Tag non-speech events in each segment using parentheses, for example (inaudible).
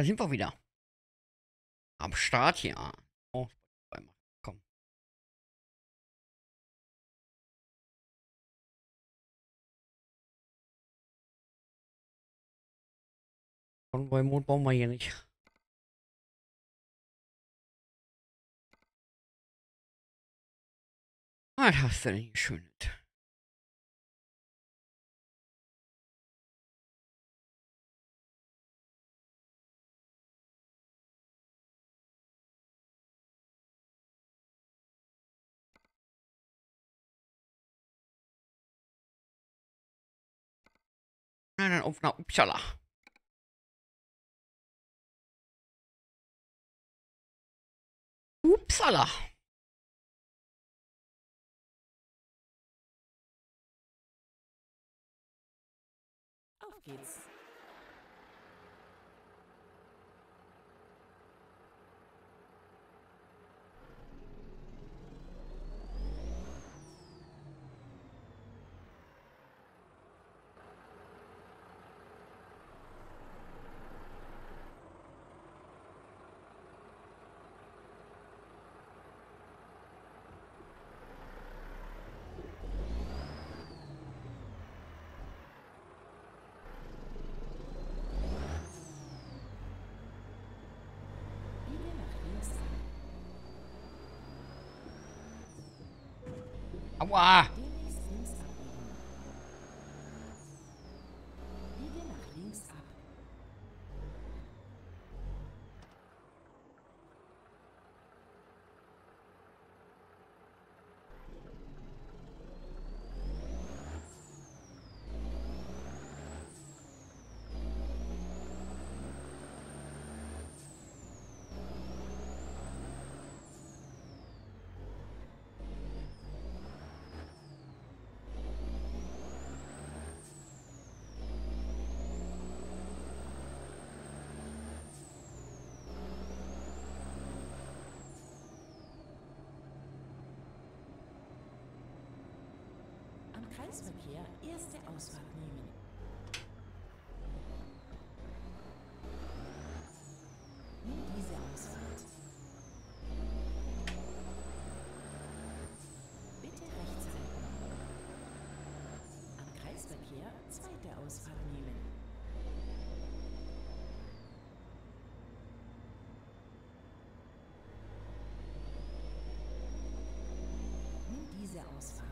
Da sind wir wieder. Am Start hier. Oh, komm. Konvoi-Mode bauen wir hier nicht. Was hast du denn hier Schönes? Dann auf nach Uppsala. Uppsala. Auf geht's. Biege nach links ab. Aua. Demnächst links abbiegen. Biege nach links ab. Am Kreisverkehr erste Ausfahrt nehmen. Nimm diese Ausfahrt. Bitte rechts halten. Am Kreisverkehr zweite Ausfahrt nehmen. Nimm diese Ausfahrt.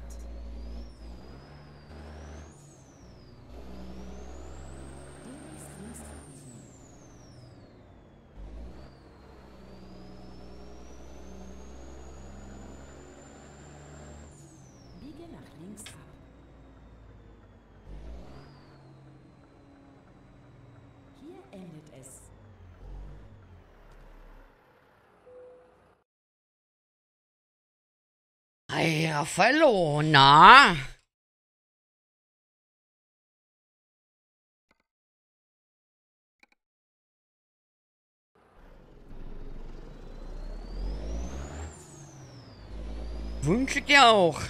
Demnächst links abbiegen. Biege nach links ab. Hier endet es. Hey, Raffaello, na? Wünsche dir auch.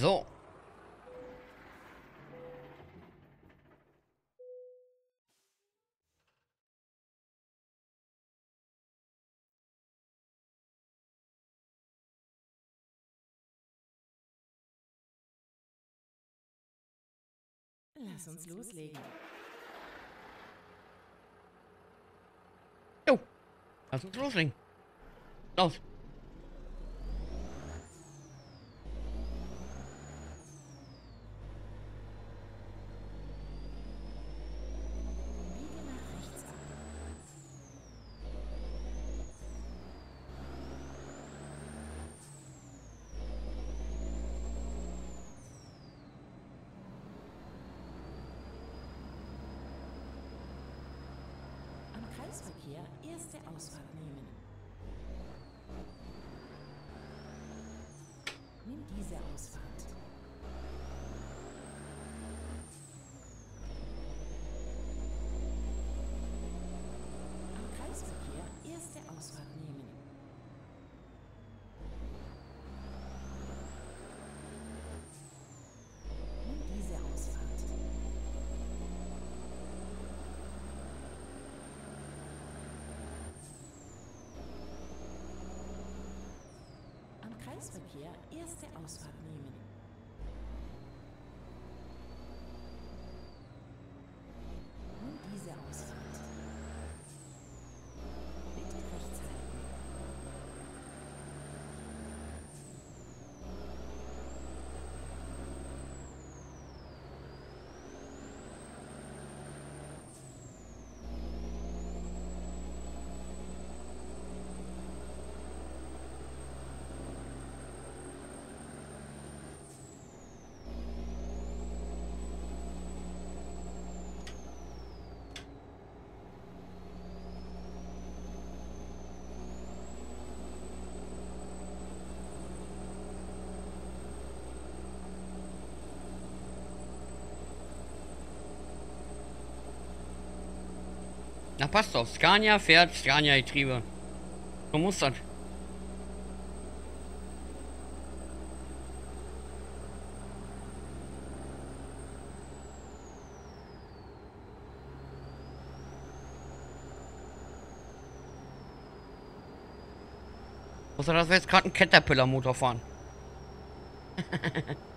So. Lass uns loslegen. Jo. Lass uns loslegen. Los. Biege nach rechts ab. Am Kreisverkehr erste Ausfahrt nehmen. Nimm diese Ausfahrt. Am Kreisverkehr erste Ausfahrt nehmen. Nimm diese Ausfahrt. Am Kreisverkehr erste Ausfahrt nehmen. Nimm diese Ausfahrt. Bitte rechts halten. Na passt doch. Scania fährt Scania-Getriebe. So muss das. Außer dass wir jetzt gerade einen Caterpillar-Motor fahren. (laughs)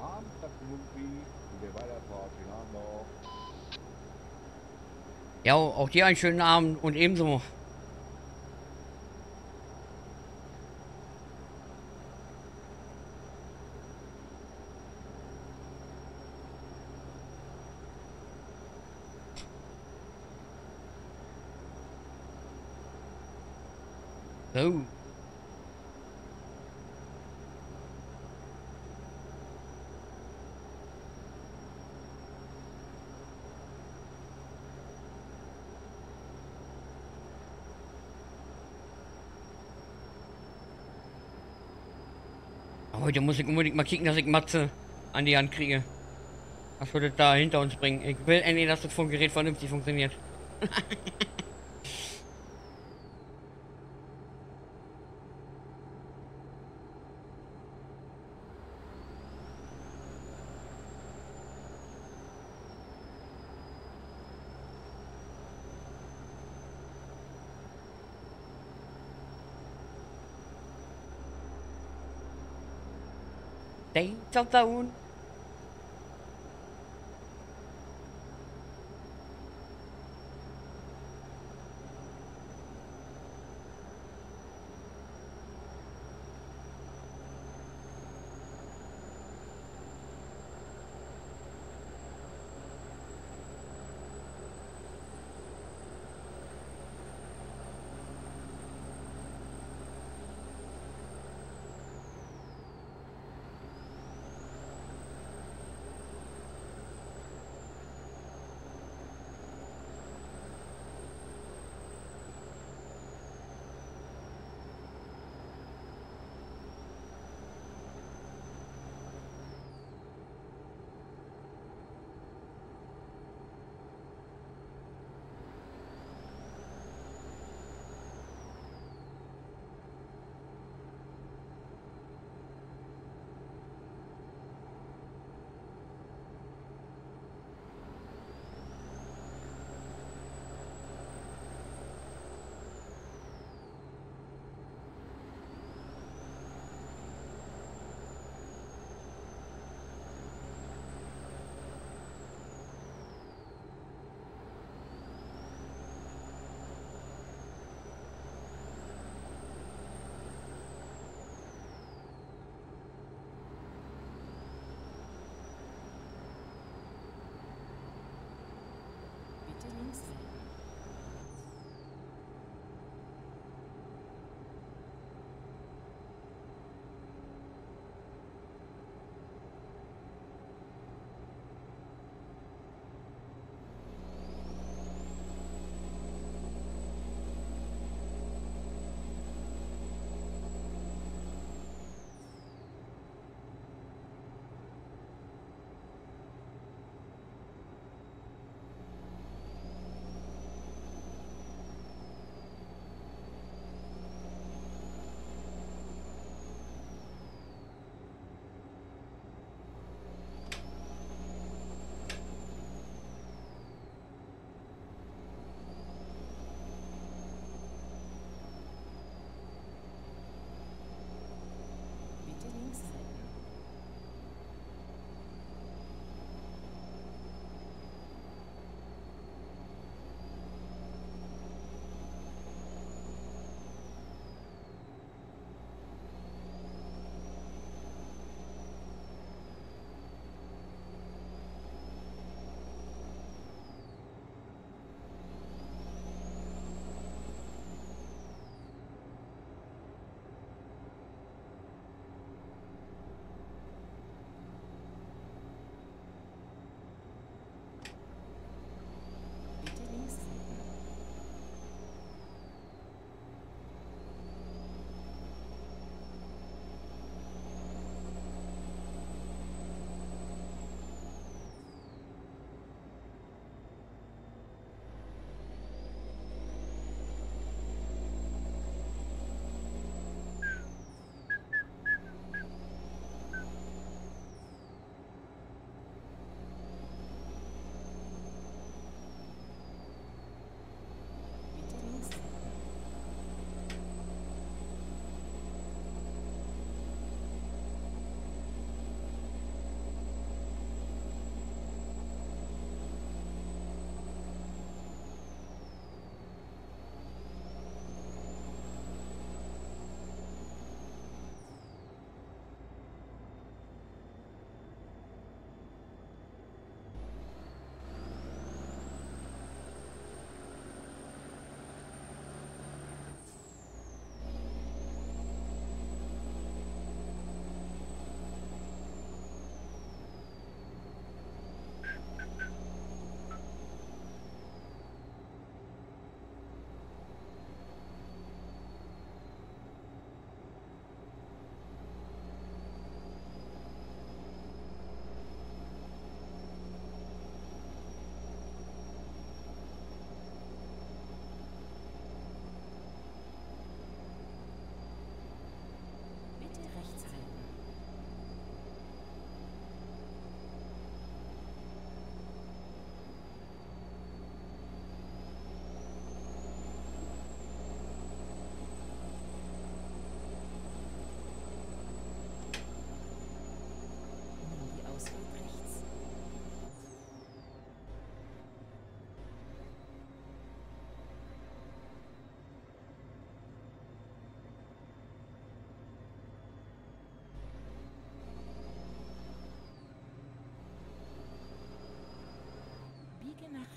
Abend, Movie, gute Weiterfahrt, schönen Abend noch. Ja, auch dir einen schönen Abend und ebenso. So. Heute muss ich unbedingt mal kicken, dass ich Matze an die Hand kriege. Was würde da hinter uns bringen? Ich will endlich, dass das Funkgerät vernünftig funktioniert. (laughs) Tchau, Taúno. Lucy.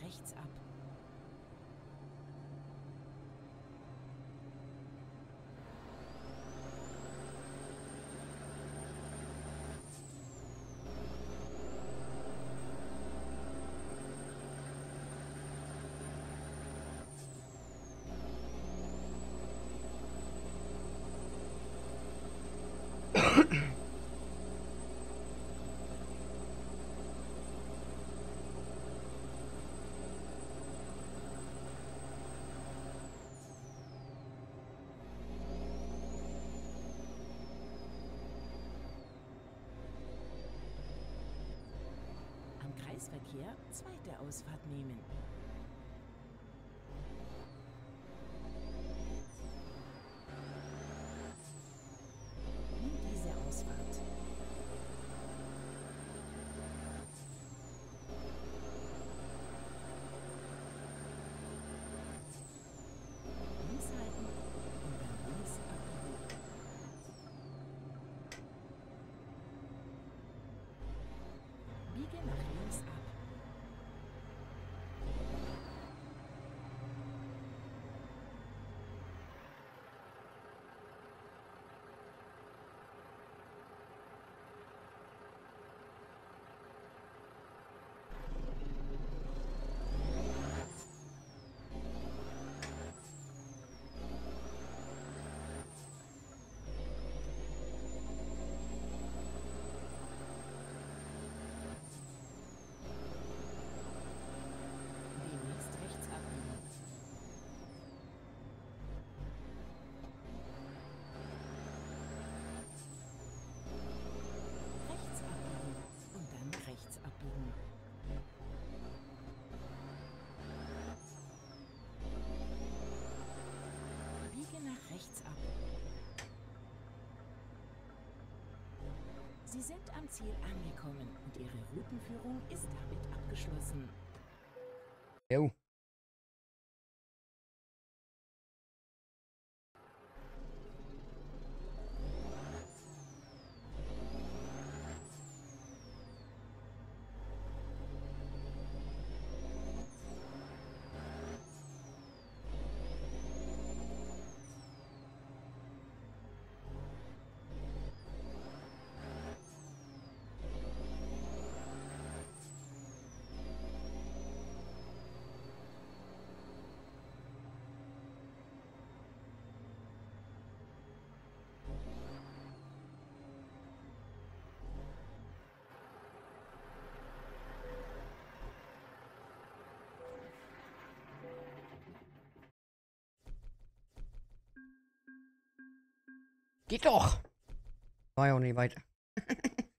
rechts ab. Zweite Ausfahrt nehmen. Nimm diese Ausfahrt. Links halten und dann links abbiegen. Biege nach links ab. Demnächst rechts abbiegen. Rechts abbiegen und dann rechts abbiegen. Biege nach rechts ab. Sie sind am Ziel angekommen und Ihre Routenführung ist damit abgeschlossen. Geht doch. War ja auch nicht weit. (laughs)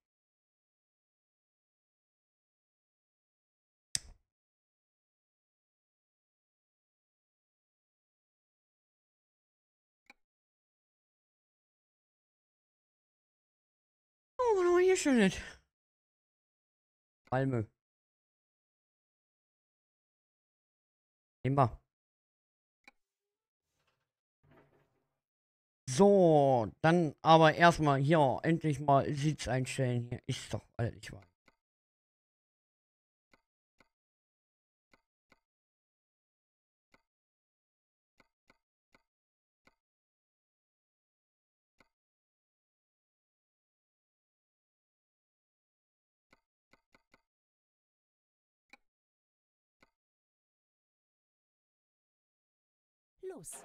Oh, was haben wir hier schönes? Palme. Nehmen wir. So, dann aber erstmal hier endlich mal Sitz einstellen. Hier ist doch nicht wahr. Los!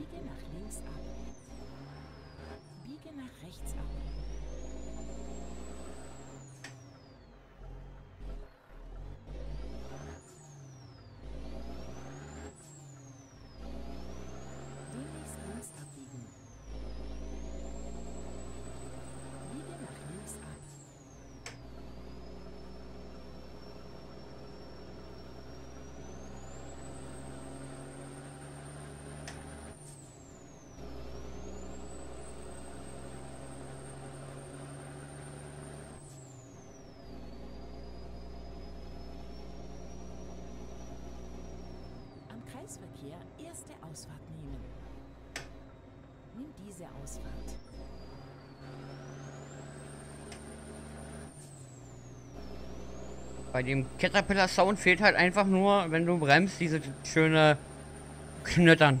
Biege nach links ab. Biege nach rechts ab. Demnächst links abbiegen. Biege nach links ab. Am Kreisverkehr erste Ausfahrt nehmen. Nimm diese Ausfahrt. Bei dem Caterpillar-Sound fehlt halt einfach nur, wenn du bremst, diese schöne Knöttern.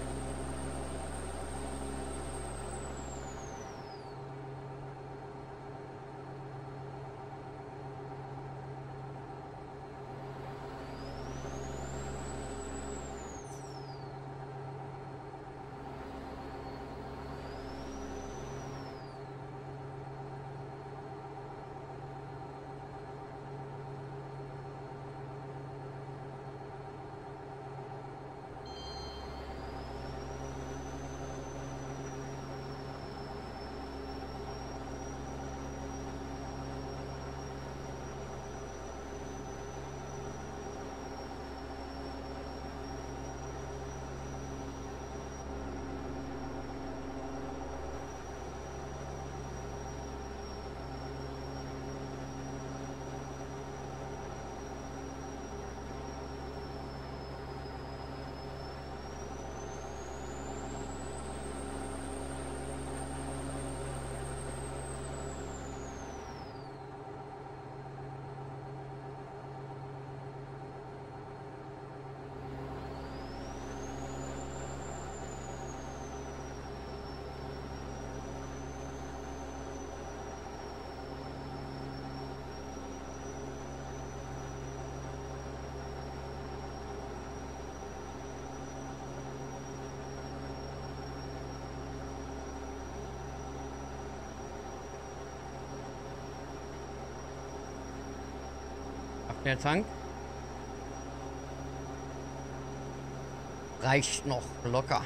Der Tank. Reicht noch locker.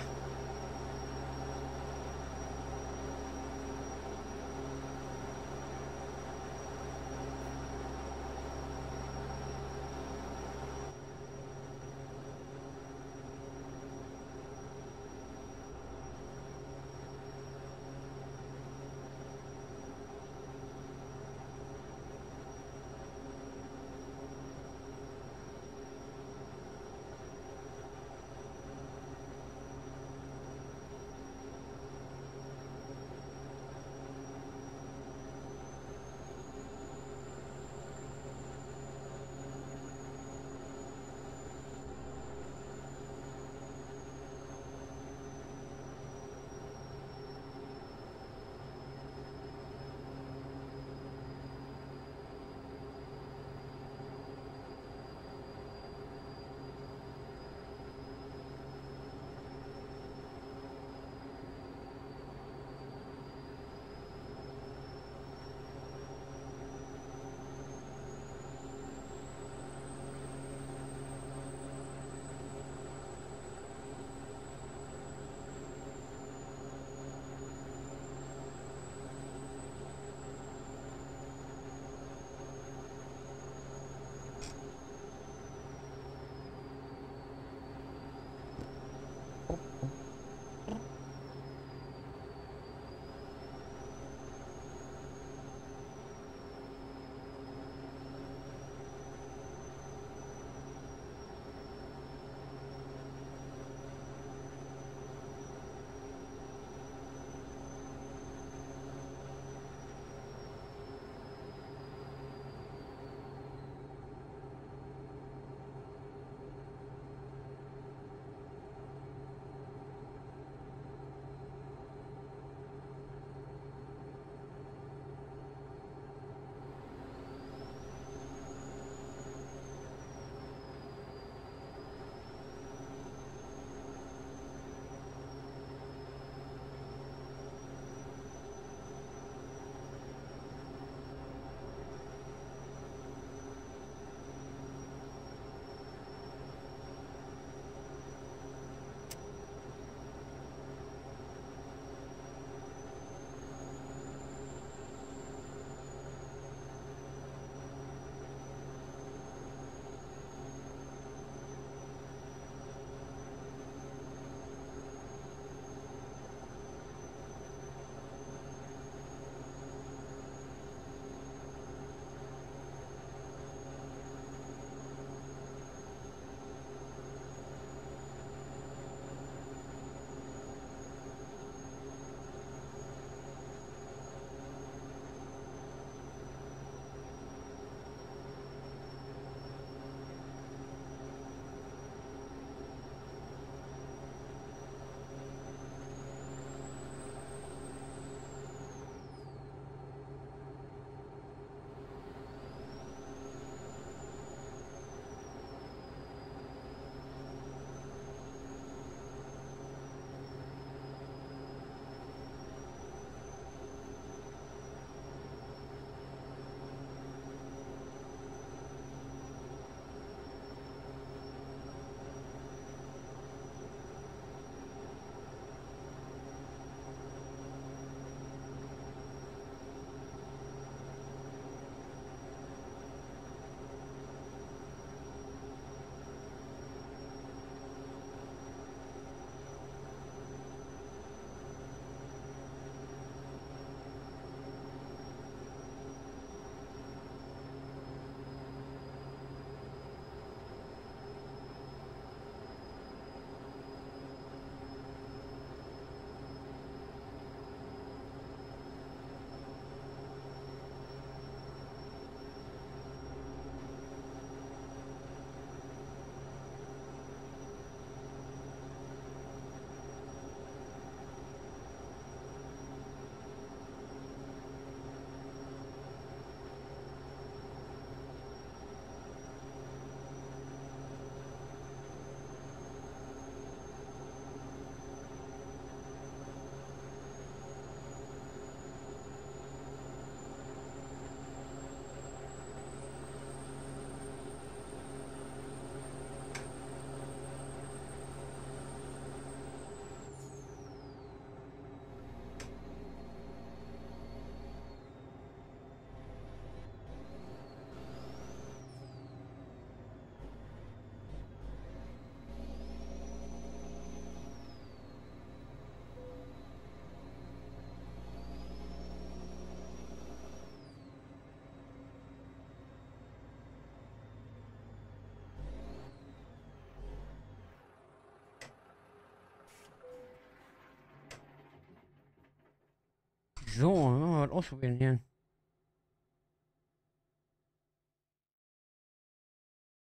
So, was ausprobieren hier.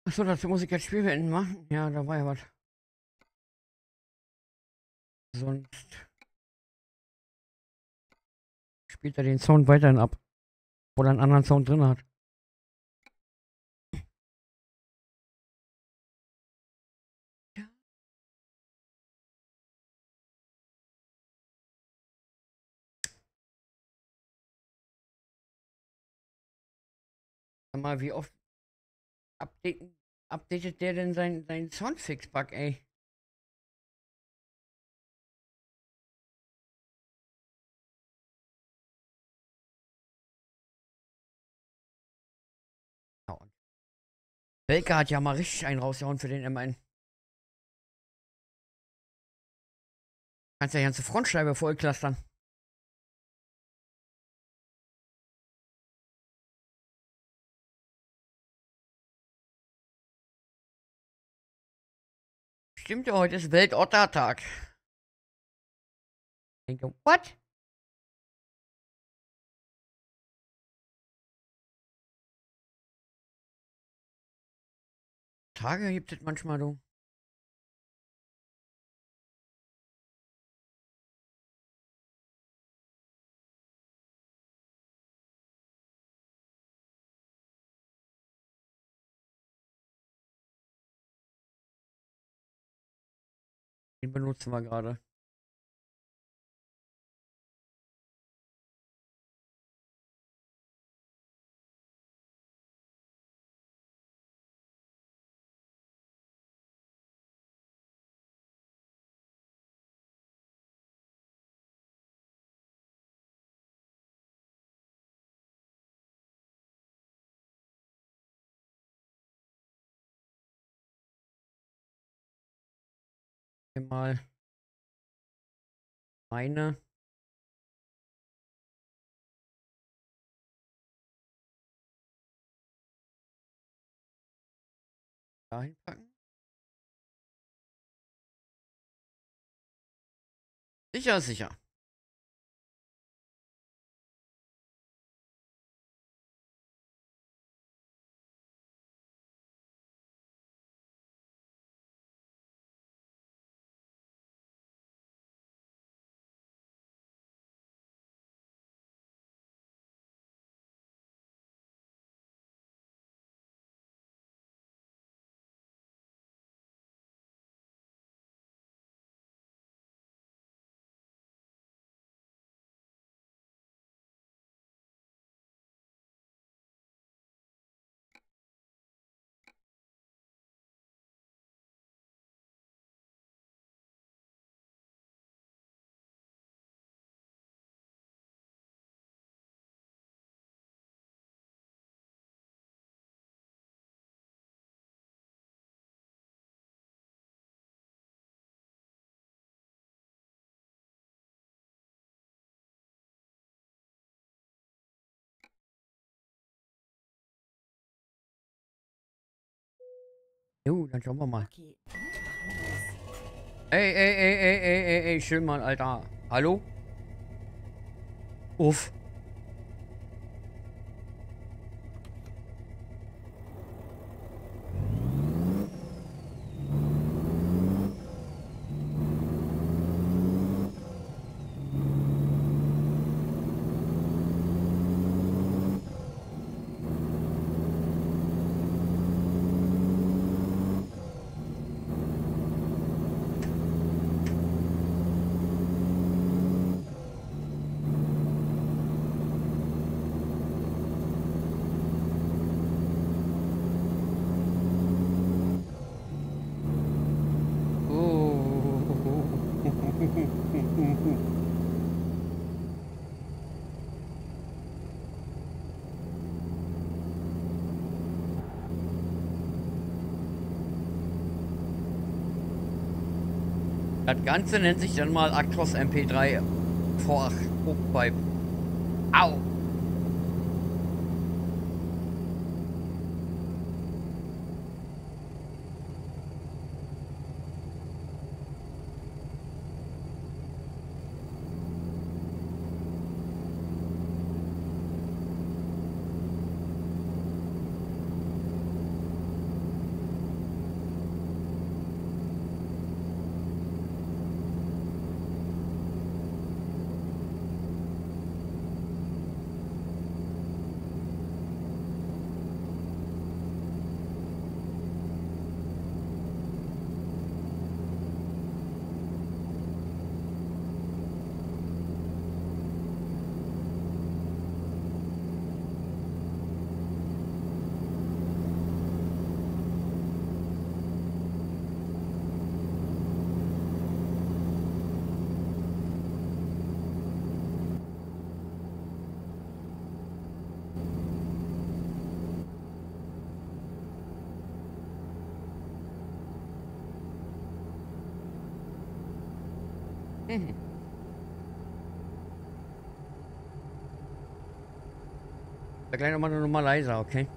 Achso, dazu muss ich jetzt Spiel beenden machen. Ja, da war ja was. Sonst spielt er den Sound weiterhin ab. Oder einen anderen Sound drin hat. Mal, wie oft updaten, updatet der denn sein, sein Soundfix-Bug, ey? Belke hat ja mal richtig einen rausgehauen für den M1. Kannst ja die ganze Frontscheibe vollklastern. Stimmt ja, heute ist Weltottertag. What? Tage gibt es manchmal, du. Den benutzen wir gerade. Hier mal meine dahin packen. Sicher, sicher. Jo, dann schauen wir mal. Okay. Ey, ey, ey, ey, ey, ey, ey, schön mal, Alter. Hallo? Uff. Das Ganze nennt sich dann mal Actros MP3 vor Hochpipe. Gleich nochmal eine Nummer okay?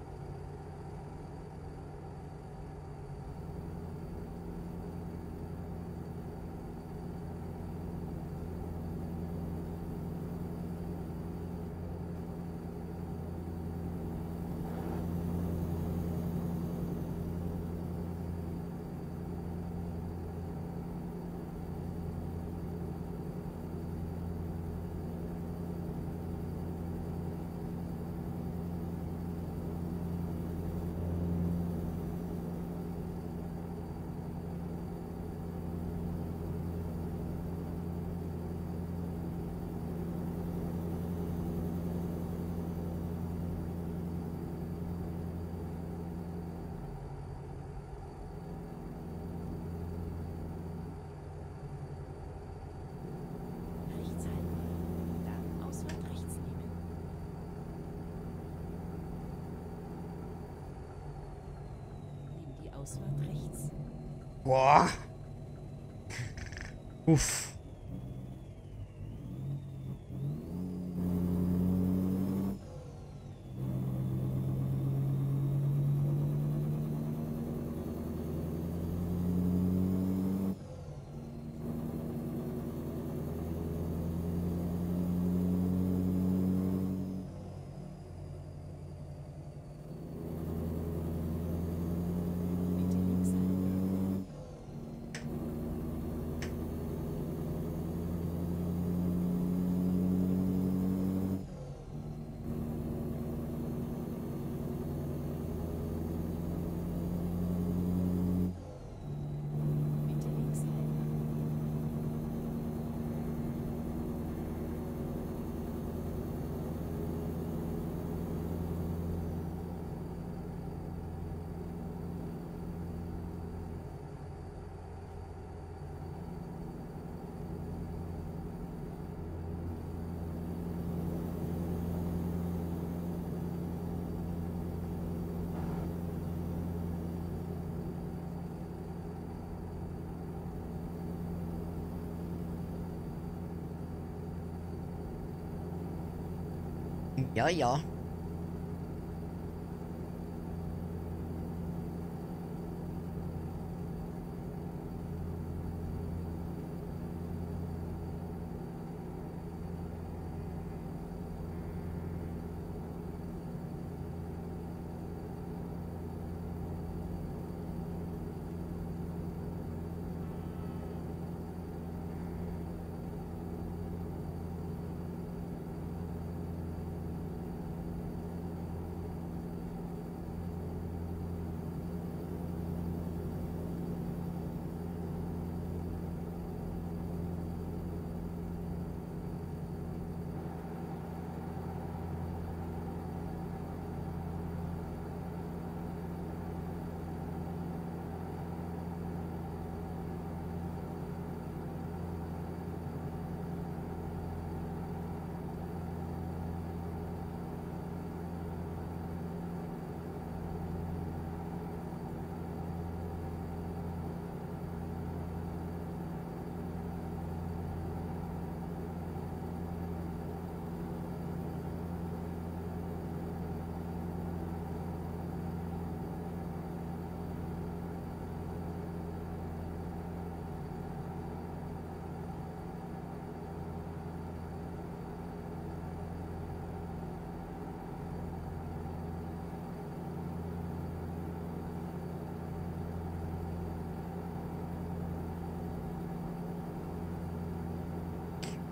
Ja, ja.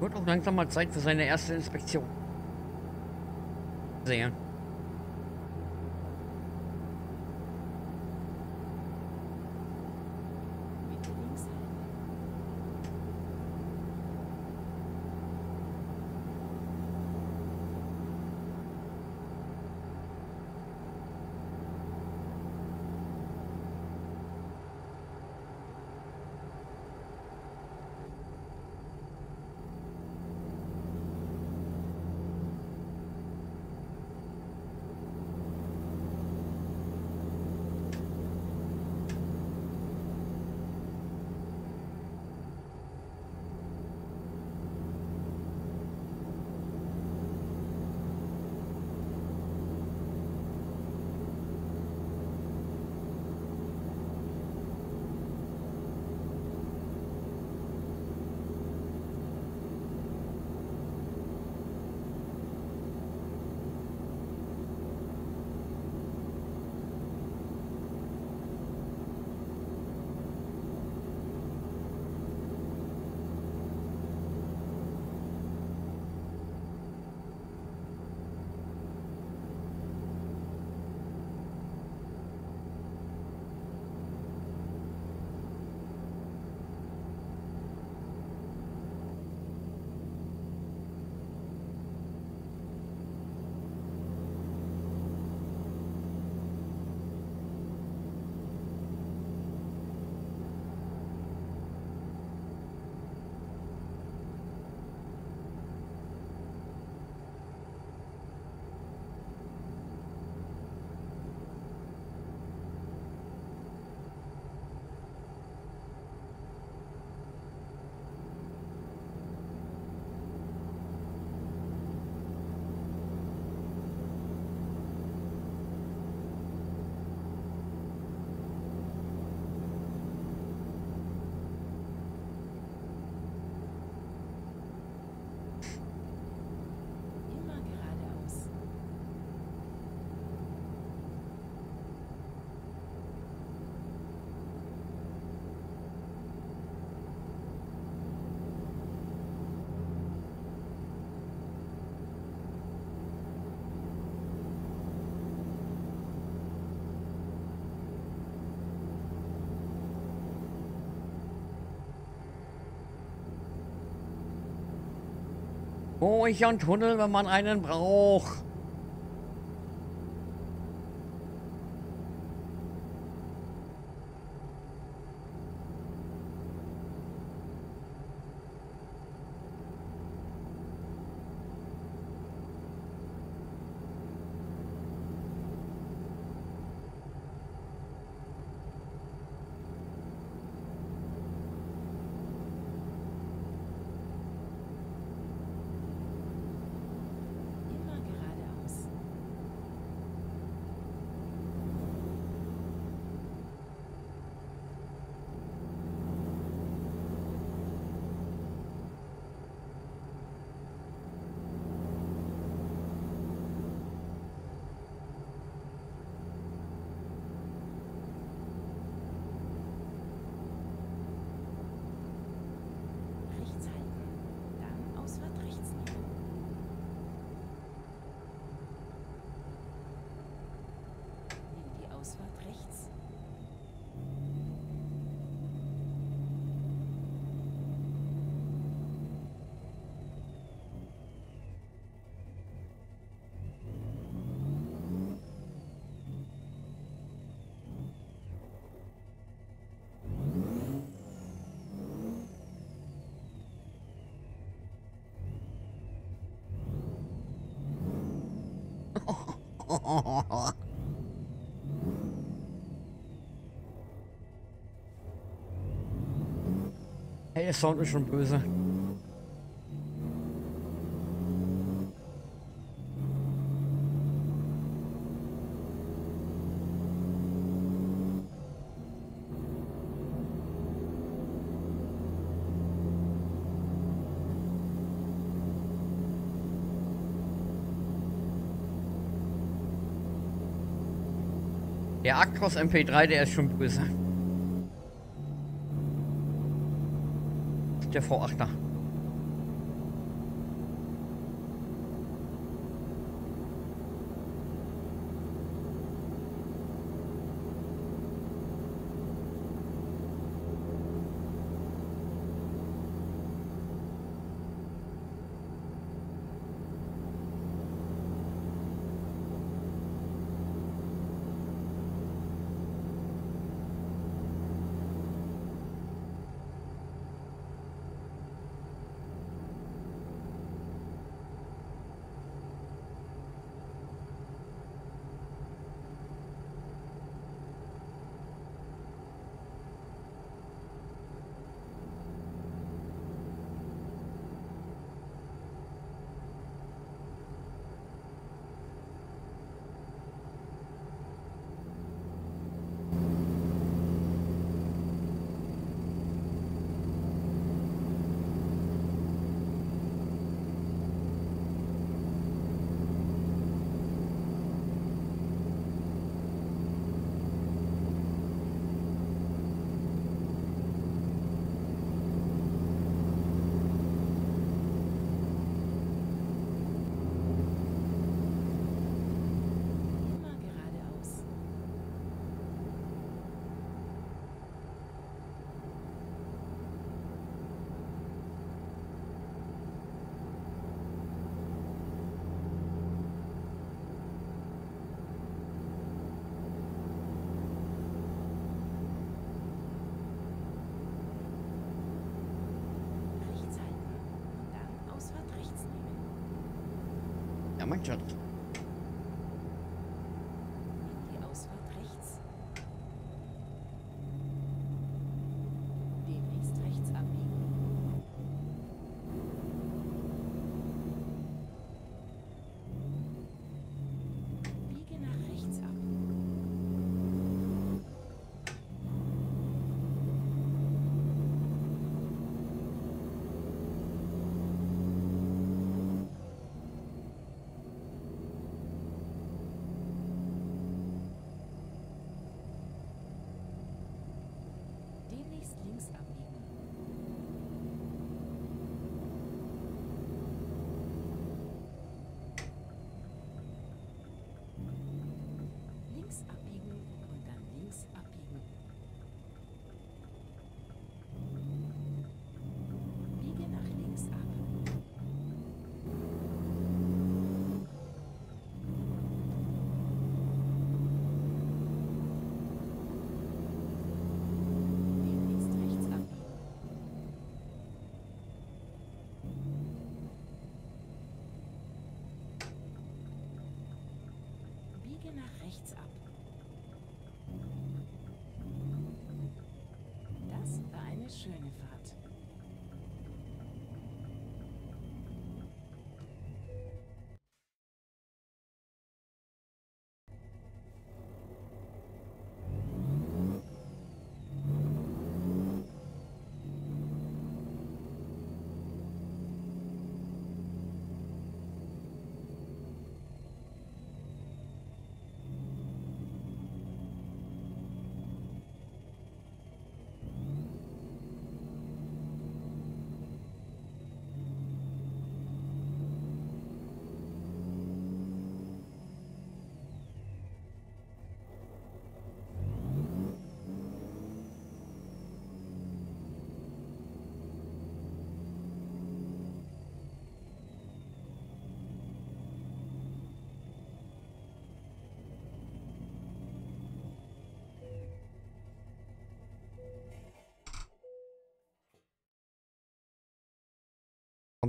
Wird auch langsam mal Zeit für seine erste Inspektion. Sehr. Ruhig und Tunnel, wenn man einen braucht. Immer geradeaus. Rechts halten. Dann Ausfahrt rechts nehmen. Nimm die Ausfahrt rechts. Hey, der Sound ist schon böse. Actros MP3, der ist schon böse. Der V8er.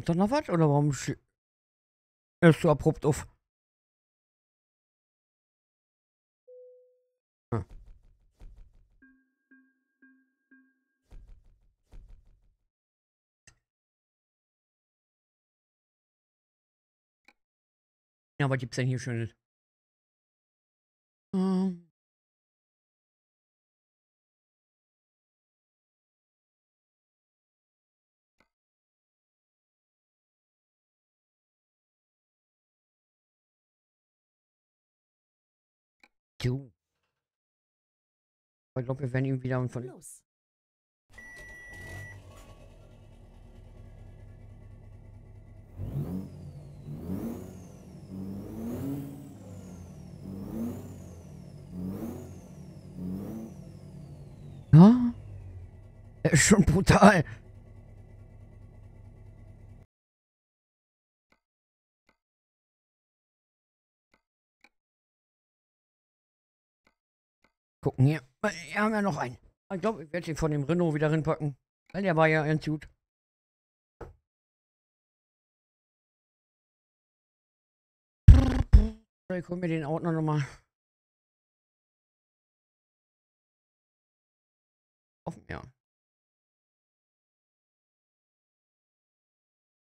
Kommt da noch was oder warum hörst du abrupt auf? Ah. Ja, was gibt's denn hier Schönes? Ähm. Du. Ich glaube, wir werden ihn wieder von. Los. Ja? Er ist schon brutal. Gucken hier. Wir haben ja noch einen. Ich glaube, ich werde den von dem Renault wieder reinpacken. Weil der war ja ganz gut. Ich hol mir den Ordner nochmal. Offen, ja.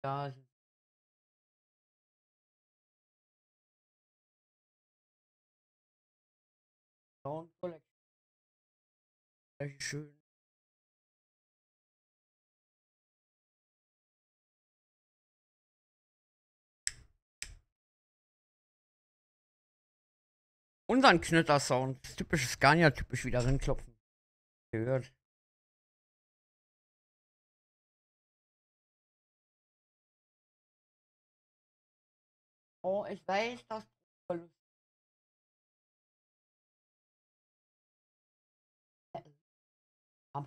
Da Sehr schön. Unseren Knütter-Sound. Typisches Scania, typisch wieder rinklopfen. Gehört. Oh, ich weiß, das Verlust. Am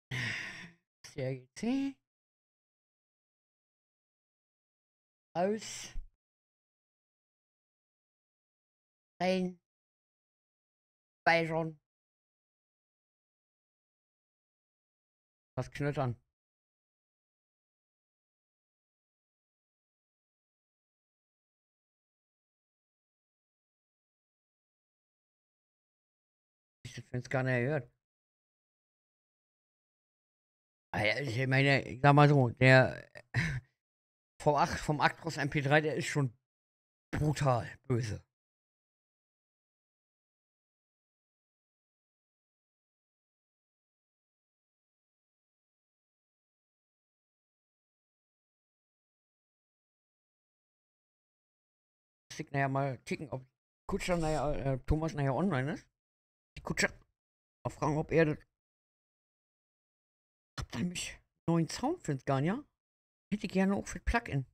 Serie C. Aus rein speichern was knöttern ich wenn's gar nicht hört ja, ich meine, ich sag mal so, der V8 (laughs) vom Actros MP3, der ist schon brutal böse. Ich nachher mal kicken, ob Kutscher nachher, äh, Thomas nachher online ist. Die Kutscher. Mal fragen, ob er das. Habt ihr nämlich neuen Sound für Scania? Hätte gerne auch für Plugin.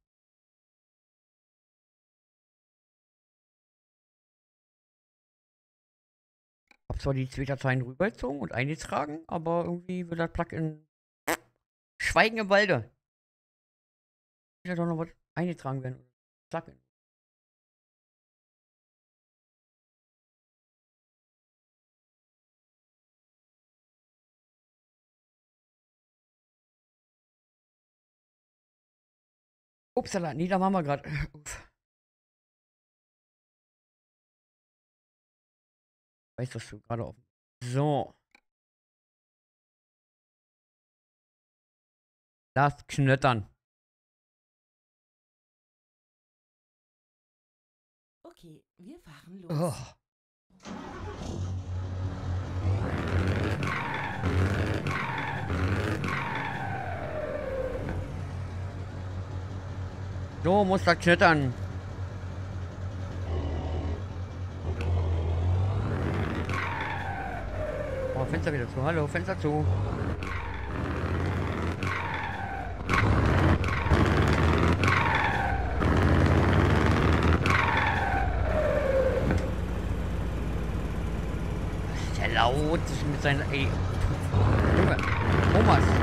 Hab zwar die zwei Dateien rübergezogen und eingetragen, aber irgendwie wird das Plugin Schweigen im Walde. Ja doch noch was eingetragen werden. Plugin. Upsala, nee, da waren wir gerade. (laughs) Weißt du, was du gerade auf. So. Lass knöttern. Okay, wir fahren los. Oh. So muss das knöttern. Oh, Fenster wieder zu. Hallo, Fenster zu. Was ist der laut mit seinen. Ey. Junge. Thomas.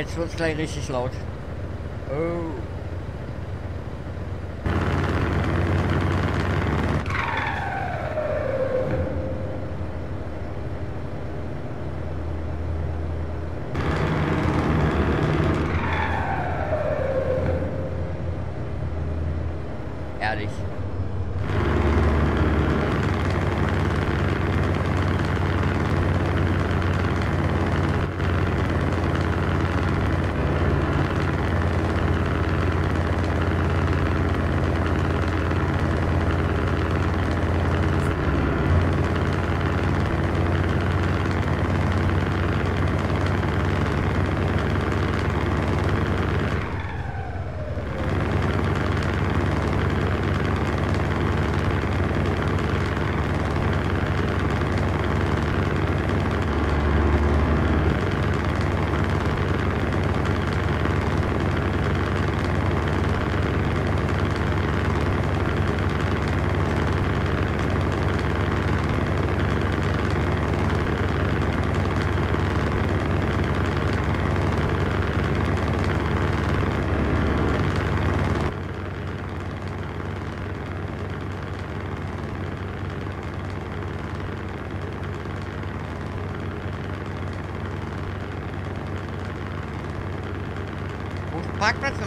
Jetzt wird's gleich richtig laut. Oh.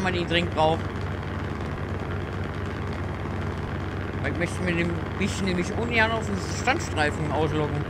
Man ihn dringend braucht. Ich möchte mir dem, mich nämlich ungern auf den Standstreifen ausloggen.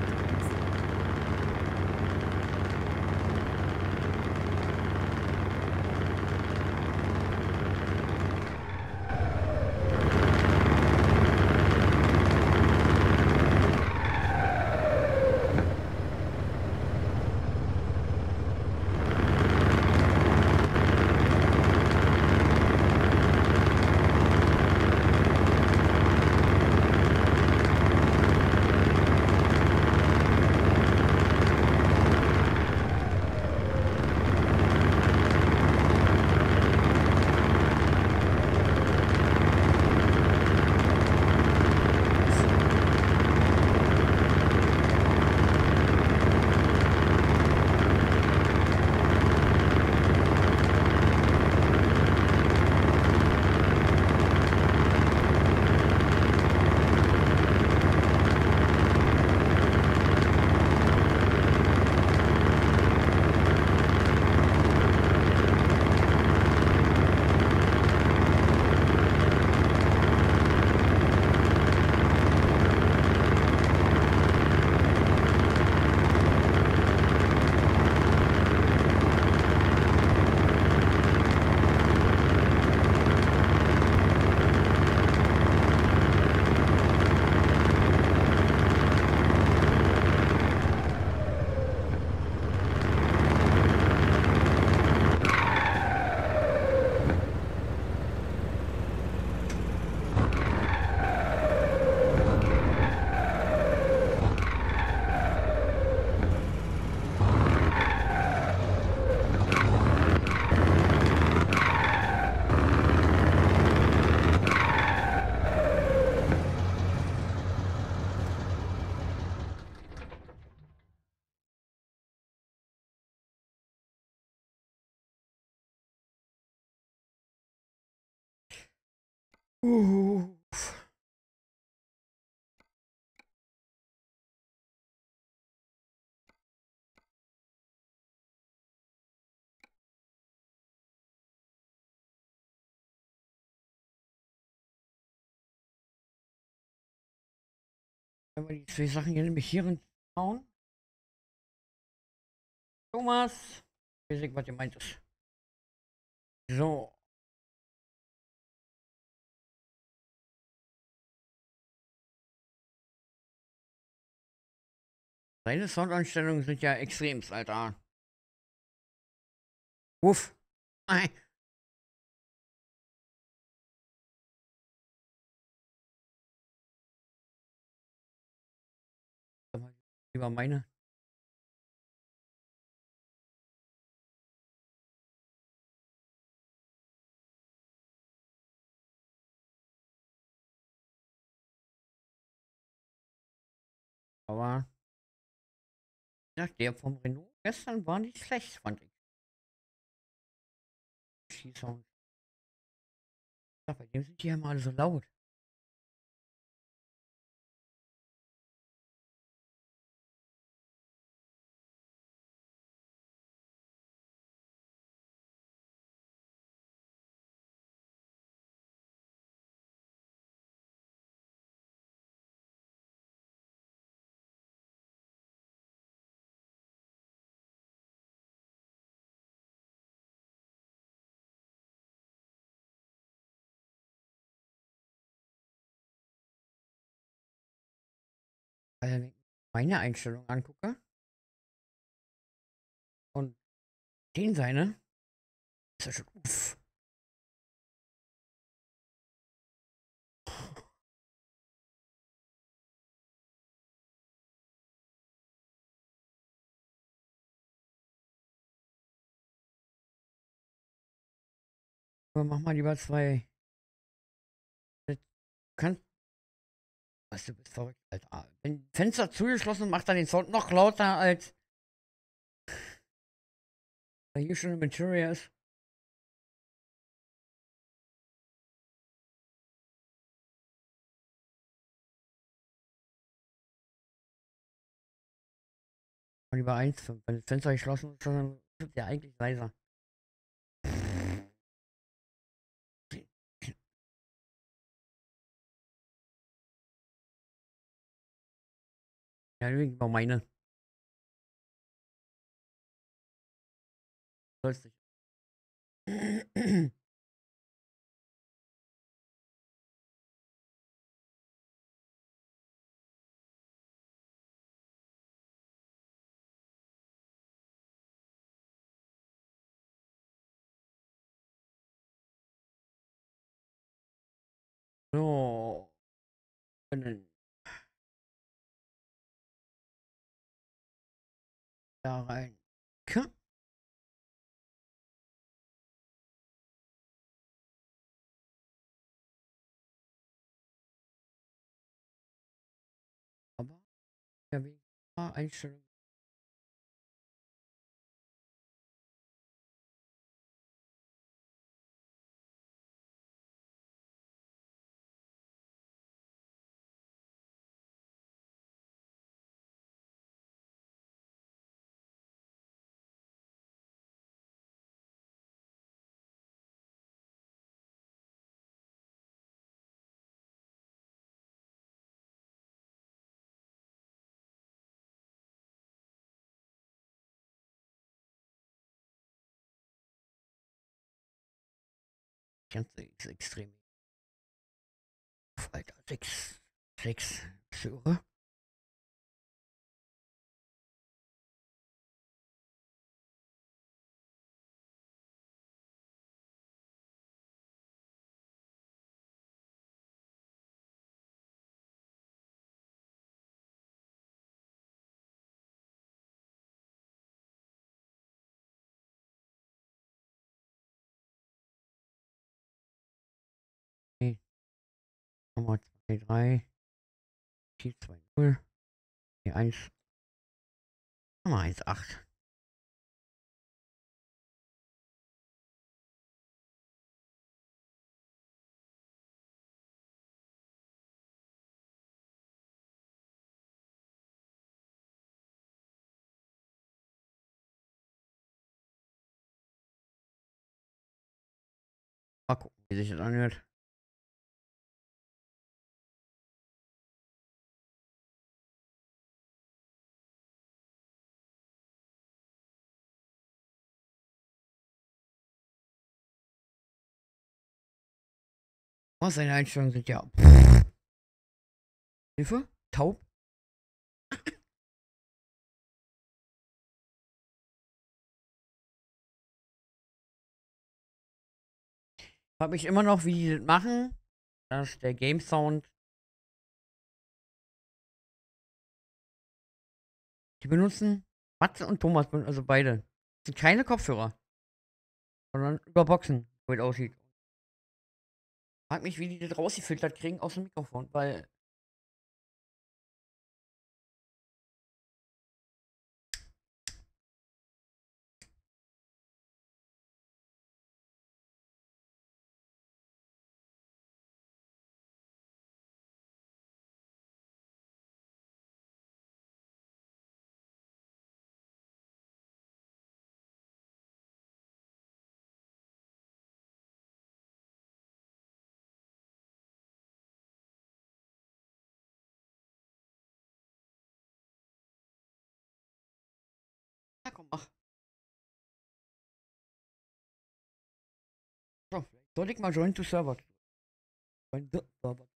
Wenn wir die zwei Sachen hier nämlich hier hauen. Thomas. Ich weiß nicht, was ihr meint ist. So. Seine Soundeinstellungen sind ja extremst, Alter. Uff. Ei. Lieber meine. Aber ja, der vom Renault gestern war nicht schlecht, fand ich. Ski-Sound. Ja, bei dem sind die ja mal so laut. Weil wenn ich meine Einstellung angucke und den seine, ist das schon uff. Mach mal lieber zwei. Du kannst. Was, du bist verrückt, Alter. Wenn Fenster zugeschlossen macht dann den Sound noch lauter als. Weil hier schon ein Material ist. Mal lieber 1, wenn das Fenster geschlossen ist, dann ist der eigentlich leiser. Ja, wegen war meine. Sollst rein. Aber ja, Einstellung. Ganze ist extrem. Alter, sechs, sechs Söhre. 2, 3, 4, 2, 0, 4, 1, Nummer 1, 8. Mal gucken, wie sich das anhört. Oh, seine Einstellungen sind ja. Hilfe? Taub? Frag mich immer noch, wie die das machen, dass der Game Sound. Die benutzen Matze und Thomas, also beide. Das sind keine Kopfhörer. Sondern über Boxen, wie es aussieht. Frag mich, wie die das rausgefiltert kriegen aus dem Mikrofon, weil. So, vielleicht soll ich mal Join to Server. Join the Server.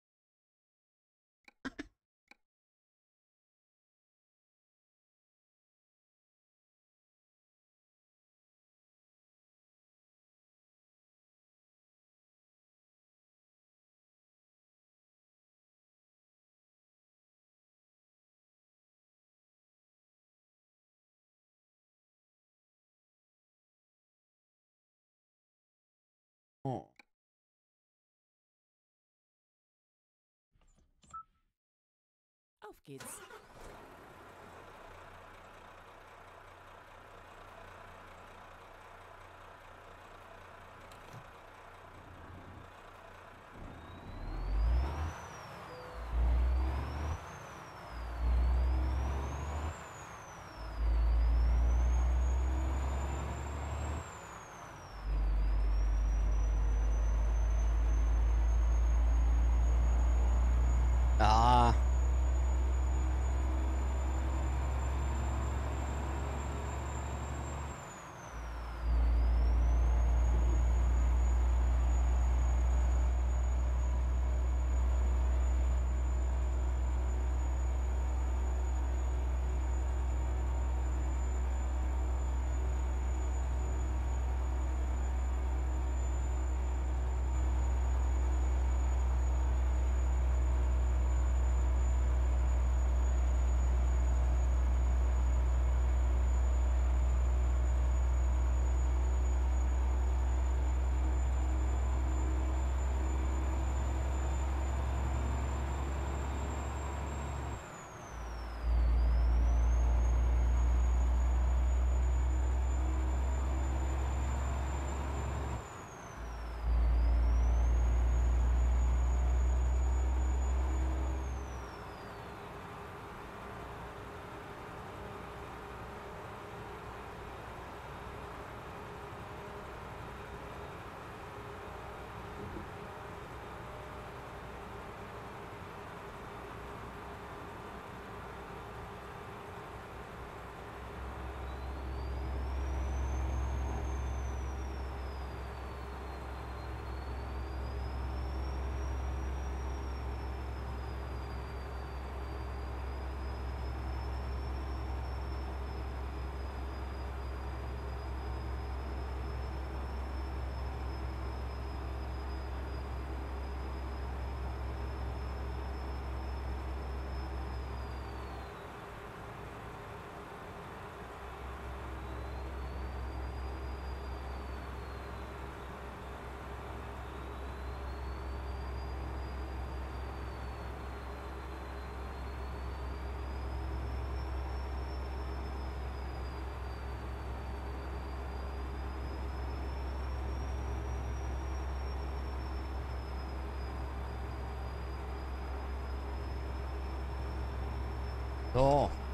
Auf geht's. So. Immer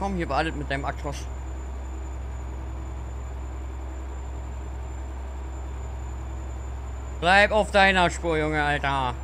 komm, hier wartet mit deinem Actros. Bleib auf deiner Spur, Junge, Alter.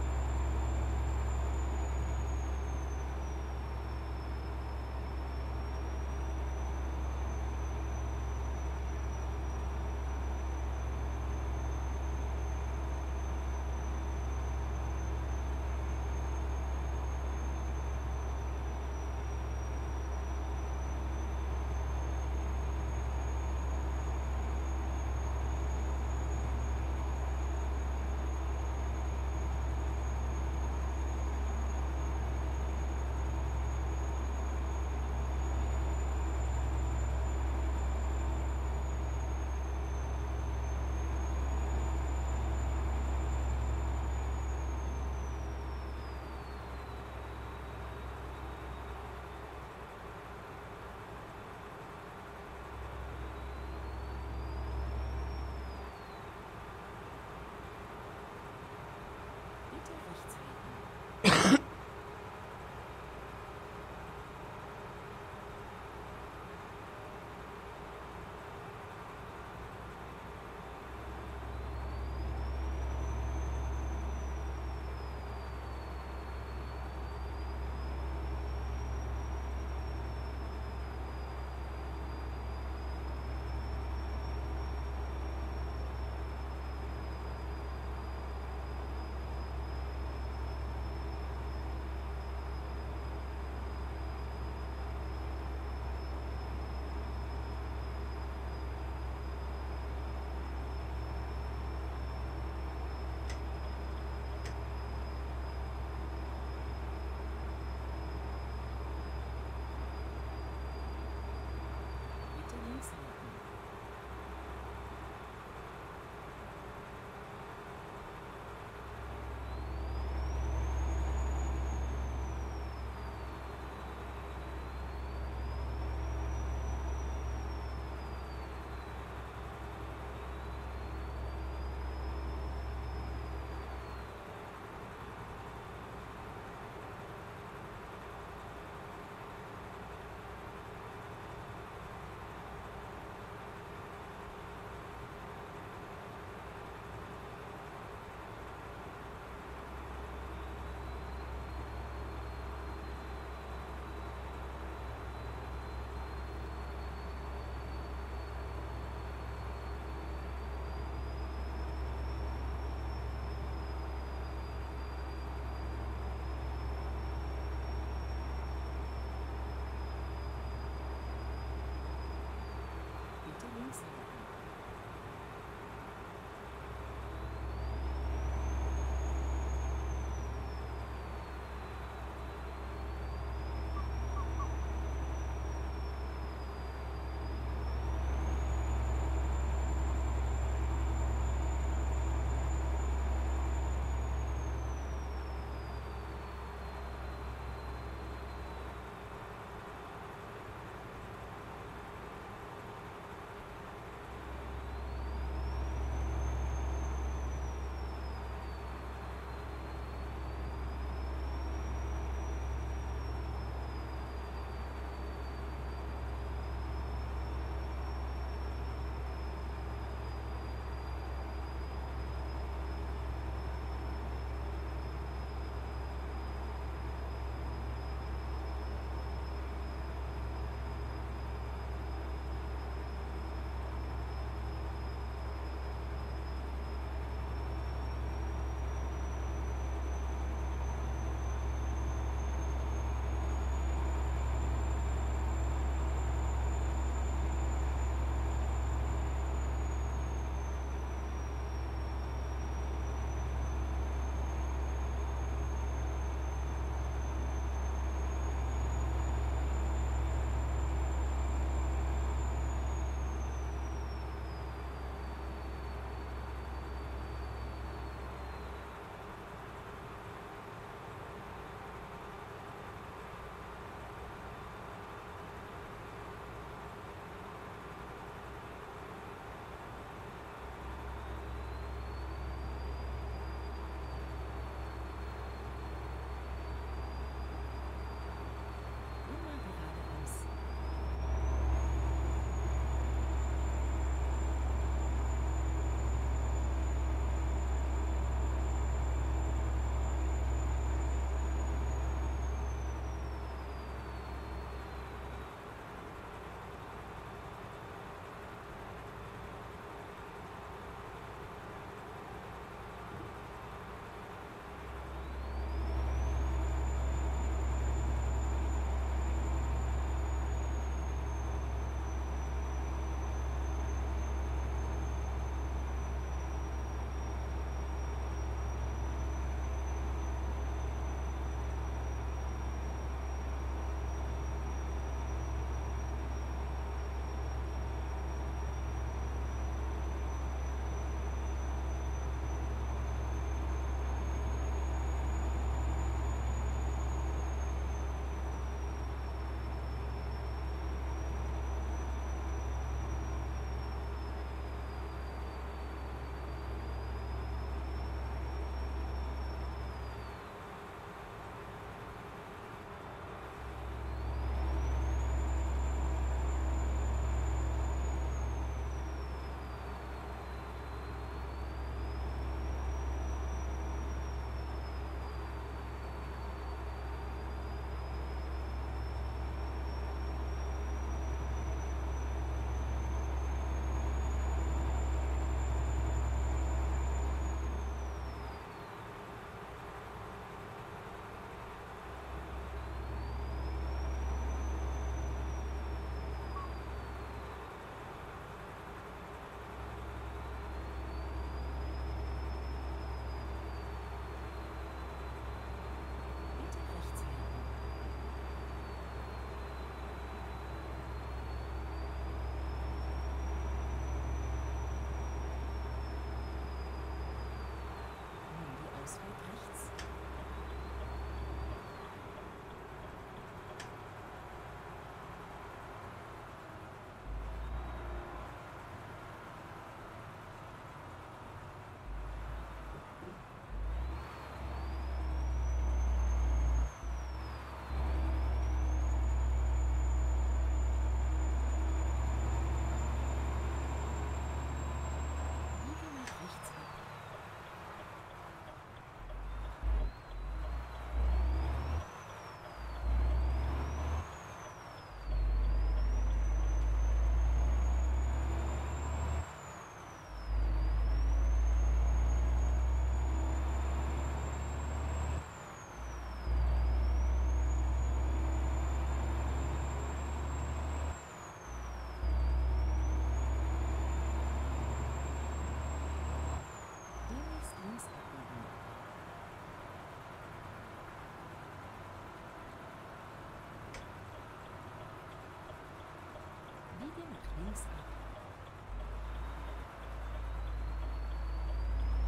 Nach links ab.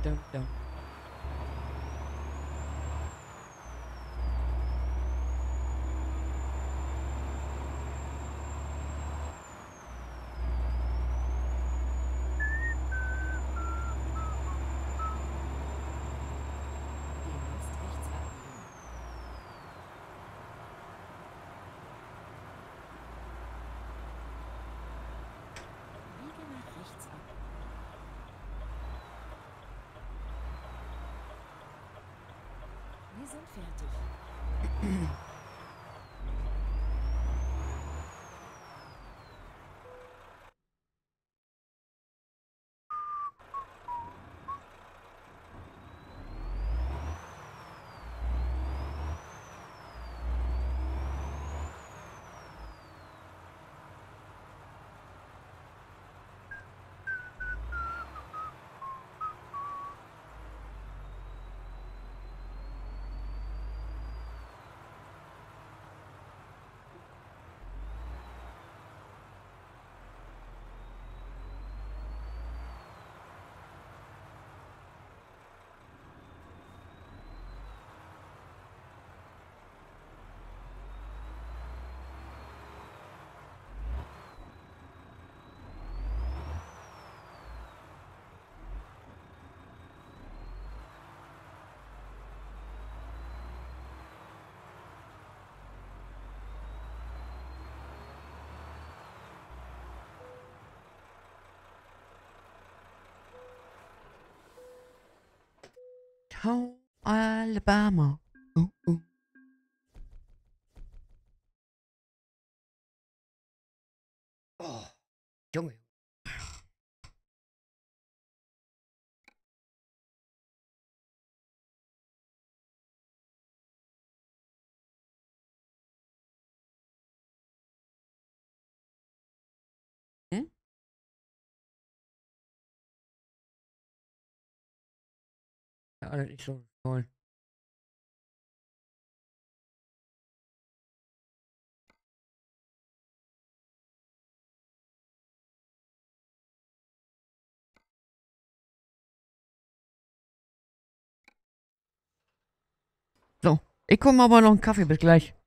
Dum, dum. Demnächst rechts abbiegen. Biege nach rechts ab. Wir sind fertig. Alabama. Das ist so toll. So, ich komme aber noch einen Kaffee, bis gleich.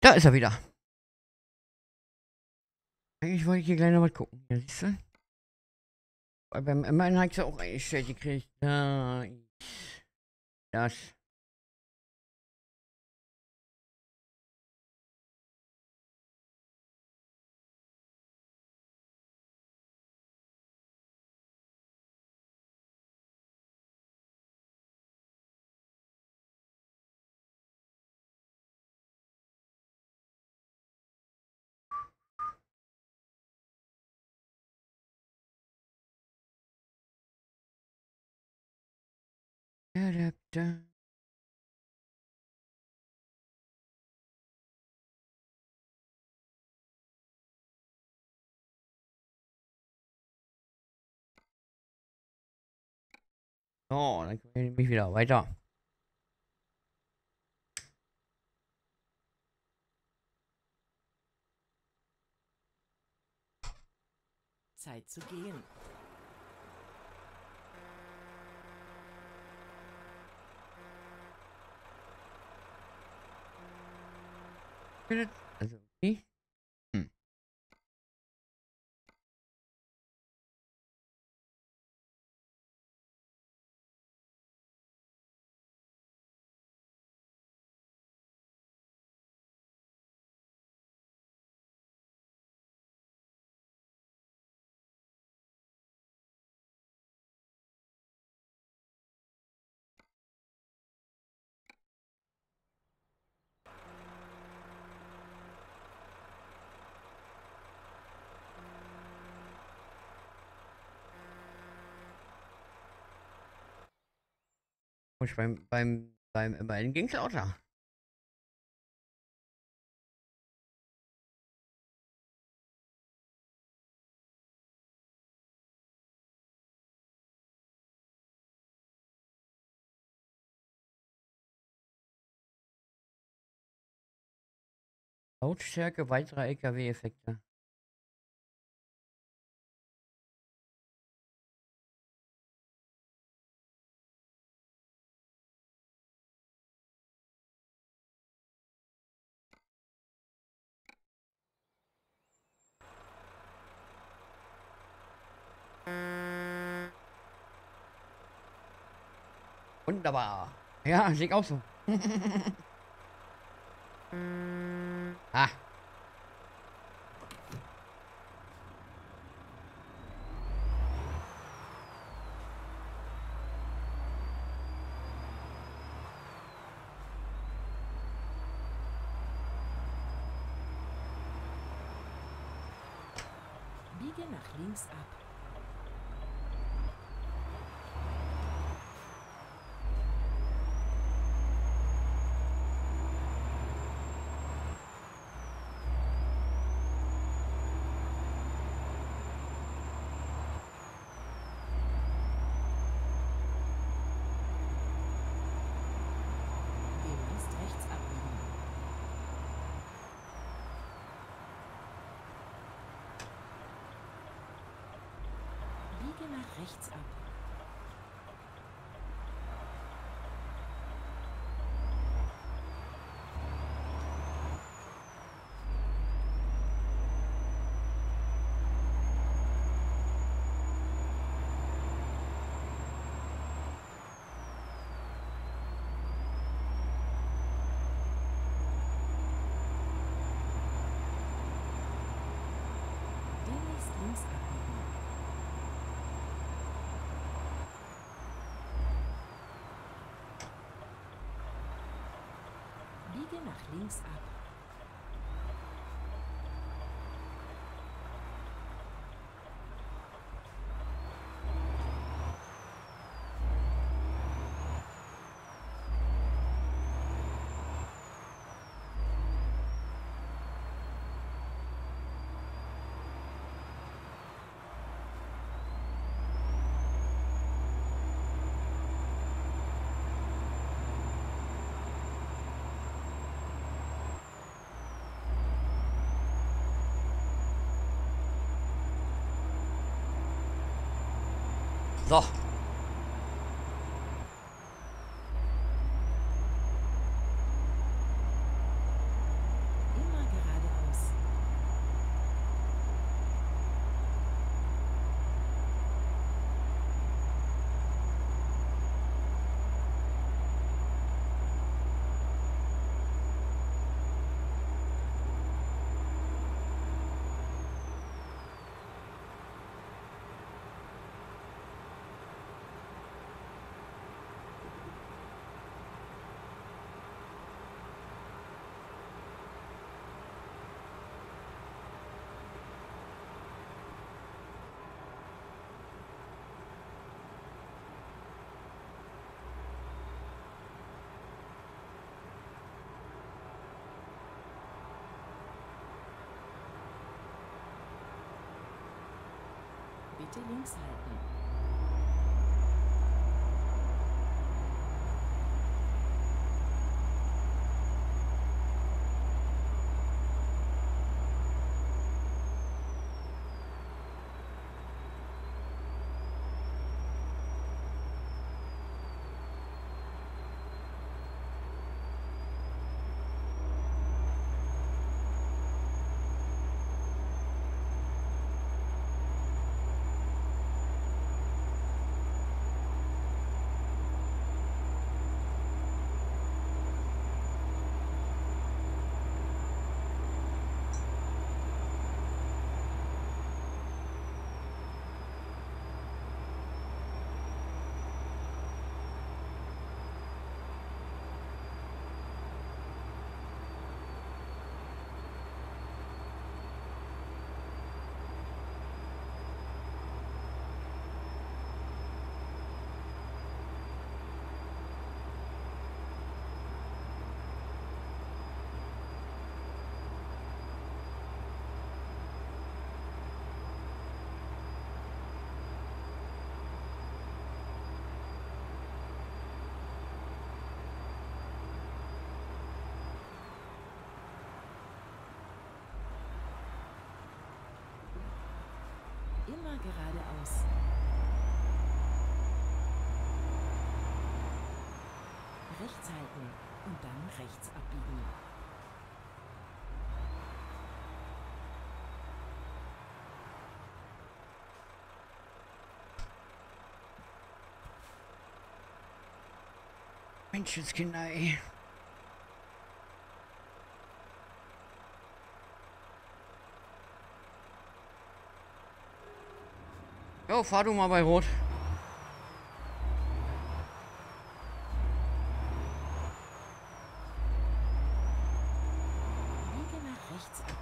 Da ist er wieder. Eigentlich wollte ich hier gleich noch mal gucken. Ja, siehst du? Weil beim habe ich es auch eingestellt gekriegt. Da. Das. Da, da, da. So, dann können wir nämlich wieder weiter. Zeit zu gehen. Also, okay. Hm. Und beim, beim, beim MN ging es lauter. Lautstärke weiterer LKW-Effekte. Wunderbar. Ja, sehe ich auch so. (laughs) ah. Biege nach links ab. Demnächst rechts abbiegen. Biege nach rechts ab. Demnächst links abbiegen. Biege nach links ab. So. Bitte links halten. Immer geradeaus. Rechts halten und dann rechts abbiegen. Menschenskinder, ey. Fahr du mal bei Rot. Biege nach rechts ab.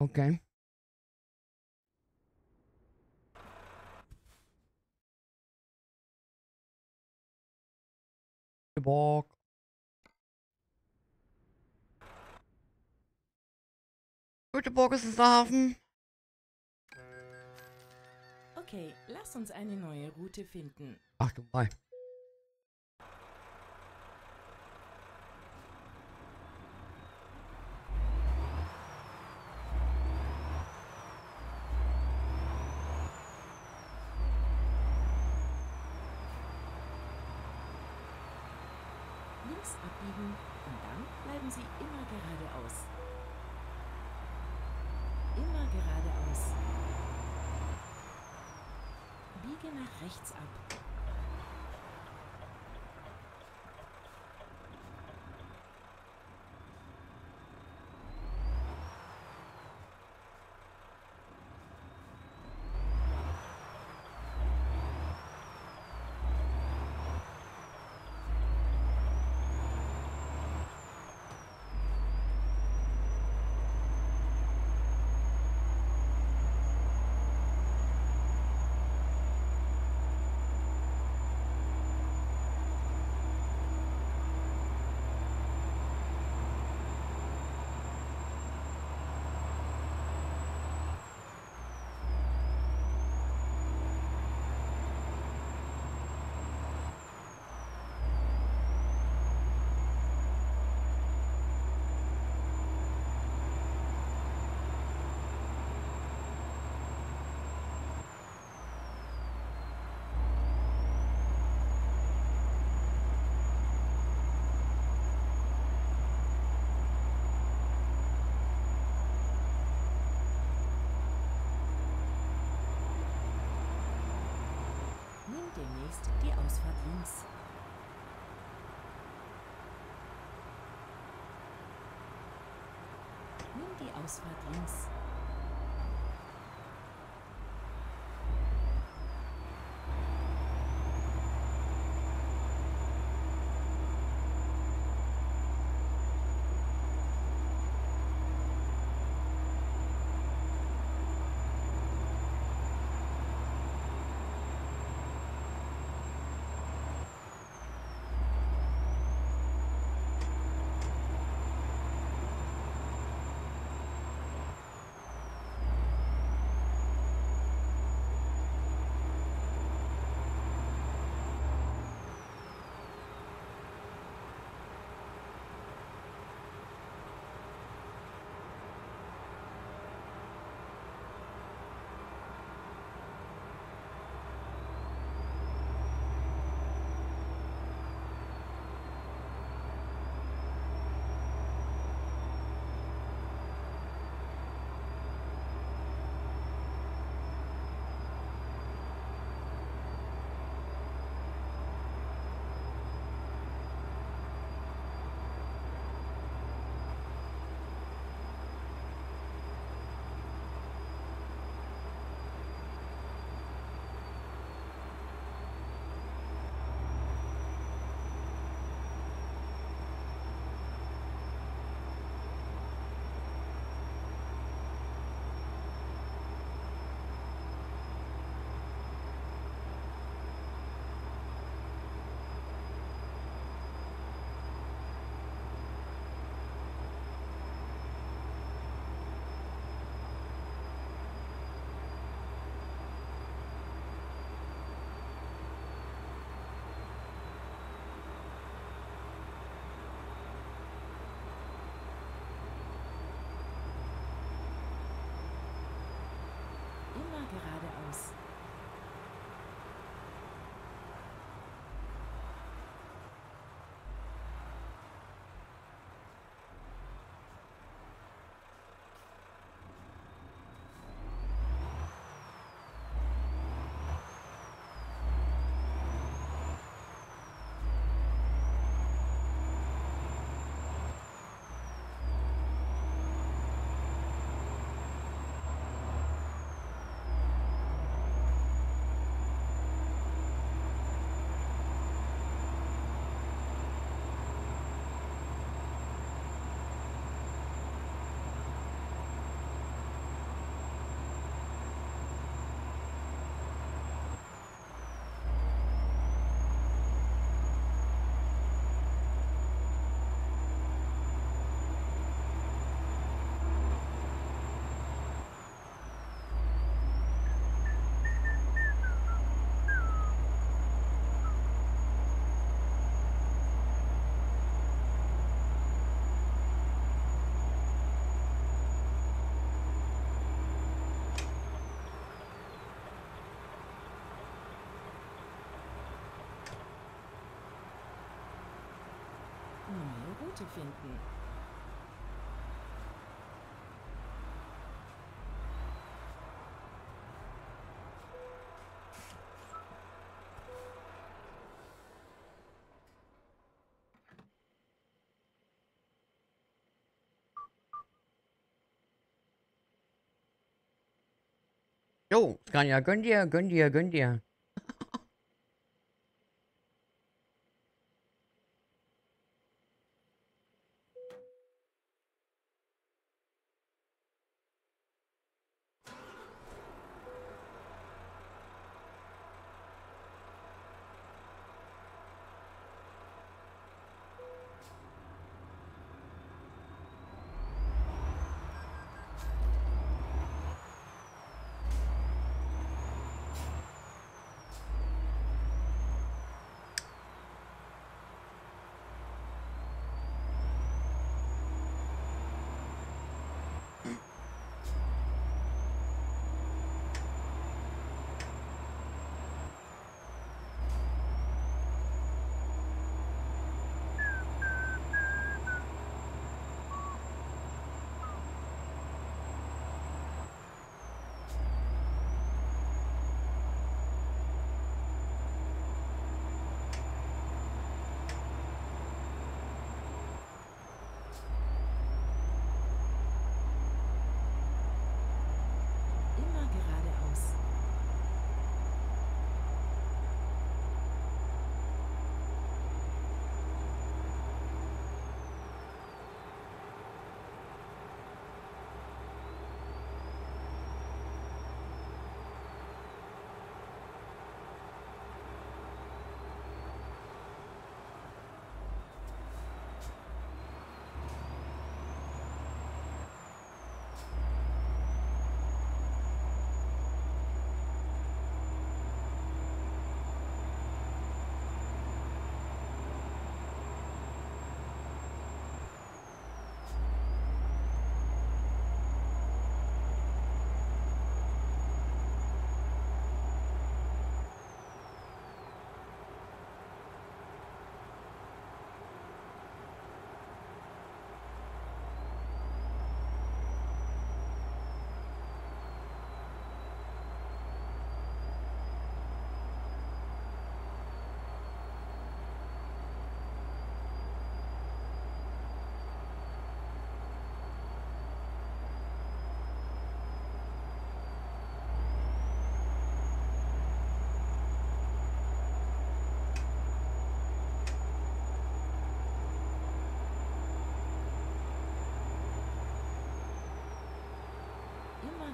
Okay. Bock. Göteborg ist der Hafen. Okay, lass uns eine neue Route finden. Ach du mal. Links abbiegen und dann bleiben Sie immer geradeaus. Immer geradeaus. Biege nach rechts ab. Demnächst die Ausfahrt links. Nimm die Ausfahrt links. Route finden. Jo, Scania, gönn dir, gönn dir, gönn dir.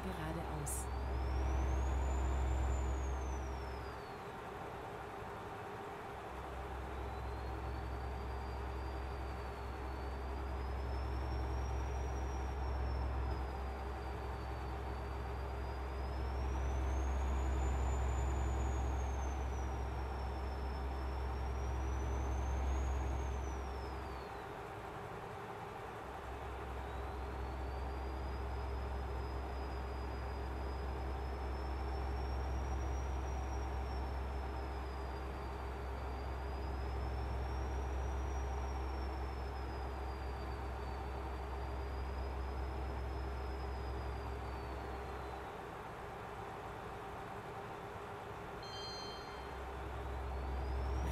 Immer geradeaus.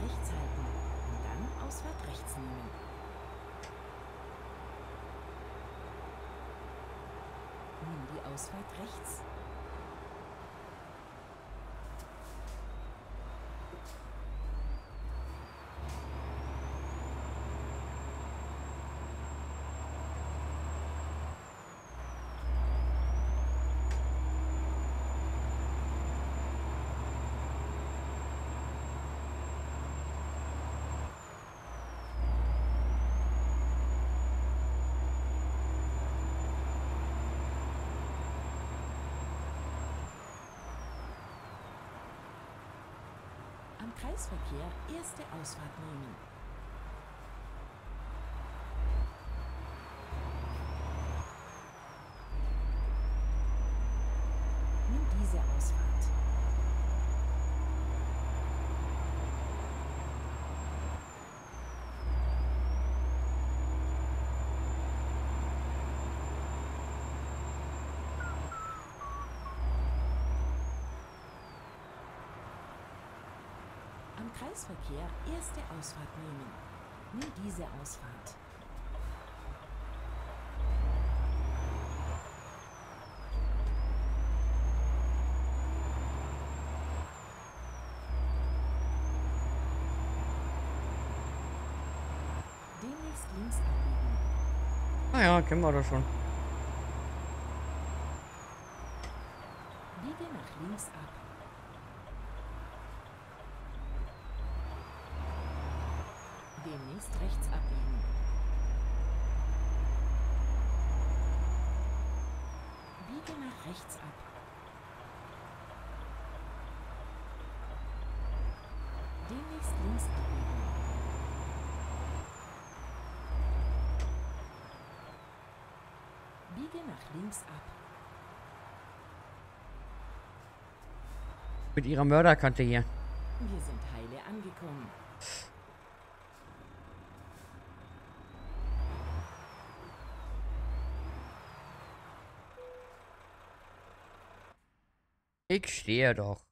Rechts halten und dann Ausfahrt rechts nehmen. Nimm die Ausfahrt rechts. Kreisverkehr erste Ausfahrt nehmen. Nimm diese Ausfahrt. Kreisverkehr erste Ausfahrt nehmen. Nimm diese Ausfahrt. Demnächst links abbiegen. Naja, kennen wir doch schon. Biege nach links ab. Demnächst rechts abbiegen. Biege nach rechts ab. Demnächst links abbiegen. Biege nach links ab. Mit ihrer Mörderkante hier. Wir sind heile angekommen. Ich stehe doch.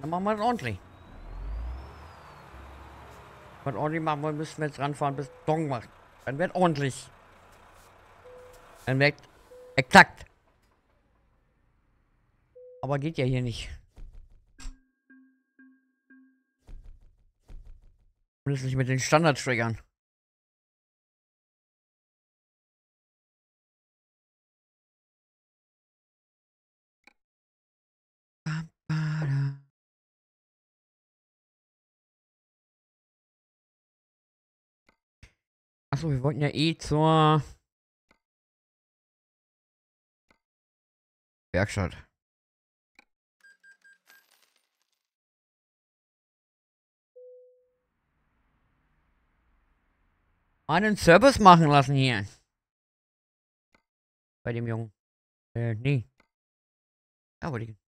Dann machen wir es ordentlich. Was ordentlich machen wollen, müssen wir jetzt ranfahren, bis Dong macht. Dann wird ordentlich. Dann wird exakt. Aber geht ja hier nicht. Zumindest nicht mit den Standardtriggern. Achso, wir wollten ja eh zur Werkstatt. Einen Service machen lassen hier. Bei dem Jungen. Äh, nee. Da wollte ich.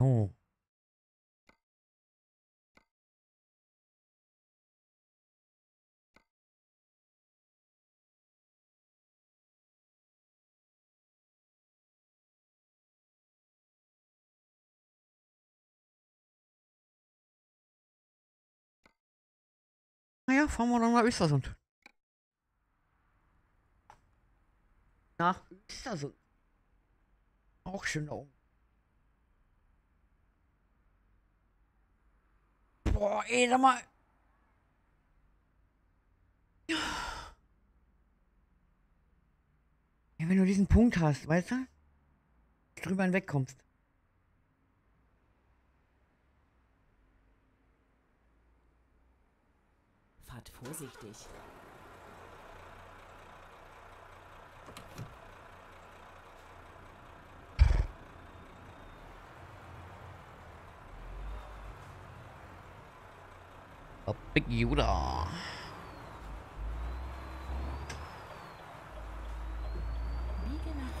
Oh. Naja, fahren wir dann nach Östersund. Nach Östersund. Auch schön da oben. Boah, ey, sag mal. Ja, wenn du diesen Punkt hast, weißt du? Drüber hinwegkommst. Fahrt vorsichtig. Oh, Big Yoda.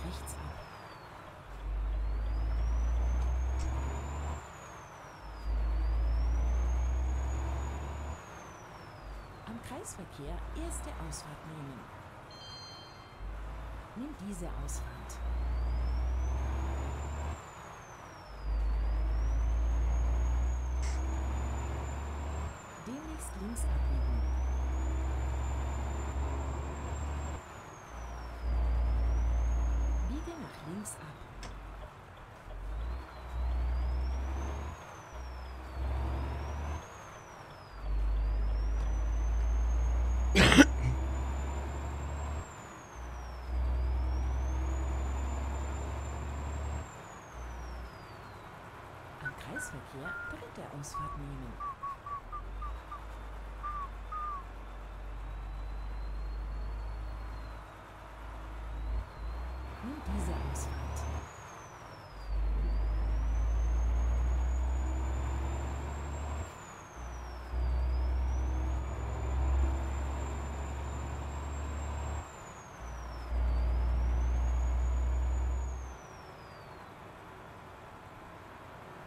Rechts ab. Am Kreisverkehr erste Ausfahrt nehmen. Nimm diese Ausfahrt. Demnächst links abbiegen. Biege nach links ab. Kreisverkehr dritte Ausfahrt nehmen. Nimm diese Ausfahrt.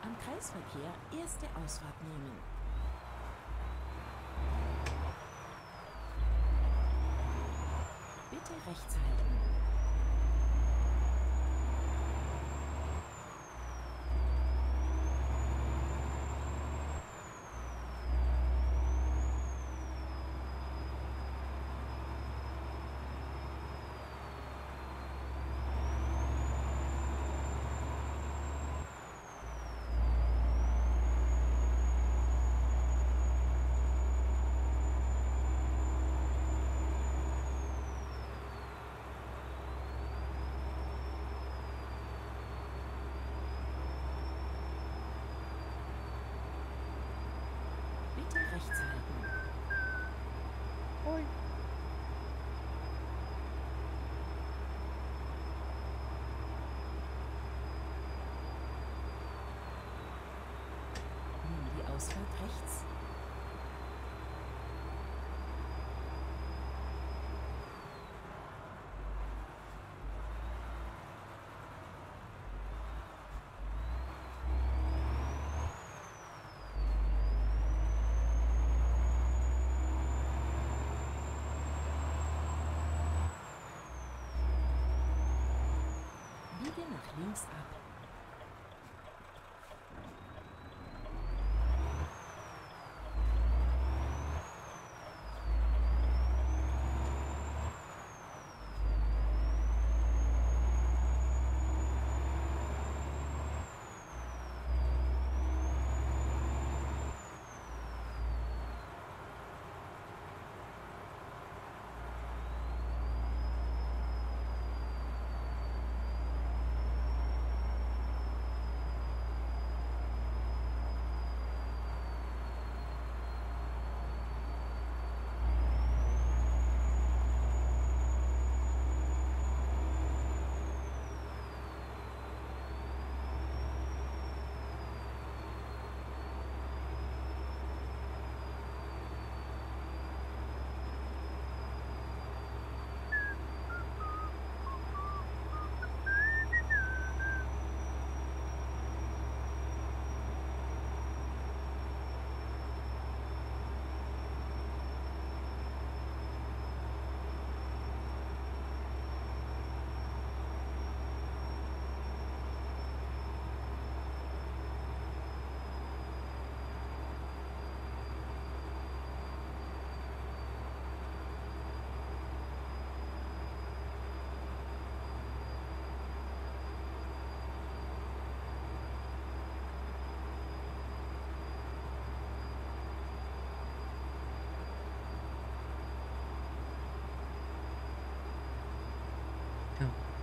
Am Kreisverkehr erste Ausfahrt nehmen. Bitte rechts halten. Bitte rechts halten. Ui. Ausfahrt rechts. Biege nach links ab.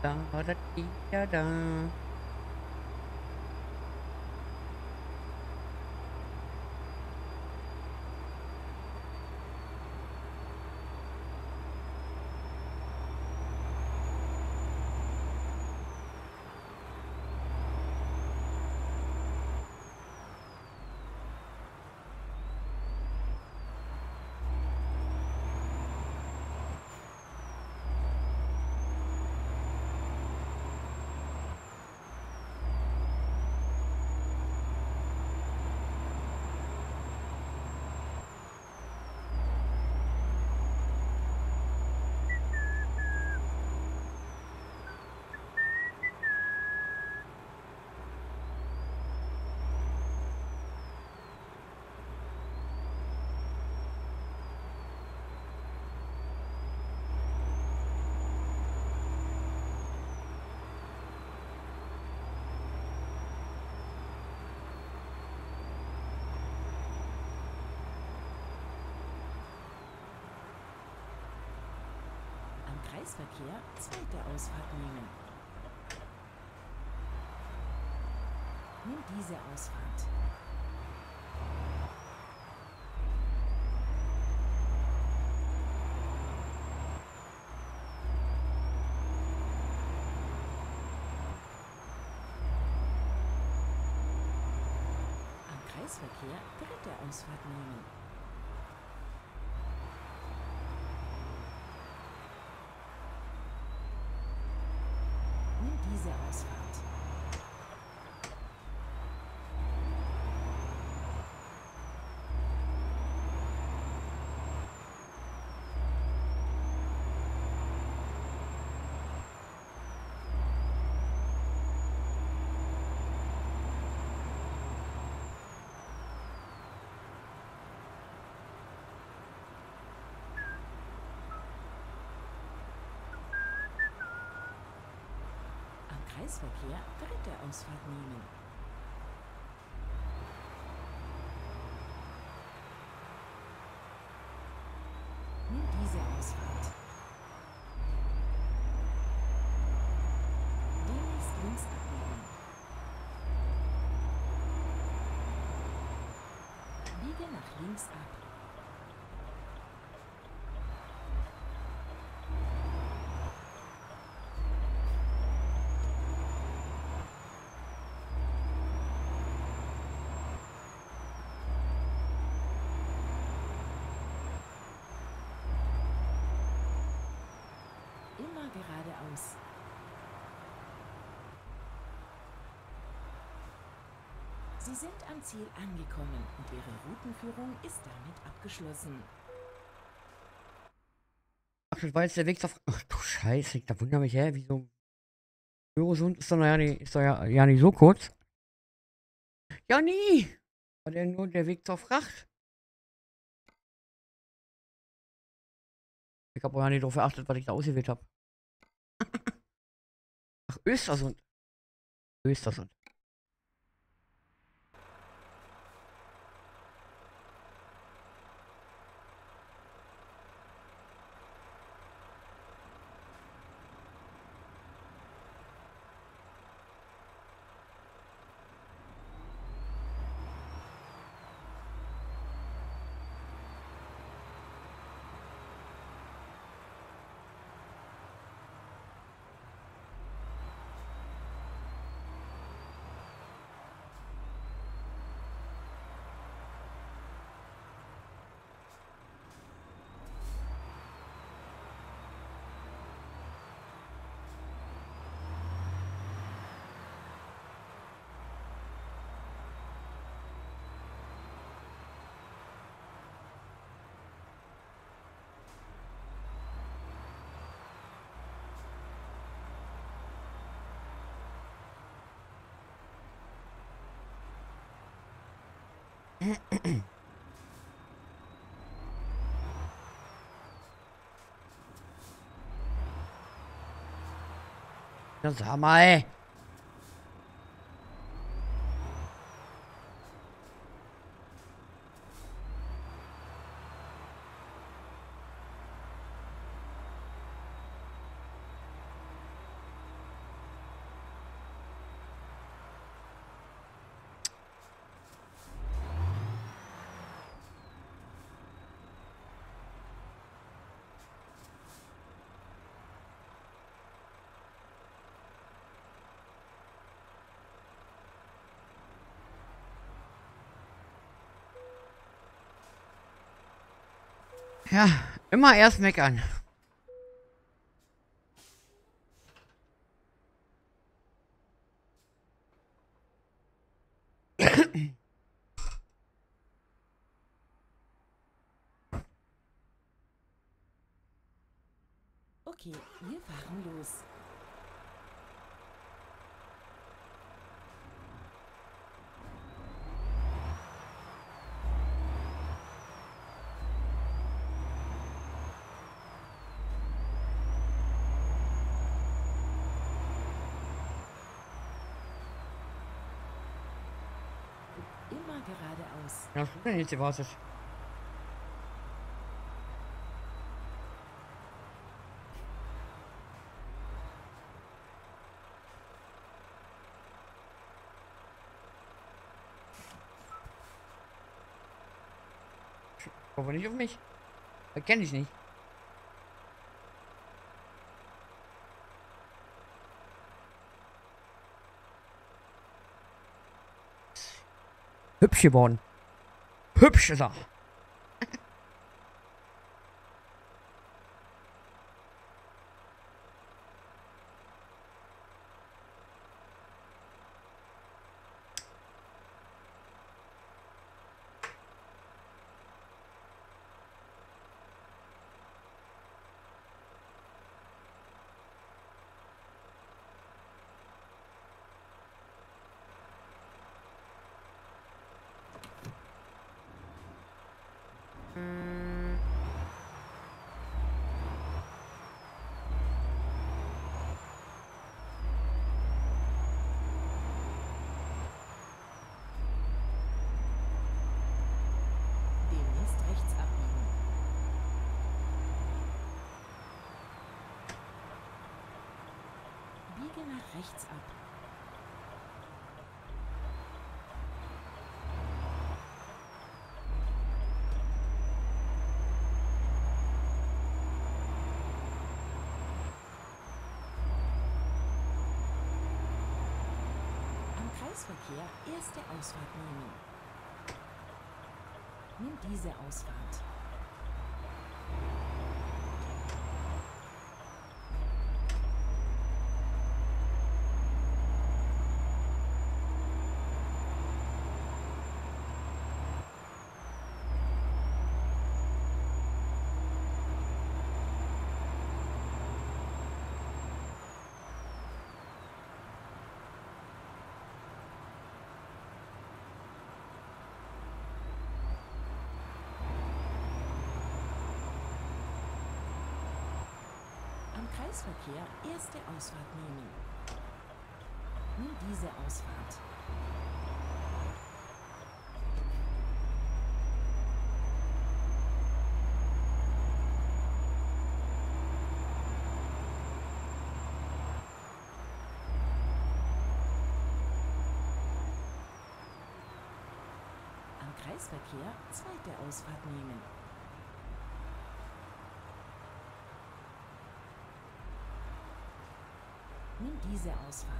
Da, da, di, da, da. Kreisverkehr zweite Ausfahrt nehmen. Nimm diese Ausfahrt. Am Kreisverkehr dritte Ausfahrt nehmen. Nimm diese Ausfahrt. Am Kreisverkehr dritte Ausfahrt nehmen. Nimm diese Ausfahrt. Demnächst links abbiegen. Biege nach links ab. Immer geradeaus. Sie sind am Ziel angekommen und Ihre Routenführung ist damit abgeschlossen. Ach, das war jetzt der Weg. Fra- Ach du Scheiße, da wundere mich, hä? Wieso? Öresund ist doch ja nicht, ist doch ja, ja nicht so kurz. Ja, nie! War der nur der Weg zur Fracht? Ich habe auch ja nicht darauf geachtet, was ich da ausgewählt habe. Ach, Östersund. Östersund. Ja, sag mal. Ja, immer erst meckern. Okay, wir fahren los. Ja, goed, niet te water. Kom niet op mich. Ik ken die niet. geworden. Hübsch ist er. Demnächst rechts abbiegen. Biege nach rechts ab. Am Kreisverkehr erste Ausfahrt nehmen. Nimm diese Ausfahrt. Am Kreisverkehr erste Ausfahrt nehmen. Nimm diese Ausfahrt. Am Kreisverkehr zweite Ausfahrt nehmen. Diese Ausfahrt.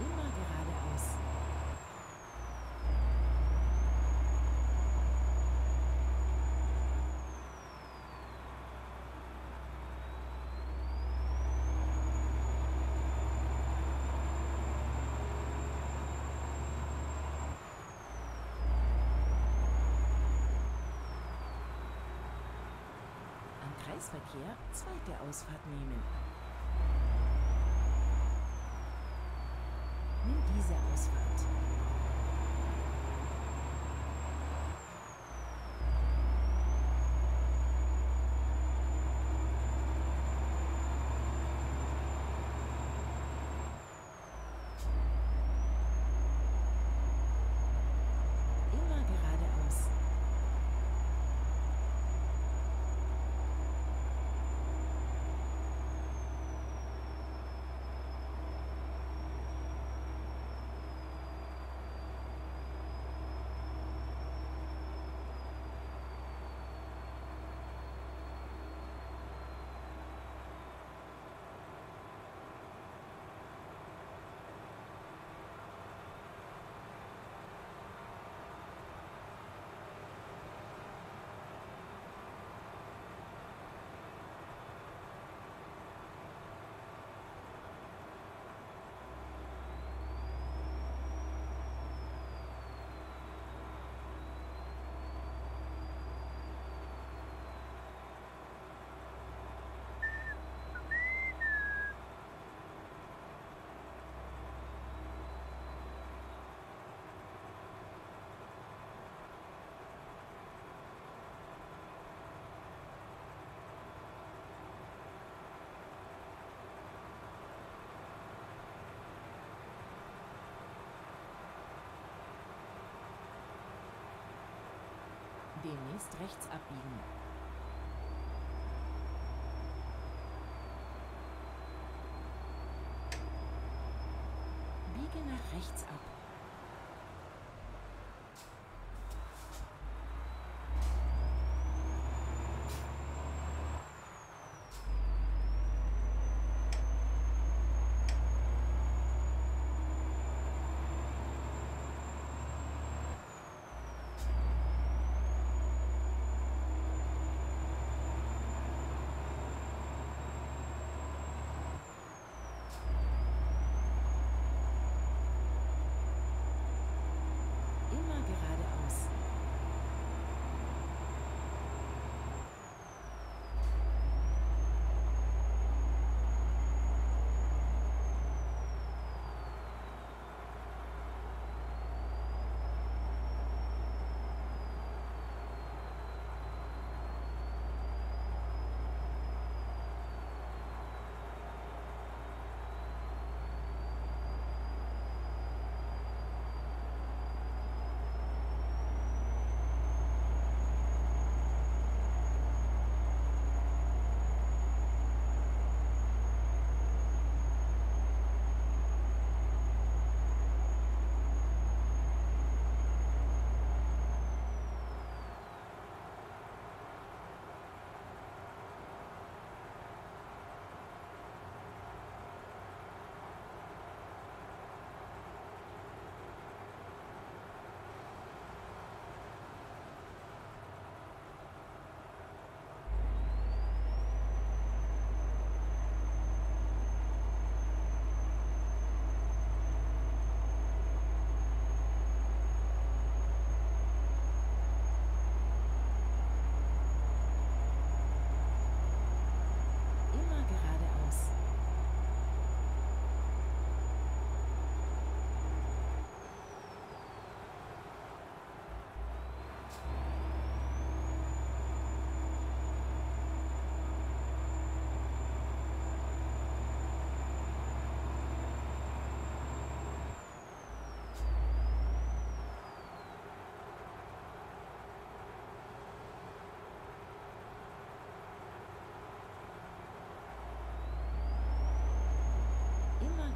Immer geradeaus. Am Kreisverkehr zweite Ausfahrt nehmen. Nimm diese Ausfahrt. Immer geradeaus. Demnächst rechts abbiegen. Biege nach rechts ab.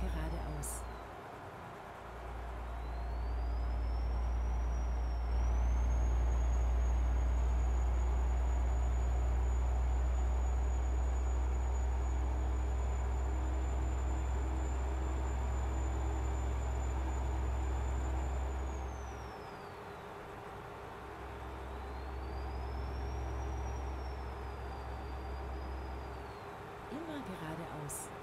Geradeaus. Geradeaus.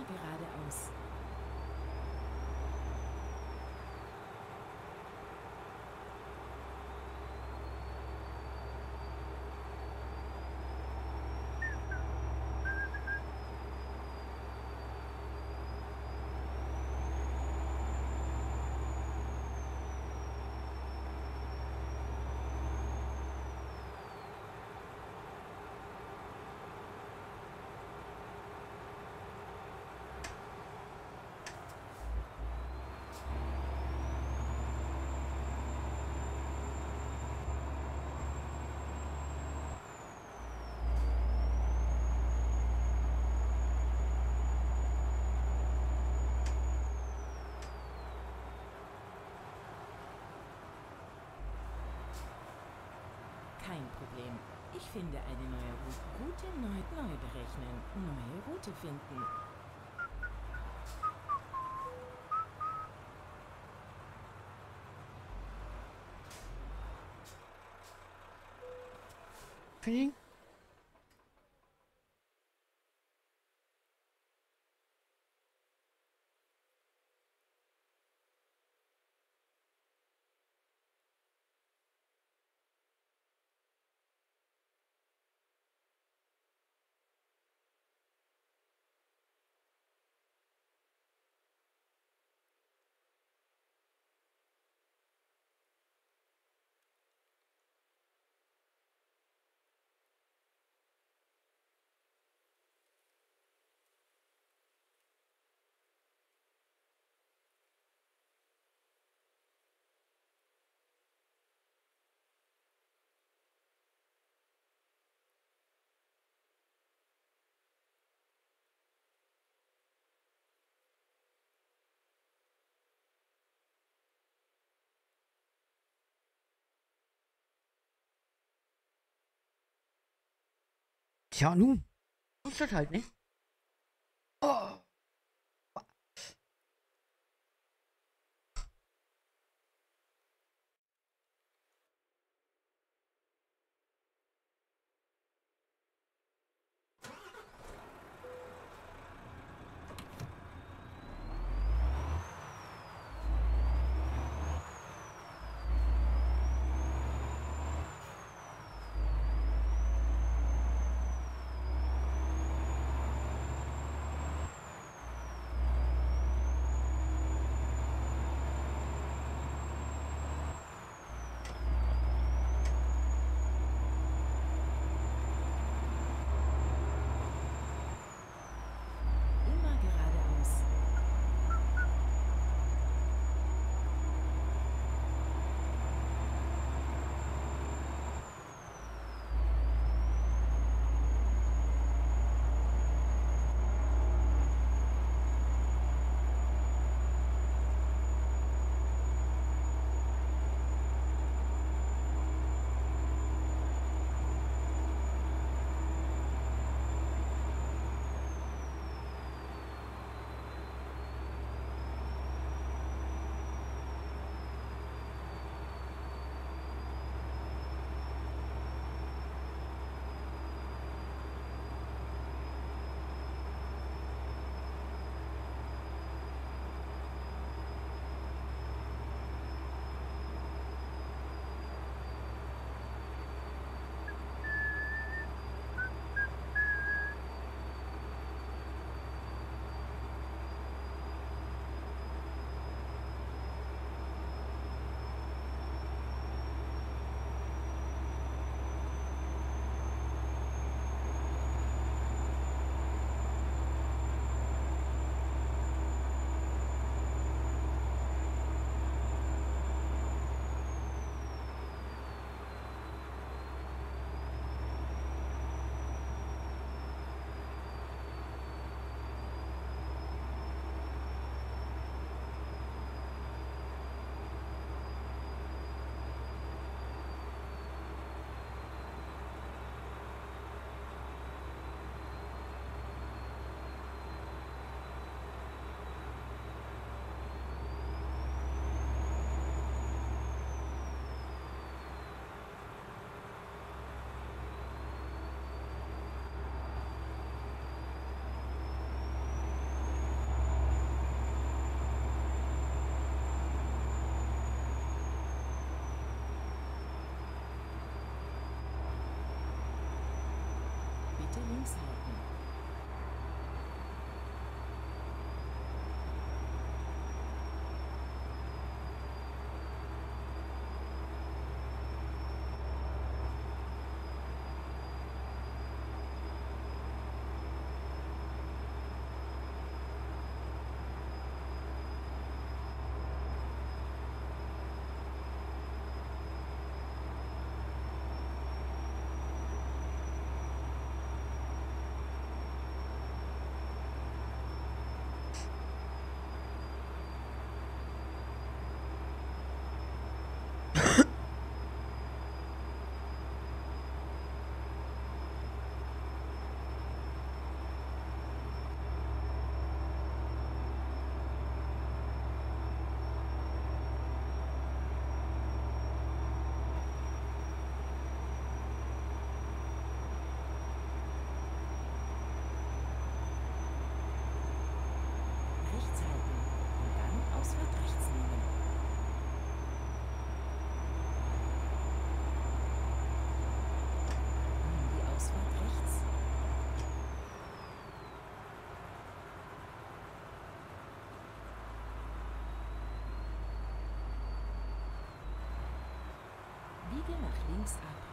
immer geradeaus. Kein Problem. Ich finde eine neue Route. Route neu, neu berechnen. Neue Route finden. Feeling? Tja, nun. Ist das halt, ne? Bitte links halten. Rechts halten und dann Ausfahrt rechts nehmen. Nimm die Ausfahrt rechts. Biege nach links ab.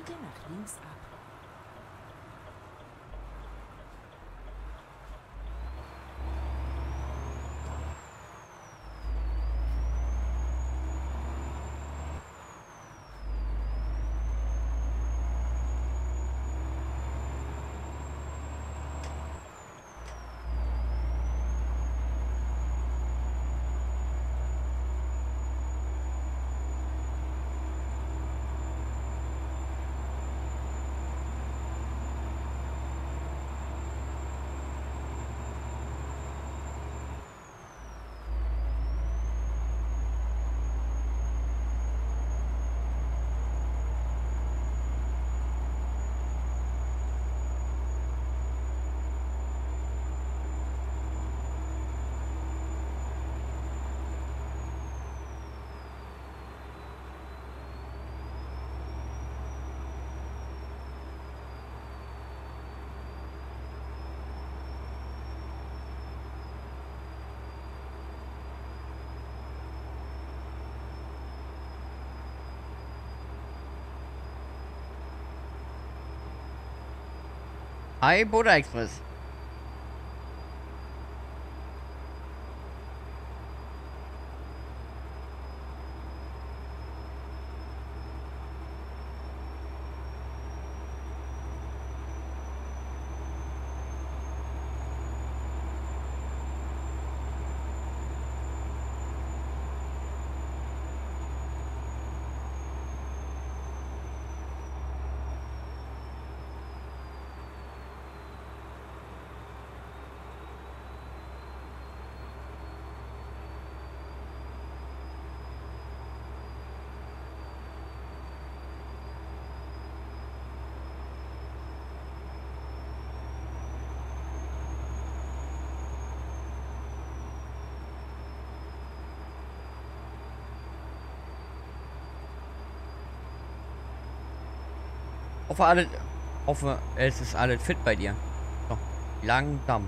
Biege nach links ab. Hi, Buddha Express. Hoffe, alle, hoffe, es ist alles fit bei dir. So, langsam.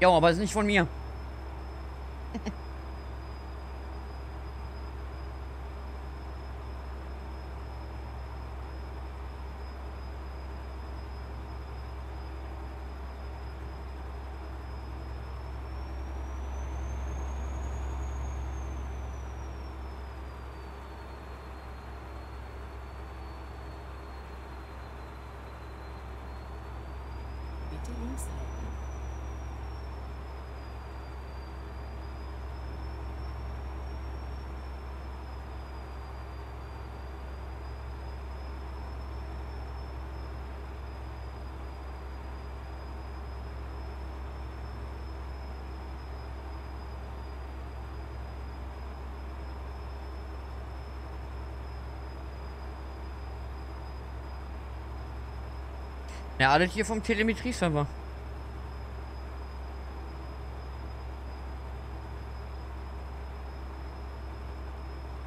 Ja, aber es ist nicht von mir. Ja, alles hier vom Telemetrie-Server.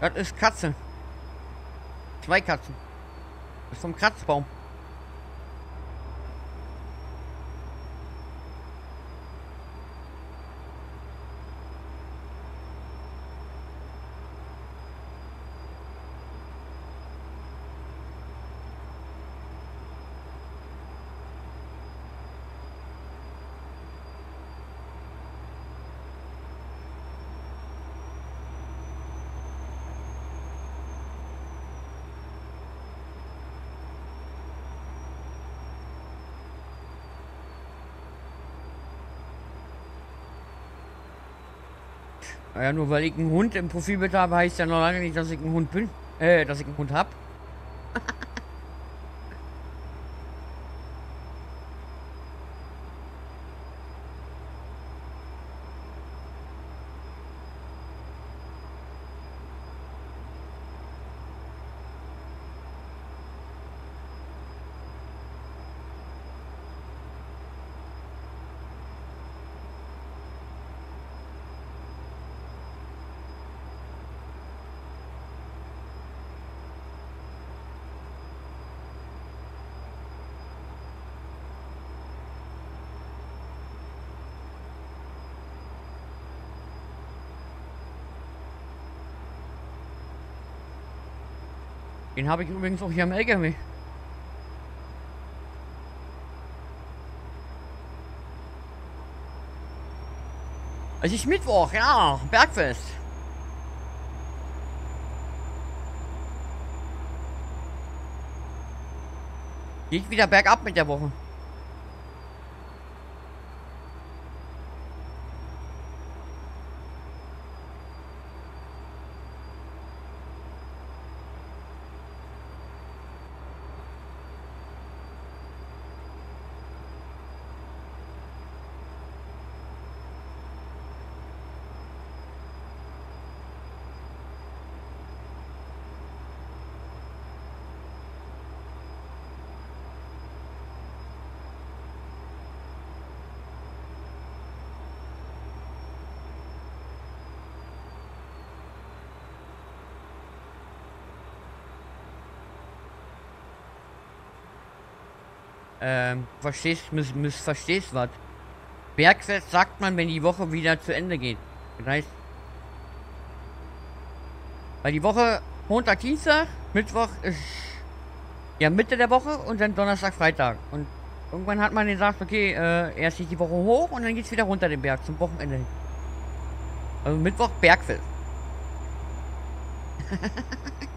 Das ist Katze. Zwei Katzen. Das ist vom Kratzbaum. Ja, nur weil ich einen Hund im Profilbild habe, heißt ja noch lange nicht, dass ich einen Hund bin. Äh, dass ich einen Hund hab. Den habe ich übrigens auch hier am LKW. Es ist Mittwoch, ja, Bergfest. Geht wieder bergab mit der Woche. Ähm, verstehst, miss, missverstehst was. Bergfest sagt man, wenn die Woche wieder zu Ende geht. Das heißt, weil die Woche Montag, Dienstag, Mittwoch ist ja Mitte der Woche und dann Donnerstag, Freitag. Und irgendwann hat man gesagt, okay, äh, erst geht die Woche hoch und dann geht es wieder runter den Berg zum Wochenende hin. Also Mittwoch Bergfest. (laughs)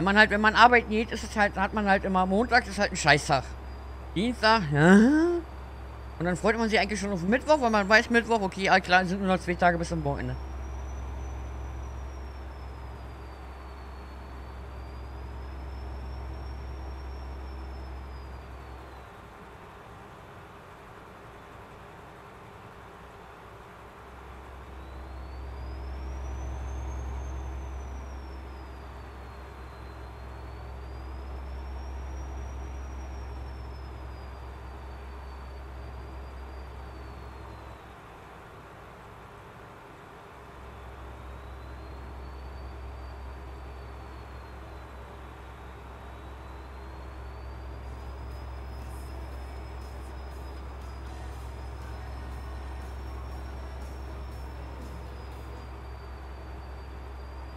Weil man halt, wenn man arbeiten geht, ist es halt, hat man halt immer, Montag ist halt ein Scheißtag. Dienstag, ja. Und dann freut man sich eigentlich schon auf Mittwoch, weil man weiß, Mittwoch, okay, all klar, sind nur noch zwei Tage bis zum Wochenende.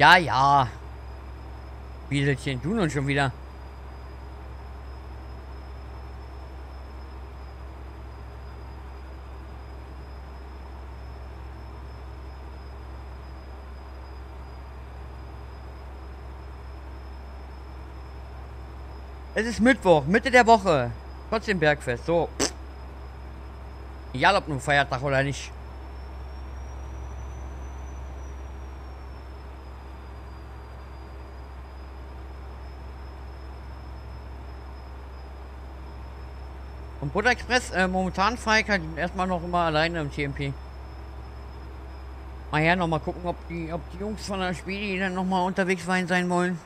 Ja, ja. Wieselchen, du nun schon wieder. Es ist Mittwoch, Mitte der Woche. Trotzdem Bergfest. So. Egal ob nun Feiertag oder nicht. Butter Express, äh, momentan fahre ich halt erstmal noch immer alleine im TMP. Mal her noch mal gucken, ob die, ob die Jungs von der Spieli dann noch mal unterwegs sein, sein wollen.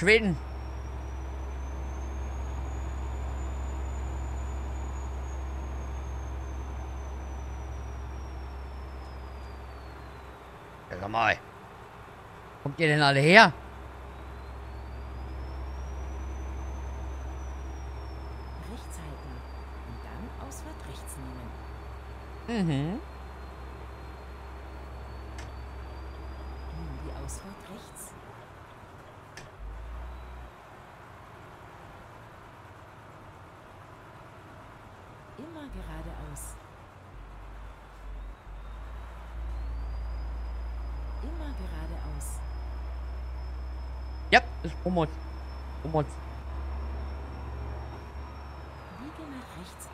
Schweden. Ja, sag mal. Kommt ihr denn alle her? Rechts halten und dann Ausfahrt rechts nehmen. Mhm. Nun die Ausfahrt rechts. Immer geradeaus. Immer geradeaus. Promot. Promot. Biege nach rechts ab.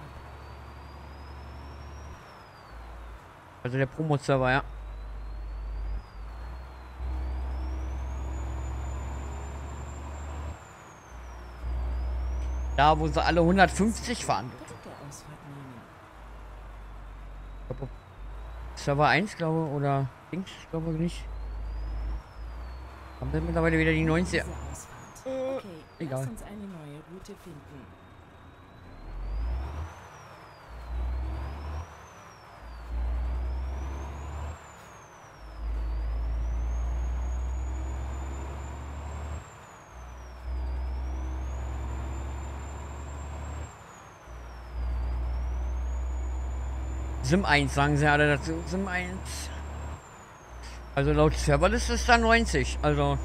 Also der Promo-Server, ja. Da, wo sie alle 150 fahren. Server 1, glaube oder Dings, glaube ich nicht. Haben wir mittlerweile wieder die 90. Diese Ausfahrt. Okay, egal. lass uns eine neue Route finden. Sim 1, sagen sie alle dazu. Sim 1. Also laut Serverliste ist da 90. Also.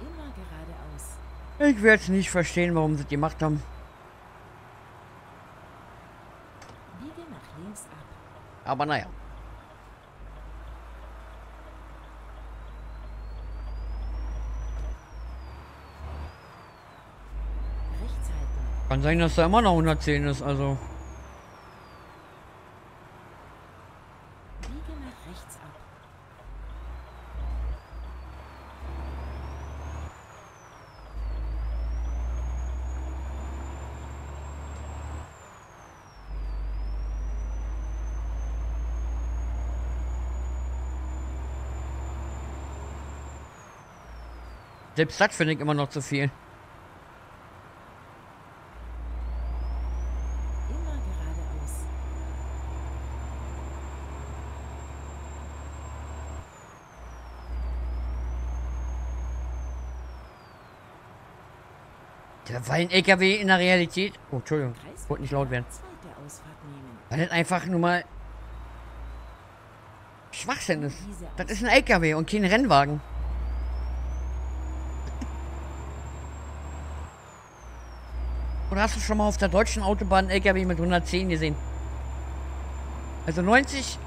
Immer geradeaus. Ich werde es nicht verstehen, warum sie das gemacht haben. Aber naja. Rechts halten. Kann sein, dass da immer noch 110 ist, also. Biege nach rechts ab. Selbst das finde ich immer noch zu viel. Immer geradeaus. Der weil ein LKW in der Realität. Oh, Entschuldigung. Kreisverkehr. Wollte nicht laut werden. Weil das einfach nur mal. Schwachsinn ist. Das ist ein LKW und kein Rennwagen. (laughs) Oder hast du schon mal auf der deutschen Autobahn einen LKW mit 110 gesehen? Also 90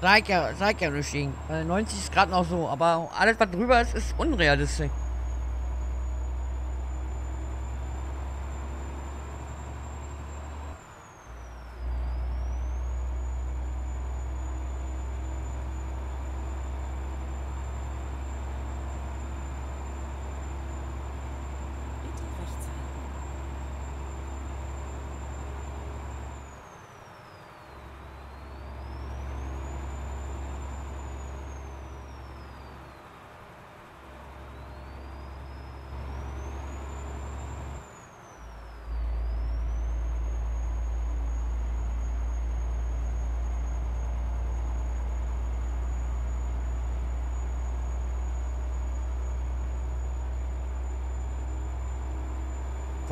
sag ich ja, sag ich ja nicht gegen. Weil 90 ist gerade noch so, aber alles was drüber ist, ist unrealistisch.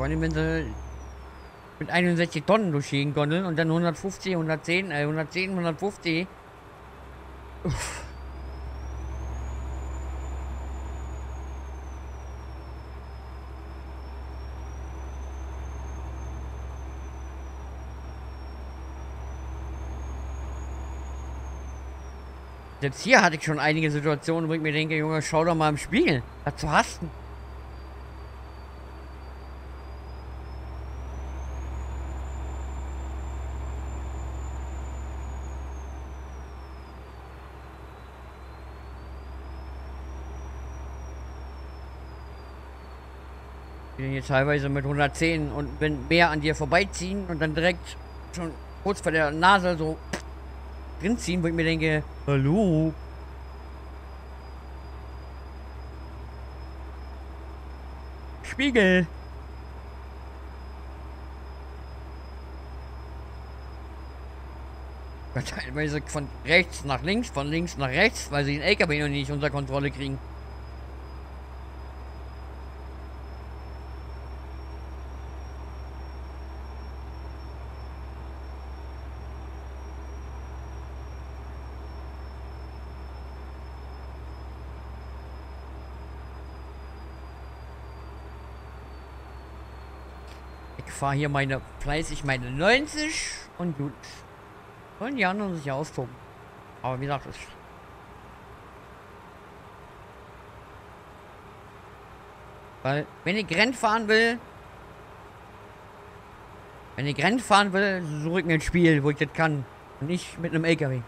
Vor wenn sie mit 61 Tonnen durch die gondeln und dann 150, 110, äh, 110, 150. Uff. Selbst hier hatte ich schon einige Situationen, wo ich mir denke, Junge, schau doch mal im Spiegel. Was zu hasten. Hier teilweise mit 110 und wenn mehr an dir vorbeiziehen und dann direkt schon kurz vor der Nase so drin ziehen, wo ich mir denke, hallo. Spiegel. Teilweise von rechts nach links, von links nach rechts, weil sie den LKW noch nicht unter Kontrolle kriegen. Ich fahre hier meine fleißig meine 90 und gut. Sollen die anderen sich austoben. Aber wie gesagt, das Weil, wenn ich Renn fahren will, wenn ich Renn fahren will, suche ich mir ein Spiel, wo ich das kann. Und nicht mit einem LKW.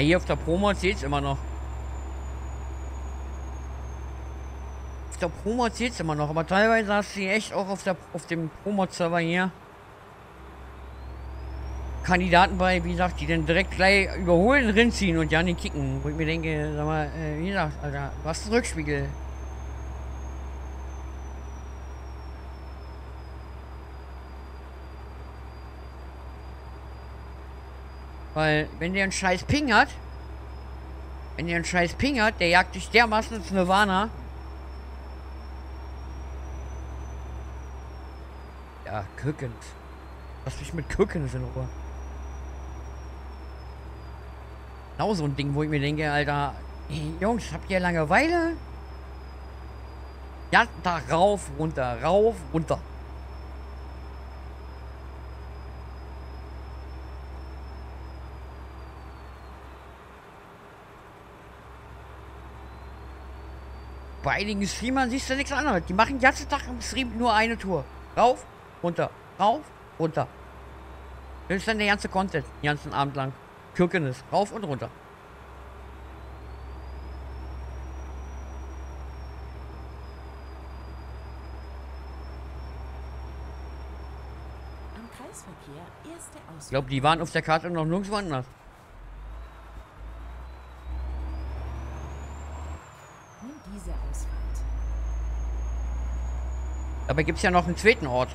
Hier auf der Promo zählt's immer noch. Auf der Promo zählt's immer noch, aber teilweise hast du hier echt auch auf, der, auf dem Promo-Server hier Kandidaten bei, wie gesagt, die dann direkt gleich überholen, rinziehen und ja nicht kicken. Wo ich mir denke, sag mal, äh, wie gesagt, Alter, du hast einen Rückspiegel. Weil, wenn der einen scheiß Ping hat, Wenn ihr einen scheiß Ping hat, der jagt dich dermaßen ins Nirvana. Ja, Kückens. Lass mich mit Kückens in Ruhe. Genau so ein Ding, wo ich mir denke, Alter, Jungs, habt ihr Langeweile? Ja, da rauf, runter, rauf, runter. Einigen Streamern siehst du nichts anderes. Die machen den ganzen Tag im Stream nur eine Tour. Rauf, runter, rauf, runter. Das ist dann der ganze Content, den ganzen Abend lang. Kirkenes, rauf und runter. Ich glaube, die waren auf der Karte noch nirgendwo anders. Nun diese Ausfahrt. Dabei gibt es ja noch einen zweiten Ort.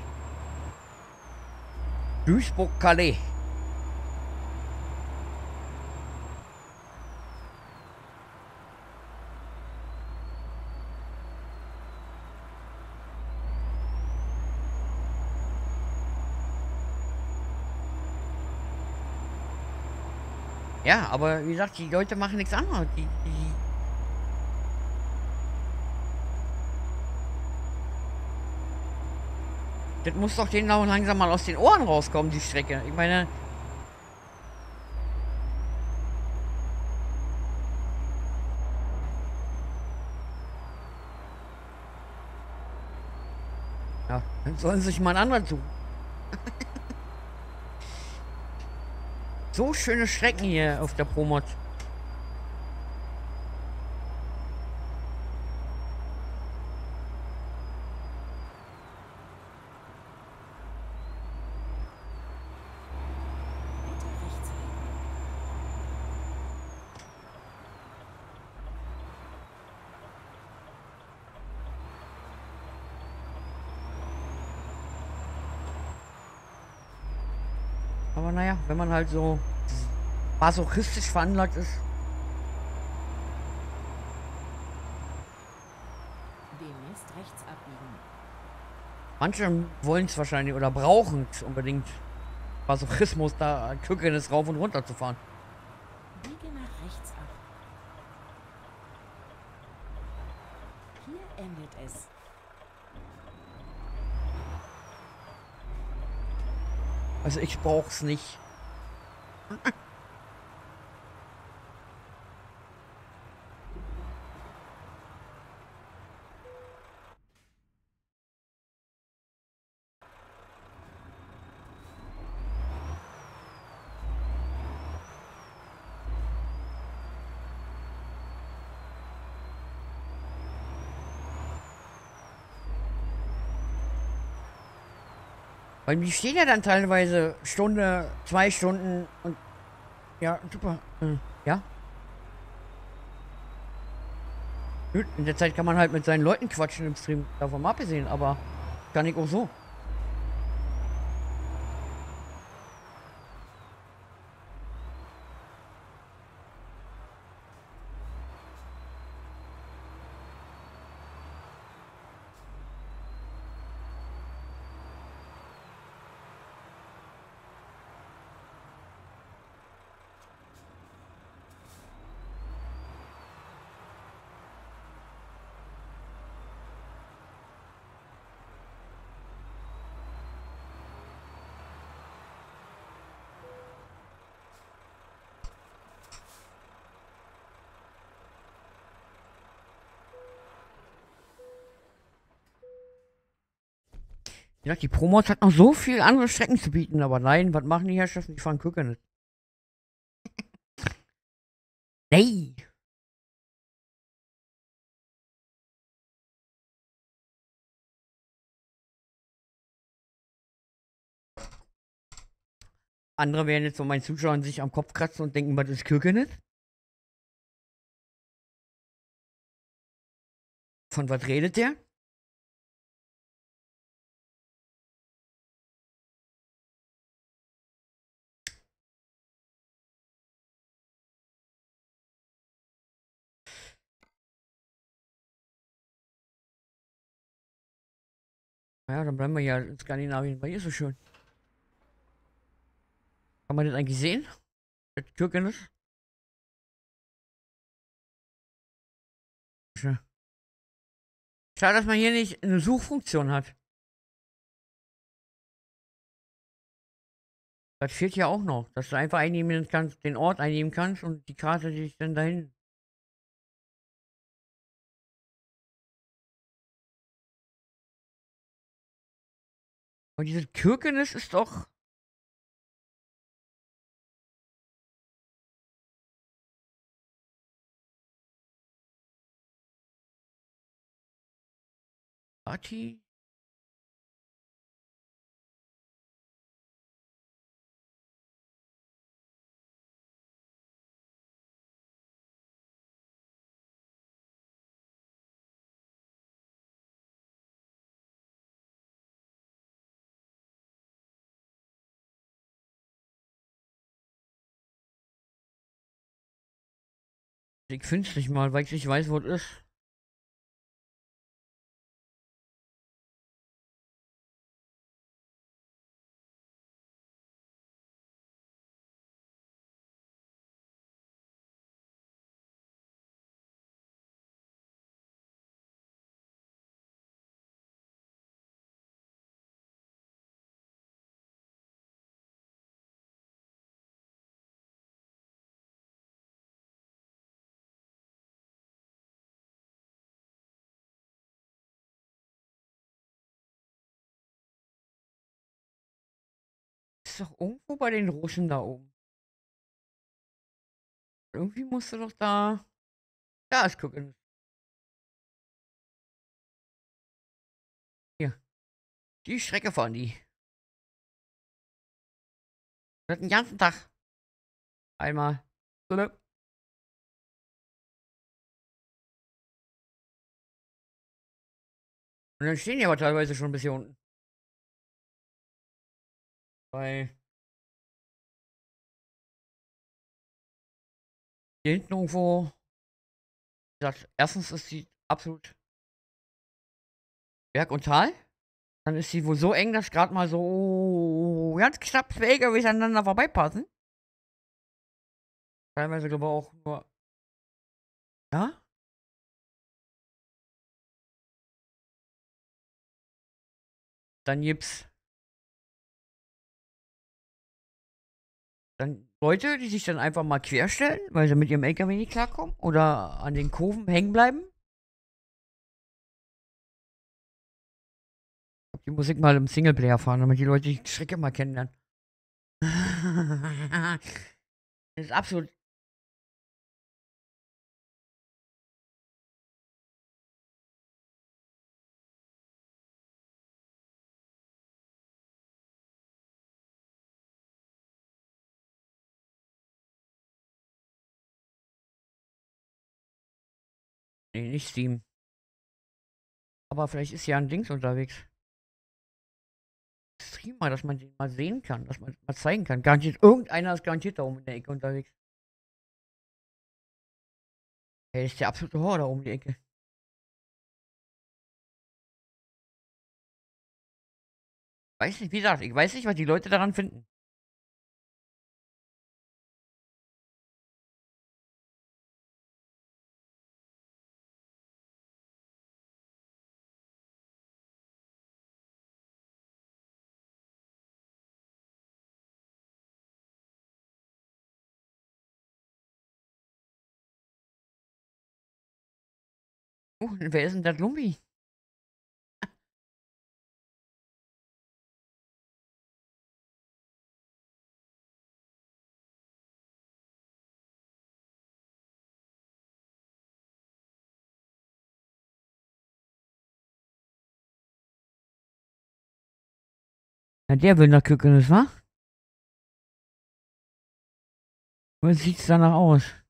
Duisburg-Calais. Ja, aber wie gesagt, die Leute machen nichts anderes. Die, die Das muss doch denen auch langsam mal aus den Ohren rauskommen, die Strecke. Ich meine. Ja, dann sollen sie sich mal einen anderen suchen. (laughs) so schöne Strecken hier auf der Promod. Bitte rechts halten. Aber naja, wenn man halt so masochistisch veranlagt ist, Demnächst rechts abbiegen. Manche wollen es wahrscheinlich oder brauchen es unbedingt. Masochismus, da Kückenes rauf und runter zu fahren. Biege nach rechts ab. Hier endet es. Also ich brauch's nicht. Weil die stehen ja dann teilweise Stunde, zwei Stunden und ja, super. Äh, ja. Gut, in der Zeit kann man halt mit seinen Leuten quatschen im Stream, davon mal abgesehen, aber kann ich auch so. Ja, die Promos hat noch so viel andere Strecken zu bieten, aber nein, was machen die Herrschaften? Die fahren Kückernet. (laughs) nee. Andere werden jetzt von meinen Zuschauern sich am Kopf kratzen und denken, was ist Kürkenet? Von was redet der? Ja, dann bleiben wir ja in Skandinavien, hier ist so schön. Kann man das eigentlich sehen? Das Türkenisch? Schade, dass man hier nicht eine Suchfunktion hat. Das fehlt ja auch noch, dass du einfach einnehmen kannst, den Ort einnehmen kannst und die Karte dich dann dahin. Und dieses Kirkenes ist doch. Party. Ich find's nicht mal, weil ich nicht weiß, wo es ist. Ist doch irgendwo bei den Russen da oben. Irgendwie musst du doch da. Da ist gucken. Hier. Die Strecke fahren die. Das den ganzen Tag. Einmal. Und dann stehen die aber teilweise schon bis hier unten. Weil. Hier hinten irgendwo. Wie gesagt, erstens ist sie absolut Berg und Tal. Dann ist sie wohl so eng, dass gerade mal so ganz knapp zwei LKWs aneinander vorbeipassen. Teilweise glaube ich auch nur. Ja? Dann gibt's dann Leute, die sich dann einfach mal querstellen, weil sie mit ihrem LKW nicht klarkommen oder an den Kurven hängen bleiben. Ich hab die Musik mal im Singleplayer fahren, damit die Leute die Strecke mal kennenlernen. (laughs) das ist absolut. Nicht Steam. Aber vielleicht ist ja ein Dings unterwegs. Stream mal, dass man den mal sehen kann, dass man mal zeigen kann. Garantiert, irgendeiner ist garantiert da oben in der Ecke unterwegs. Er ist der absolute Horror da oben die Ecke. Weiß nicht, wie gesagt, ich weiß nicht, was die Leute daran finden. Oh, wer ist denn der Lumbi? Ja, der will nach Kökenes, wa? Wie sieht's danach aus?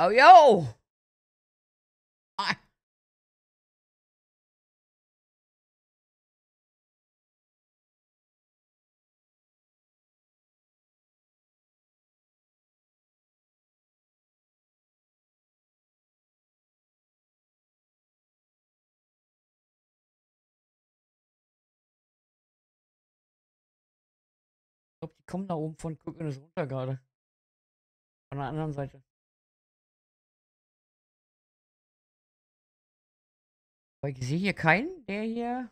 Oh, yo! I glaube, die kommen da oben von, gucken es runter gerade. Von der anderen Seite. Aber ich sehe hier keinen, der hier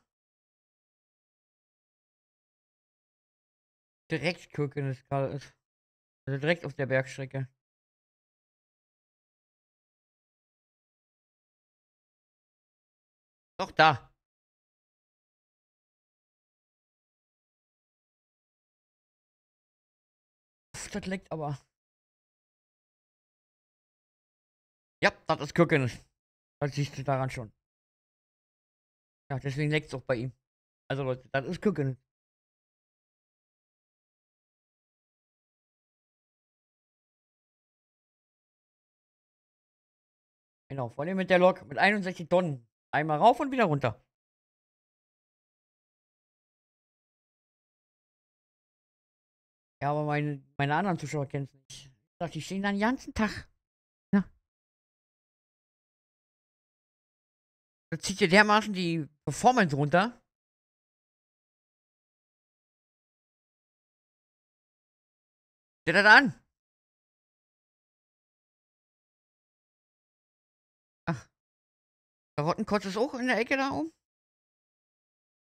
direkt Cookiness gerade ist. Also direkt auf der Bergstrecke. Doch, da. Das leckt aber. Ja, das ist Cookiness. Das siehst du daran schon. Ja, deswegen es auch bei ihm. Also Leute, das ist Cookiness. Genau, vor allem mit der Lok mit 61 Tonnen. Einmal rauf und wieder runter. Ja, aber meine, meine anderen Zuschauer kennen es nicht. Ich dachte, die stehen da den ganzen Tag. Da zieht dir dermaßen die Performance runter. Seht das an? Karottenkotz ist auch in der Ecke da oben?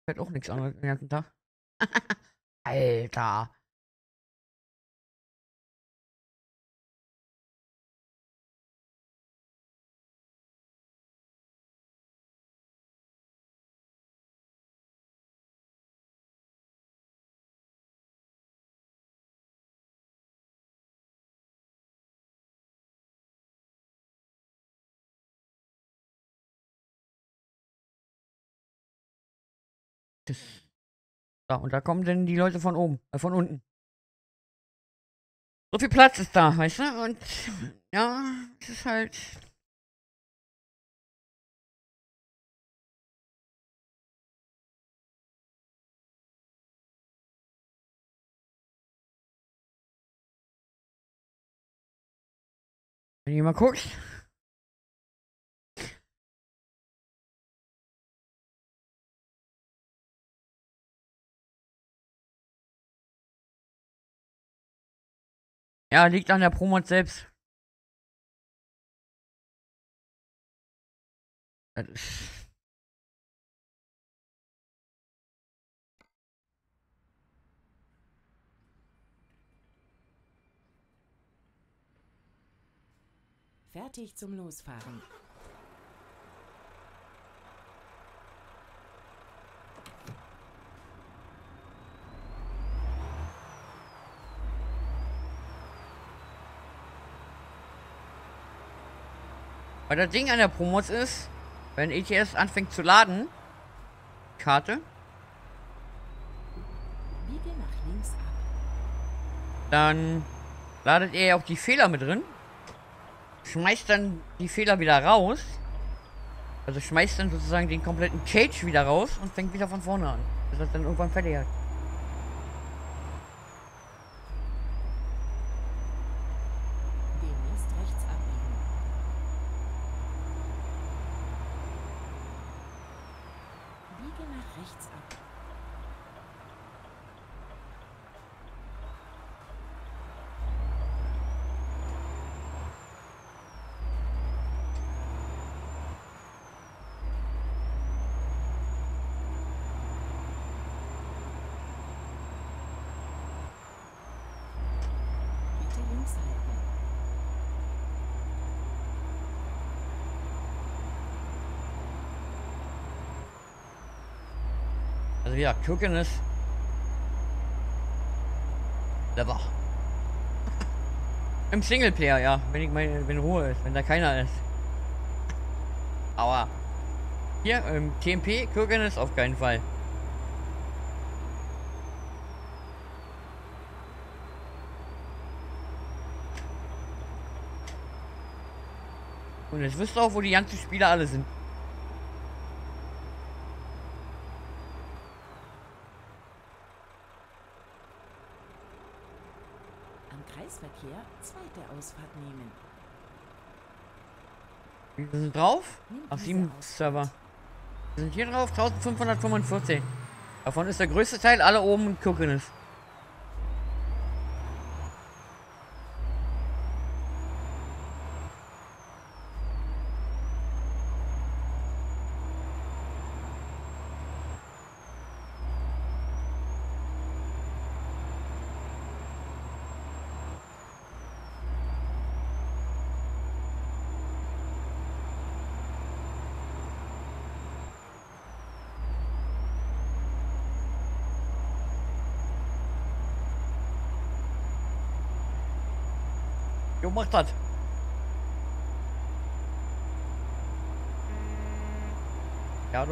Fällt auch nichts anderes den ganzen Tag. (laughs) Alter. Das so, und da kommen dann die Leute von oben, äh, von unten. So viel Platz ist da, weißt du? Und ja, es ist halt. Wenn du mal guckst. Ja, liegt an der Promot selbst. Fertig zum Losfahren. Weil das Ding an der Promos ist, wenn ETS anfängt zu laden, Karte, Biege nach links ab. dann ladet er ja auch die Fehler mit drin, schmeißt dann die Fehler wieder raus, also schmeißt dann sozusagen den kompletten Cage wieder raus und fängt wieder von vorne an, bis er dann irgendwann fertig hat. Demnächst rechts abbiegen. Biege nach rechts ab. Bitte links halten. Also ja, gucken ist clever. Im Singleplayer, ja, wenn ich meine, wenn Ruhe ist, wenn da keiner ist. Aber hier im TMP gucken ist auf keinen Fall. Und jetzt wisst ihr auch, wo die ganzen Spieler alle sind. Am Kreisverkehr zweite Ausfahrt nehmen. Wir sind drauf? Auf diese 7 Ausfahrt. Server. Wir sind hier drauf, 1545. Davon ist der größte Teil alle oben in Cookiness. Jo, mach das. Ja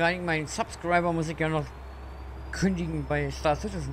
gerade meinen Subscriber muss ich ja noch kündigen bei Star Citizen.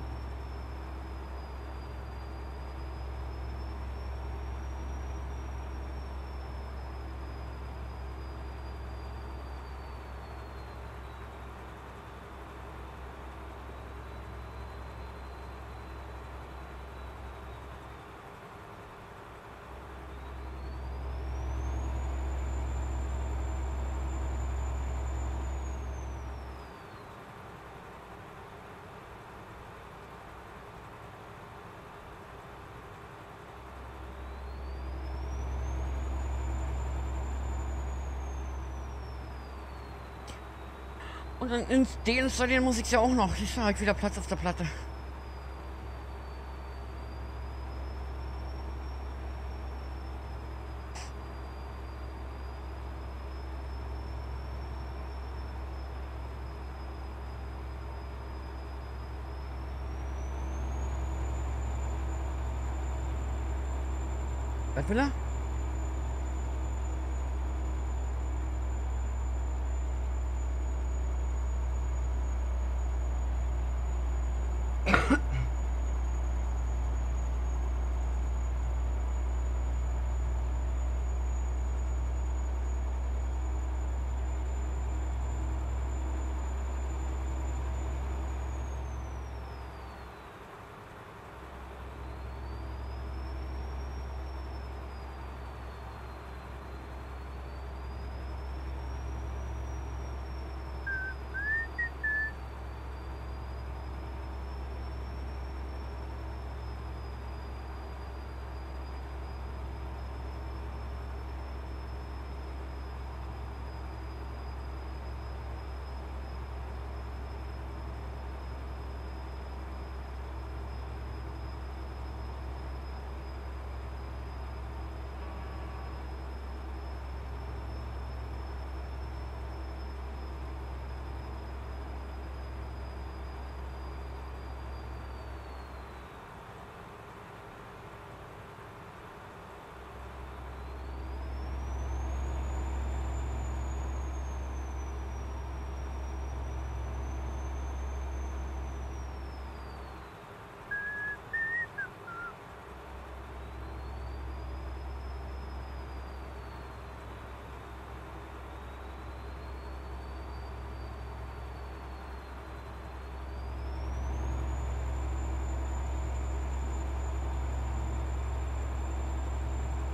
Und dann ins deinstallieren muss ich ja auch noch. Ich habe wieder Platz auf der Platte. Was will er?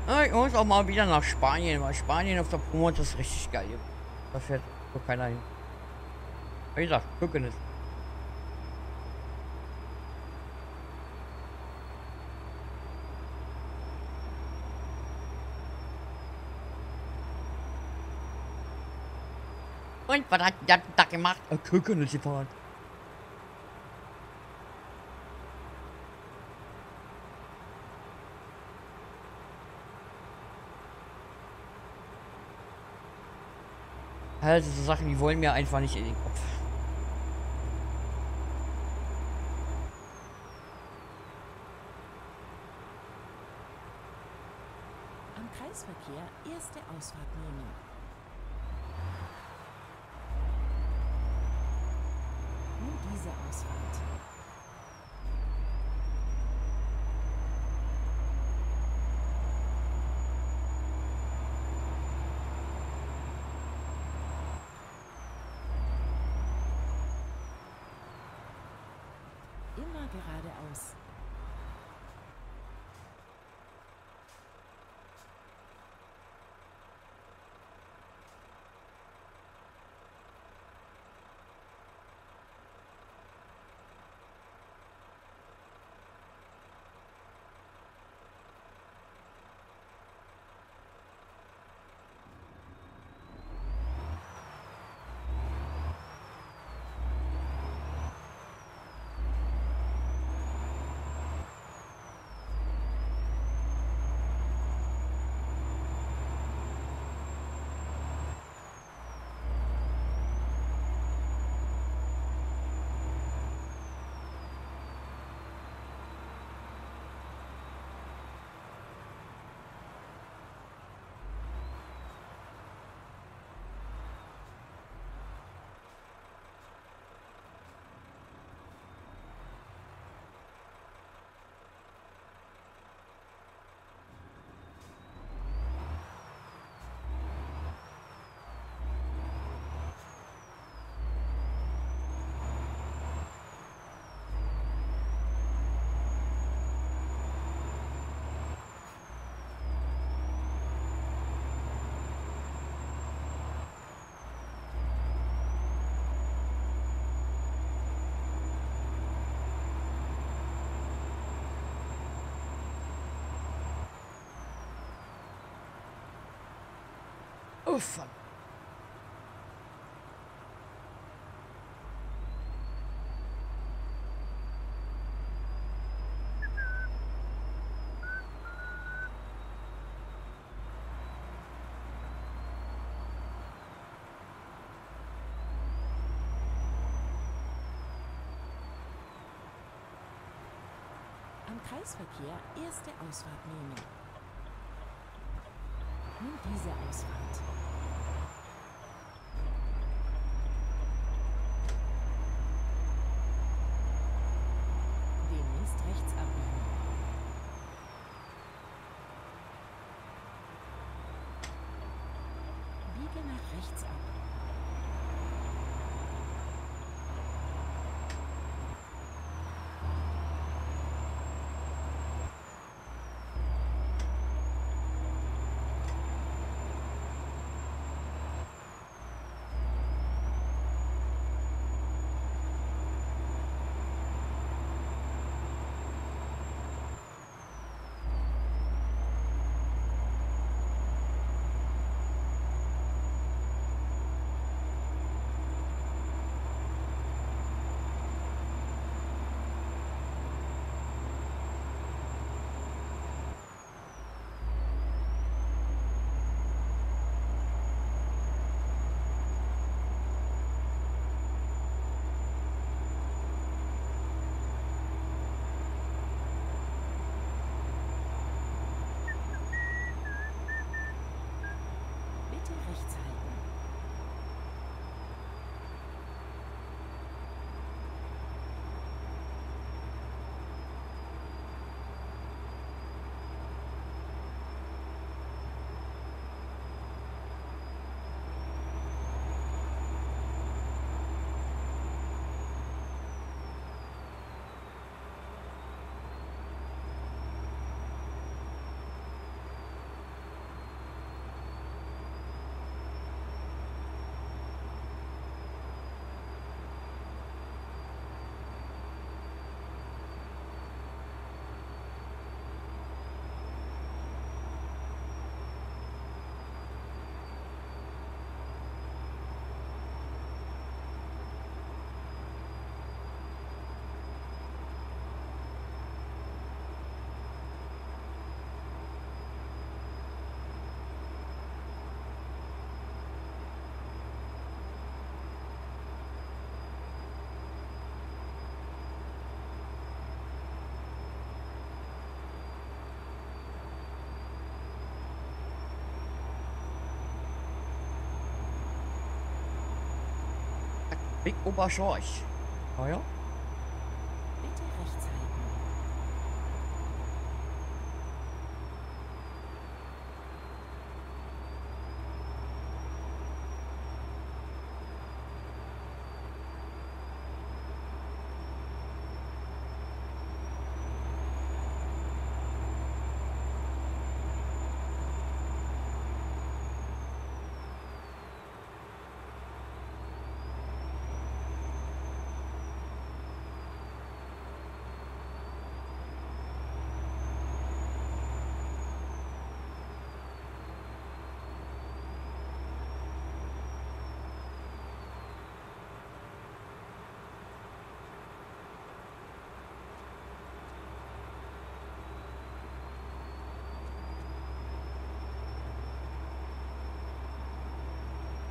Ich muss auch mal wieder nach Spanien, weil Spanien auf der Promo das ist richtig geil. Da fährt so keiner hin. Wie gesagt, gucken ist. Und was hat der da gemacht? Ein Küken ist gefahren. Also so Sachen, die wollen mir einfach nicht in den Kopf. Am Kreisverkehr erste Ausfahrt nehmen. Fuck. Am Kreisverkehr erste Ausfahrt nehmen. Nimm diese Ausfahrt. Big Oberschorch. Oh ja?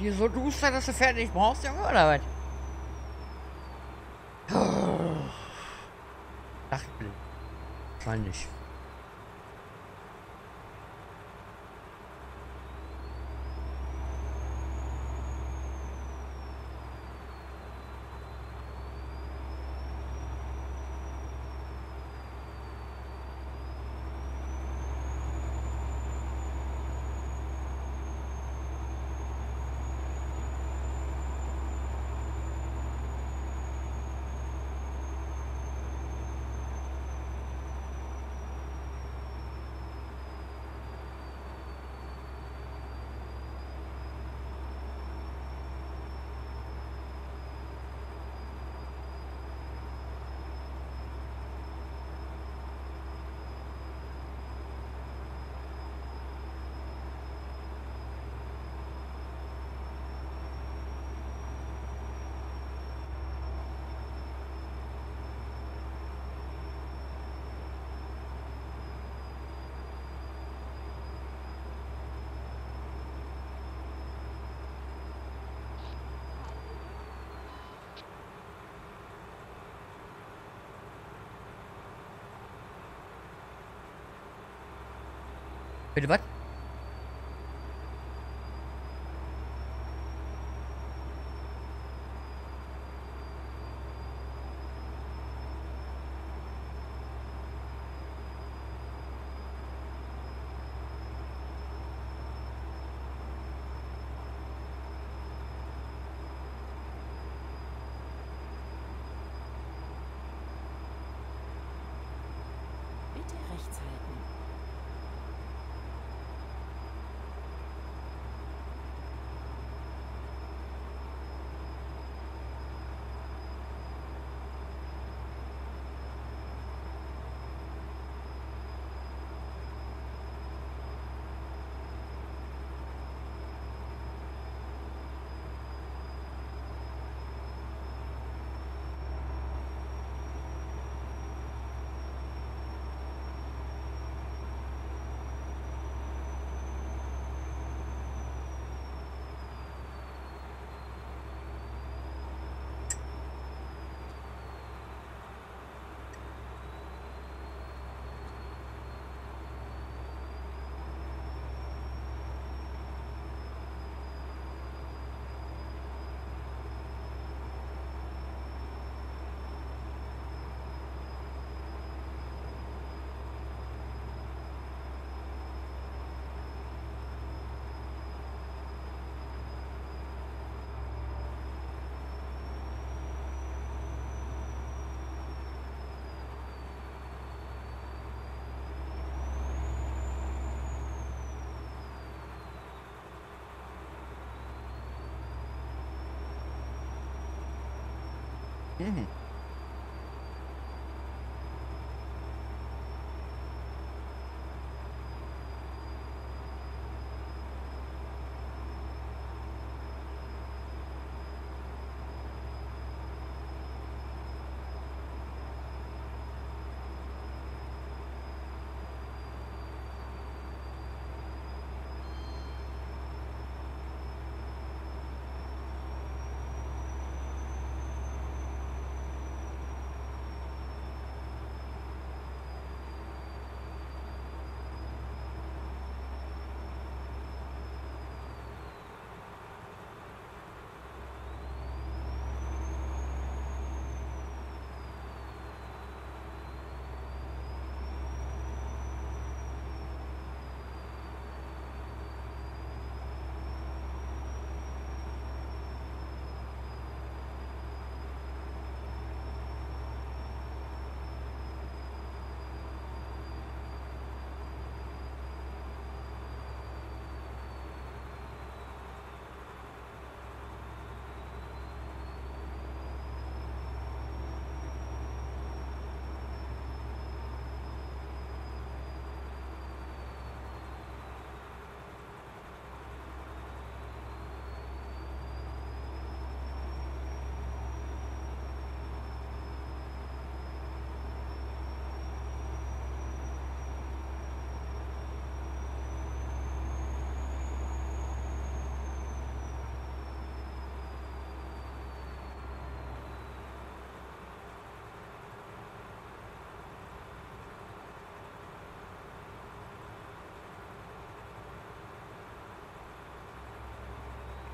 Hier so duster, dass du fertig brauchst, Junge, oder was? Dachte. Wahrscheinlich. Bitte was? Mm-hmm.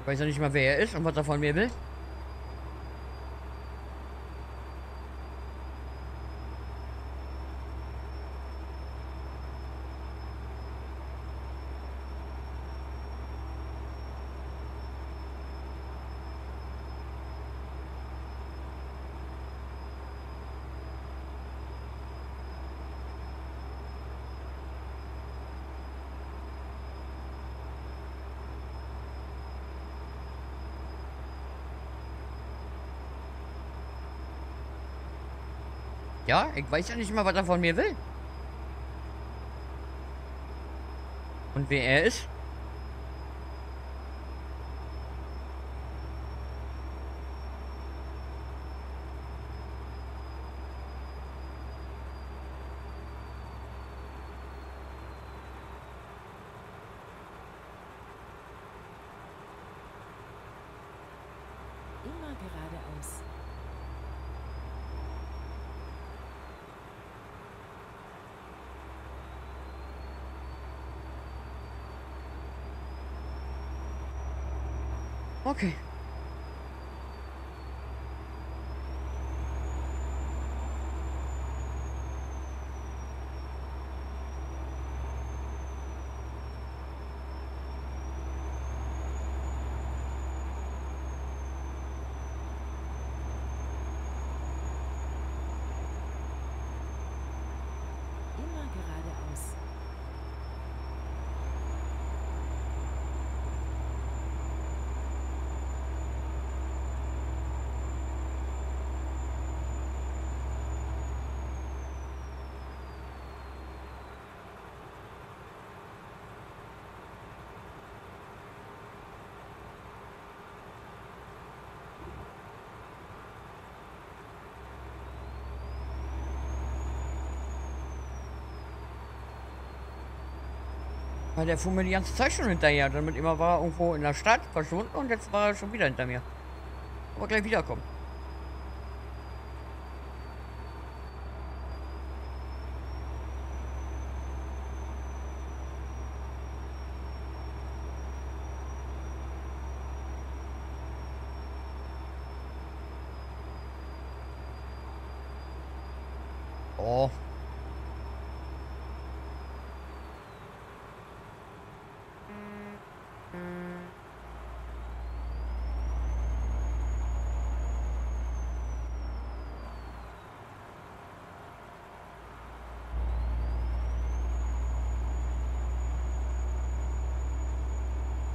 Ich weiß ja nicht mal, wer er ist und was er von mir will. Ja, ich weiß ja nicht mal, was er von mir will. Und wer er ist? Immer geradeaus. Okay. Immer geradeaus. Weil der fuhr mir die ganze Zeit schon hinterher. Damit immer war er irgendwo in der Stadt verschwunden und jetzt war er schon wieder hinter mir. Aber gleich wiederkommen. Oh.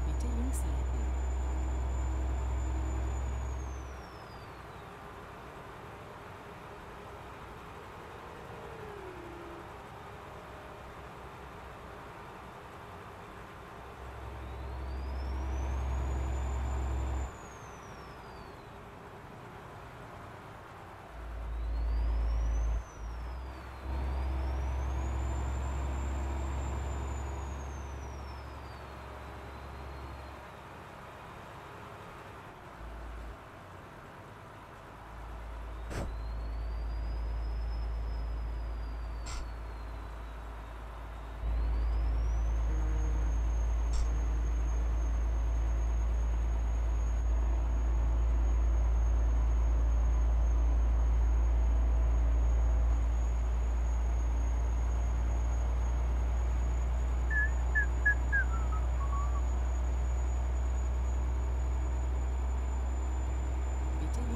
Bitte links halten.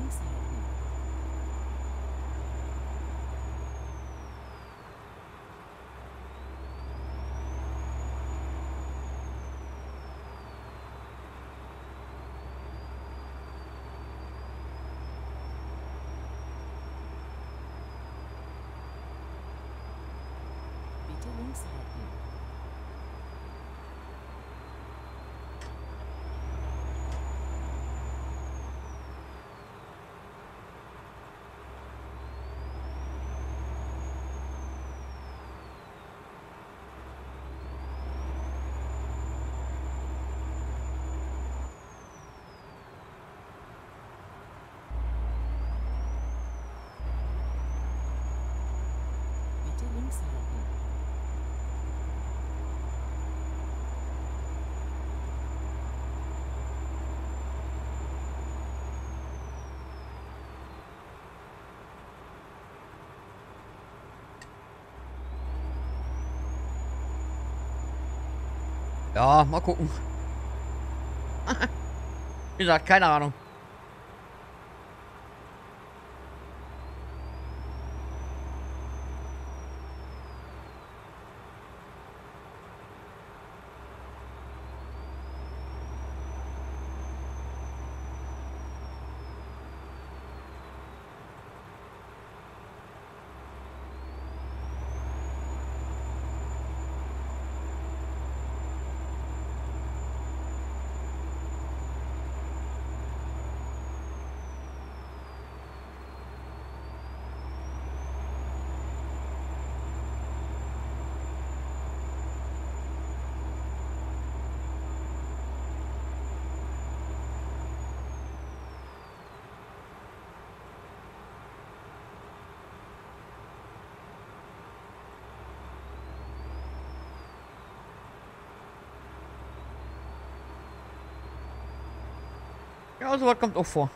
Bitte links halten. Bitte links halten. Bitte links halten. Ja, mal gucken. (laughs) Wie gesagt, keine Ahnung. Sowas kommt auch vor.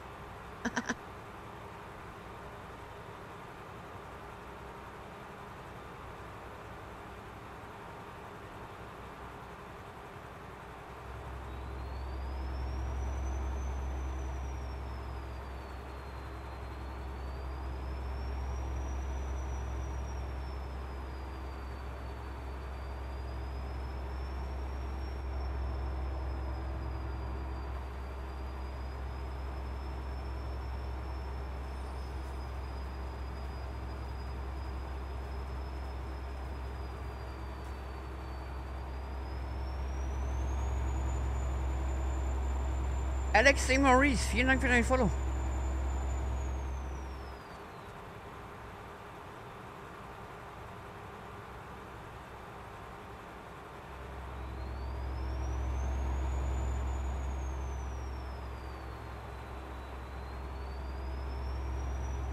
Alex C. Maurice, vielen Dank für dein Follow.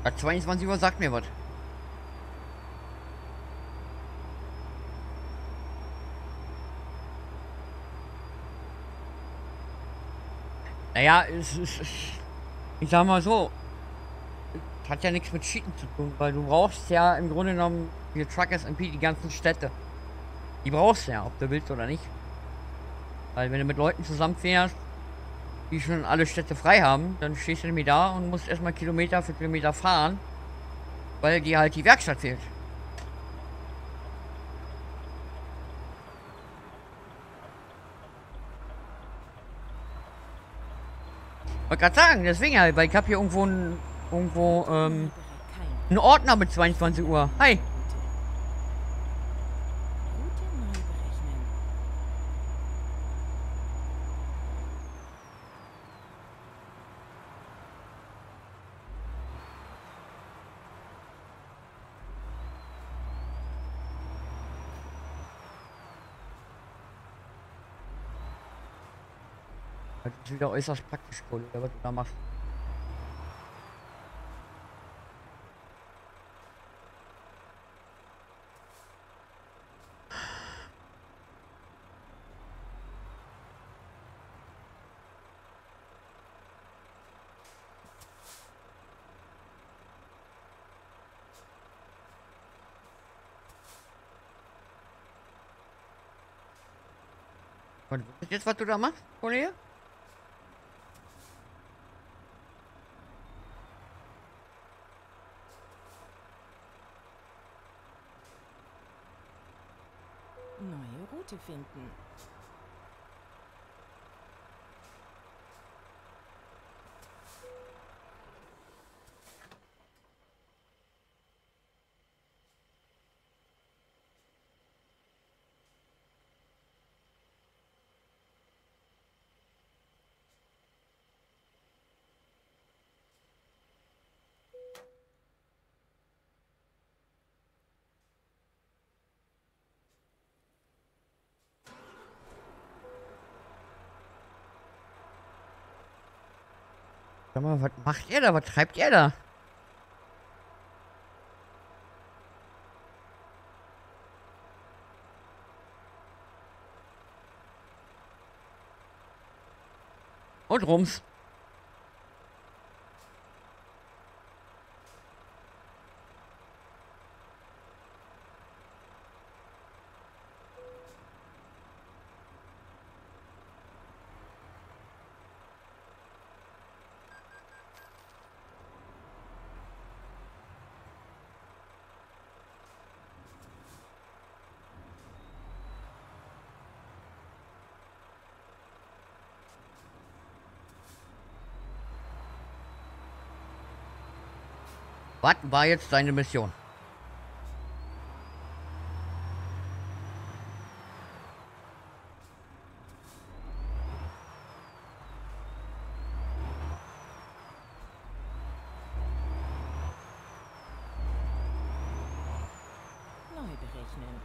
Ja, 22 Uhr sagt mir was. Naja, es ist. Ich sag mal so. Hat ja nichts mit Cheaten zu tun, weil du brauchst ja im Grunde genommen die Truckers MP, die ganzen Städte. Die brauchst du ja, ob du willst oder nicht. Weil wenn du mit Leuten zusammenfährst, die schon alle Städte frei haben, dann stehst du nämlich da und musst erstmal Kilometer für Kilometer fahren, weil dir halt die Werkstatt fehlt. Wollte gerade sagen, deswegen halt, weil ich habe hier irgendwo ein, irgendwo ähm, einen Ordner mit 22 Uhr. Hi. Route. Route neu berechnen. Das ist wieder äußerst praktisch, Kollege, was du da machst. Jetzt, was du da machst, Kollege? Neue Route finden. Sag mal, was macht ihr da? Was treibt ihr da? Und rums. Was war jetzt deine Mission? Neu berechnen.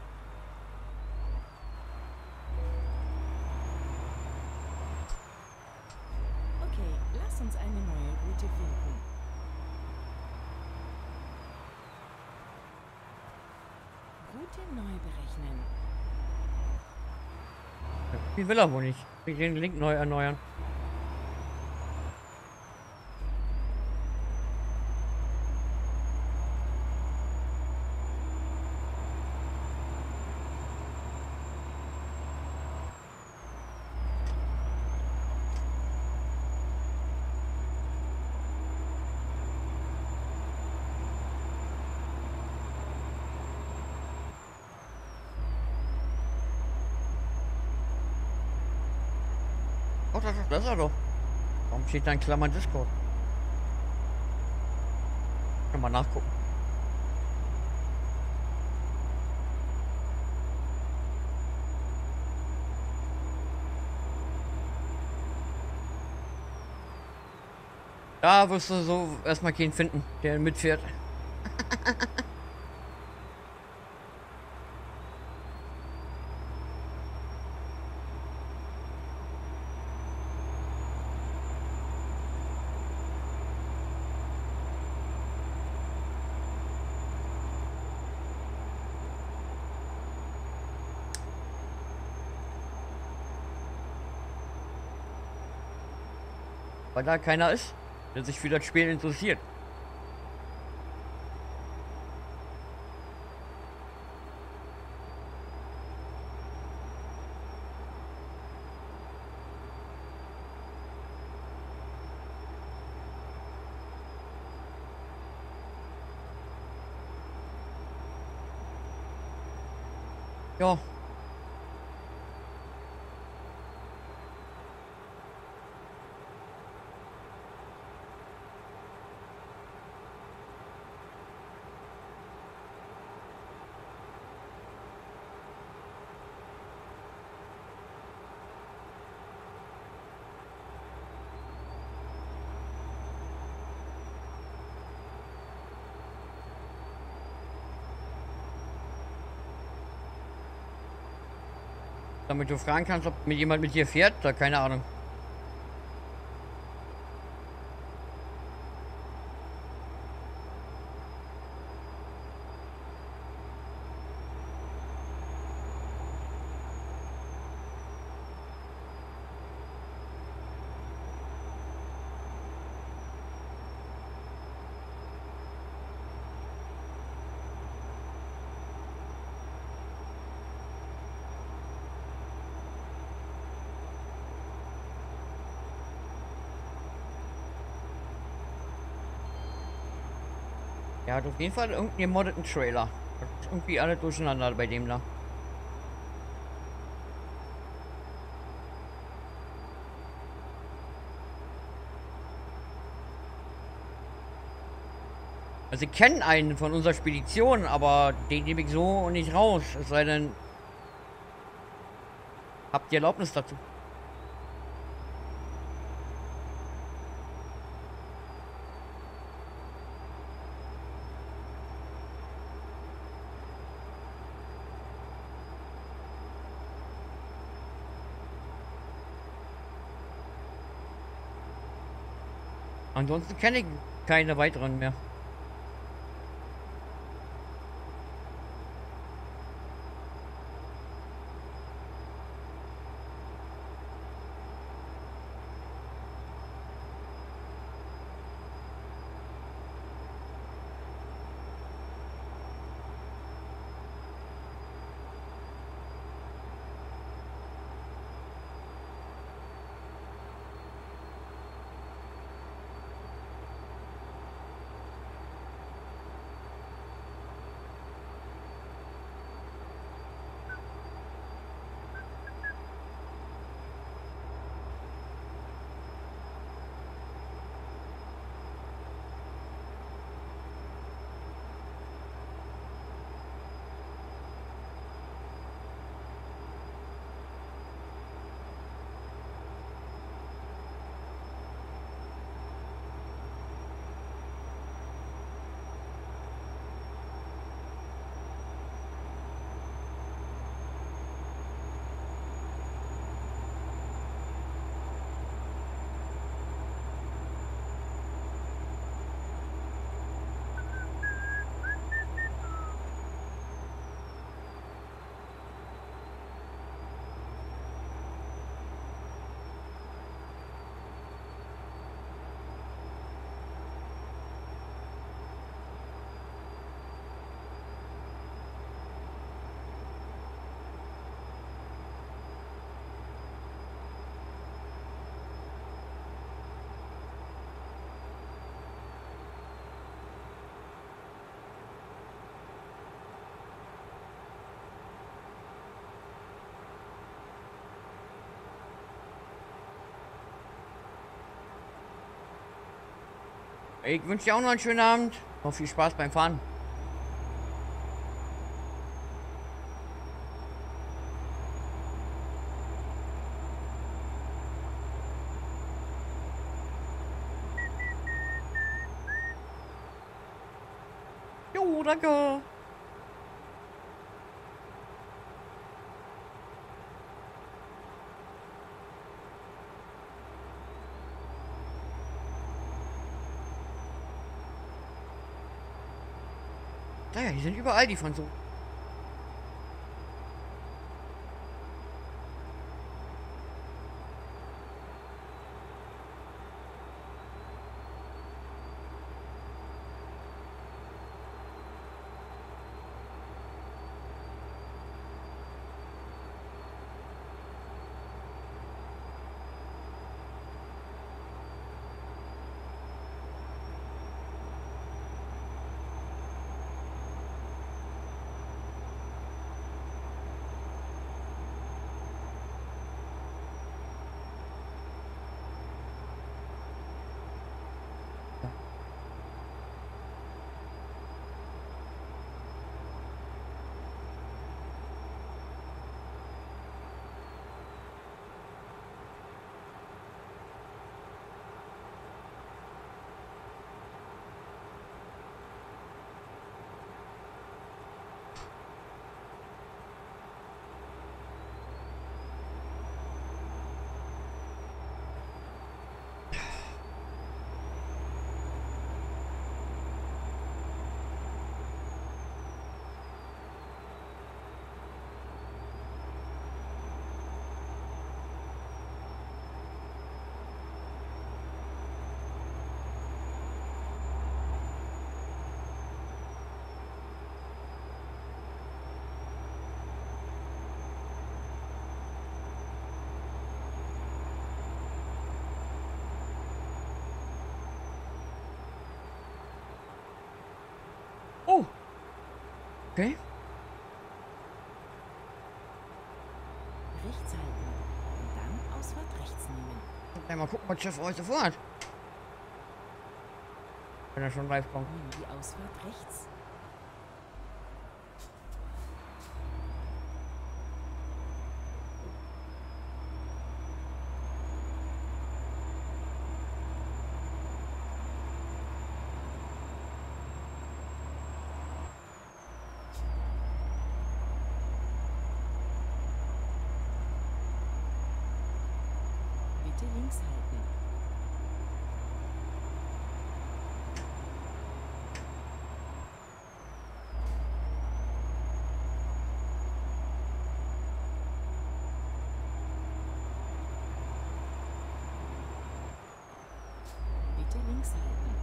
Okay, lass uns eine neue Route finden. Route neu berechnen. Wie will er wohl nicht? Ich den Link neu erneuern. Oh, das ist besser doch. Warum steht da in Klammern Discord? Kann mal nachgucken. Da wirst du so erstmal keinen finden, der mitfährt. Weil da keiner ist, der sich für das Spiel interessiert. Ja. Damit du fragen kannst, ob mit jemand mit dir fährt, da keine Ahnung. Er hat auf jeden Fall irgendeinen gemoddeten Trailer. Irgendwie alle durcheinander bei dem da. Also ich kenne einen von unserer Spedition, aber den gebe ich so nicht raus. Es sei denn, habt ihr Erlaubnis dazu? Ansonsten kenne ich keine weiteren mehr. Ich wünsche dir auch noch einen schönen Abend. Noch viel Spaß beim Fahren. Jo, danke. Hier sind überall die Franzosen. Oh. Okay. Rechts halten. Und dann Ausfahrt rechts nehmen. Dann mal gucken, was Chef heute vorhat. Wenn er schon live kommt. Die Ausfahrt rechts. Links halten. Bitte links halten.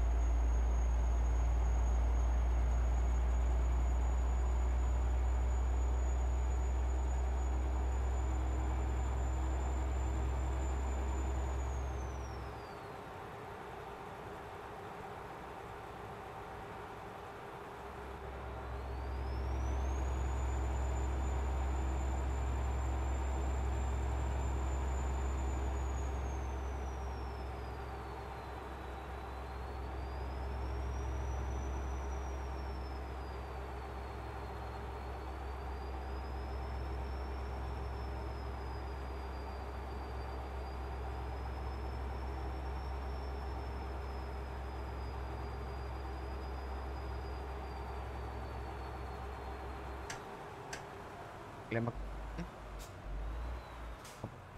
Gleich mal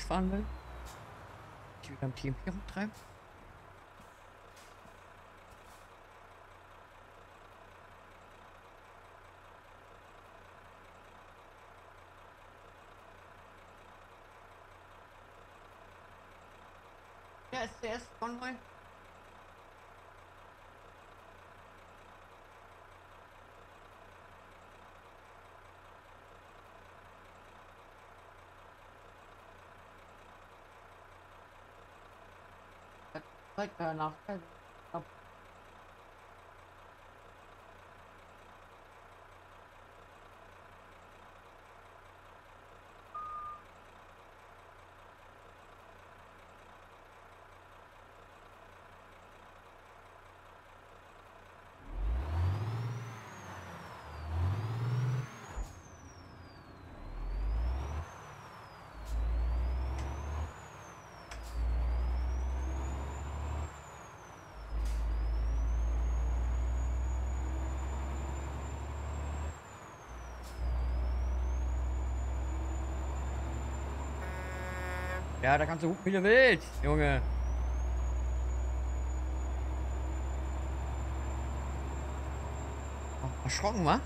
fahren will. Ich wieder am TMP rumtreiben. Ja, SCS Konvoi. Zeigt mir like Ja, da kannst du hupen, wie du willst, Junge. Oh, erschrocken, wa?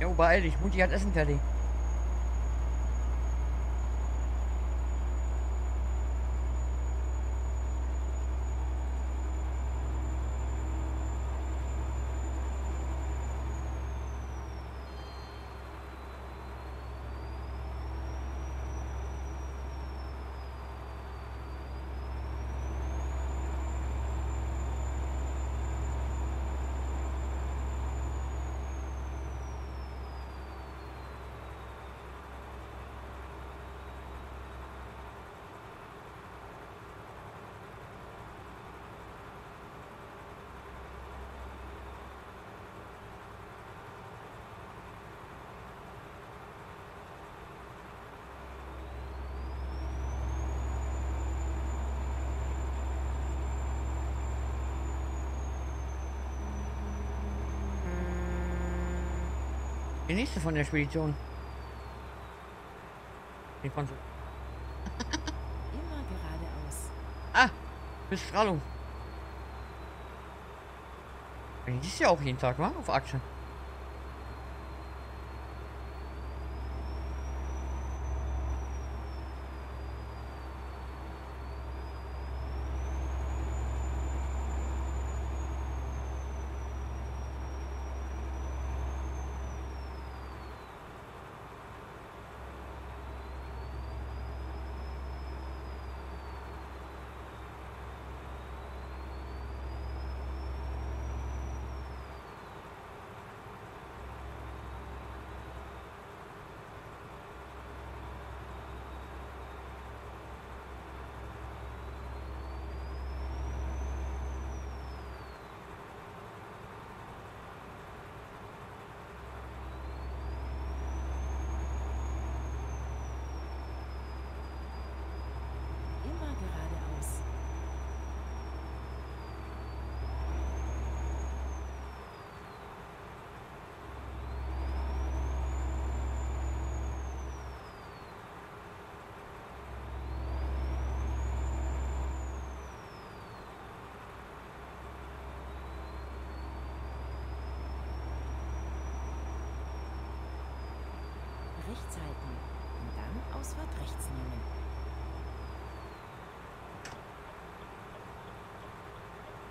Jo, beeil dich. Mutti hat Essen fertig. Nächste von der Spedition. Die von so. (laughs) Immer geradeaus. Ah, Bestrahlung. Die ist ja auch jeden Tag, wa? Auf Achse. Rechts halten und dann Ausfahrt rechts nehmen.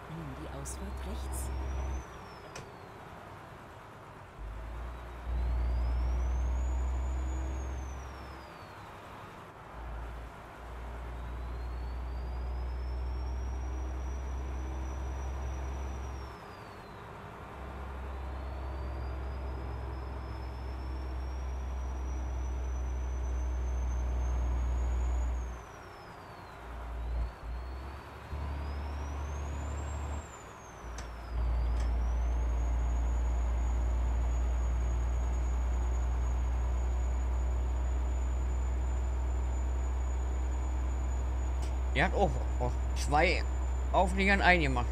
Nimm die Ausfahrt rechts. Der hat auch zwei Auflegern eingemacht.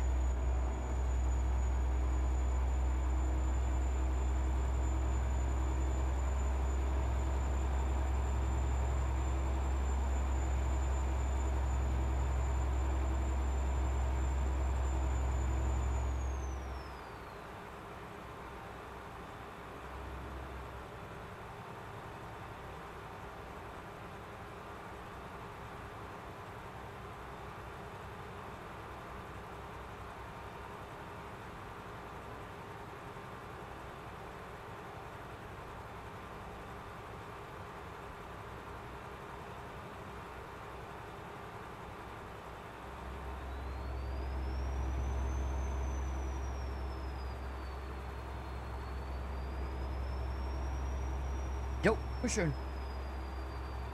Jo, schön.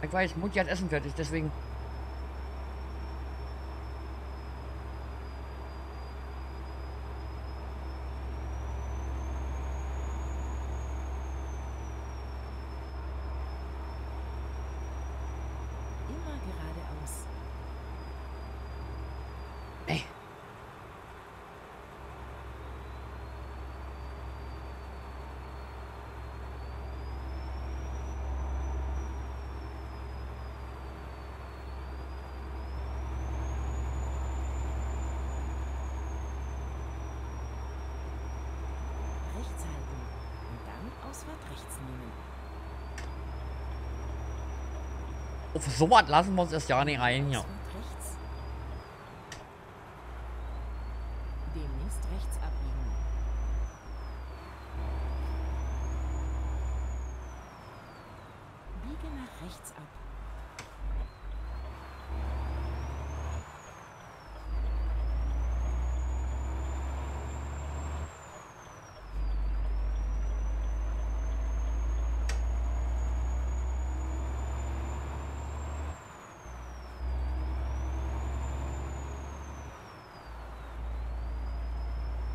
Ich weiß, Mutti hat Essen fertig, deswegen. Immer geradeaus. Ey. Rechts halten und dann Ausfahrt rechts nehmen. Auf so was lassen wir uns erst ja nicht ein hier. Ausfahrt rechts. Demnächst rechts abbiegen. Biege nach rechts ab.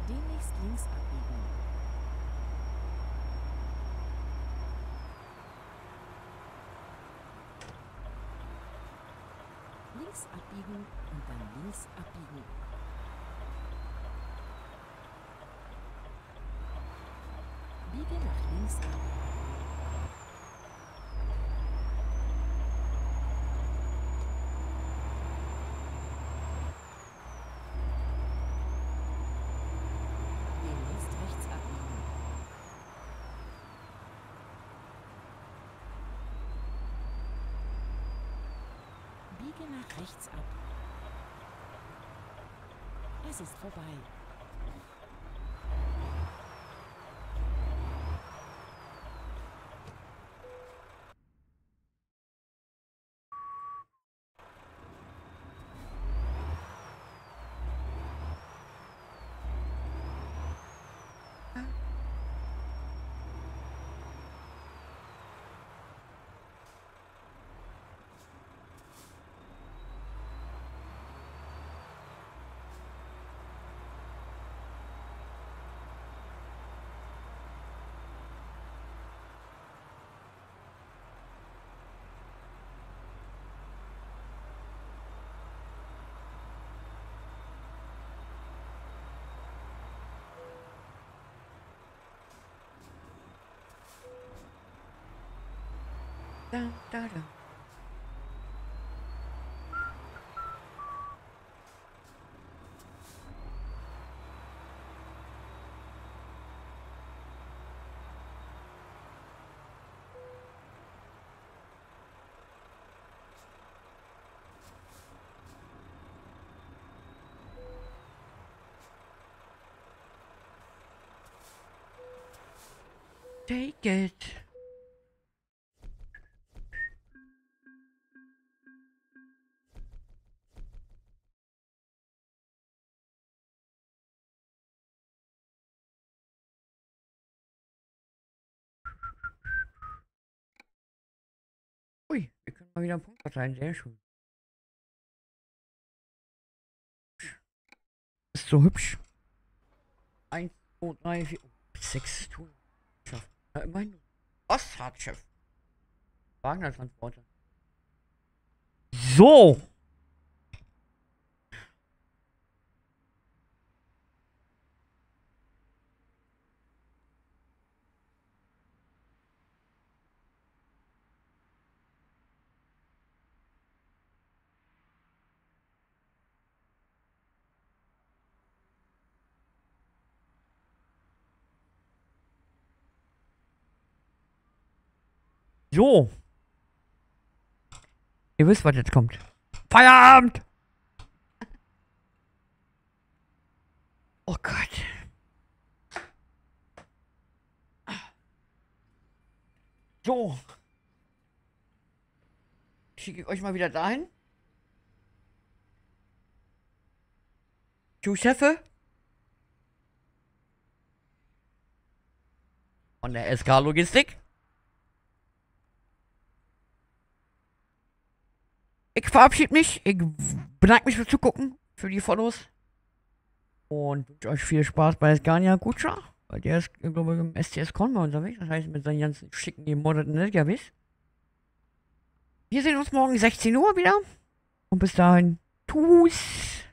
Demnächst links abbiegen. Links abbiegen und dann links abbiegen. Biege nach links ab. Demnächst rechts abbiegen. Biege nach rechts ab. Es ist vorbei. dun, dun, dun. Take it. Wieder einen Punkt verteilen. Sehr schön. Ist so hübsch. Eins, zwei, drei, vier, oh, sechs tun. Schafft. Ja, immerhin. Osthartchef. Wagner-Transporter. So. So. Ihr wisst, was jetzt kommt. Feierabend! (laughs) Oh Gott. So. Schicke ich euch mal wieder dahin. Chefe. Von der SK Ich verabschiede mich. Ich bedanke mich fürs Zugucken, für die Follows. Und wünsche euch viel Spaß bei Scania Gutscher. Weil der ist, glaube ich, im STS-Con mal unterwegs. Das heißt, mit seinen ganzen schicken gemodderten LKWs. Wir sehen uns morgen 16 Uhr wieder. Und bis dahin, tschüss.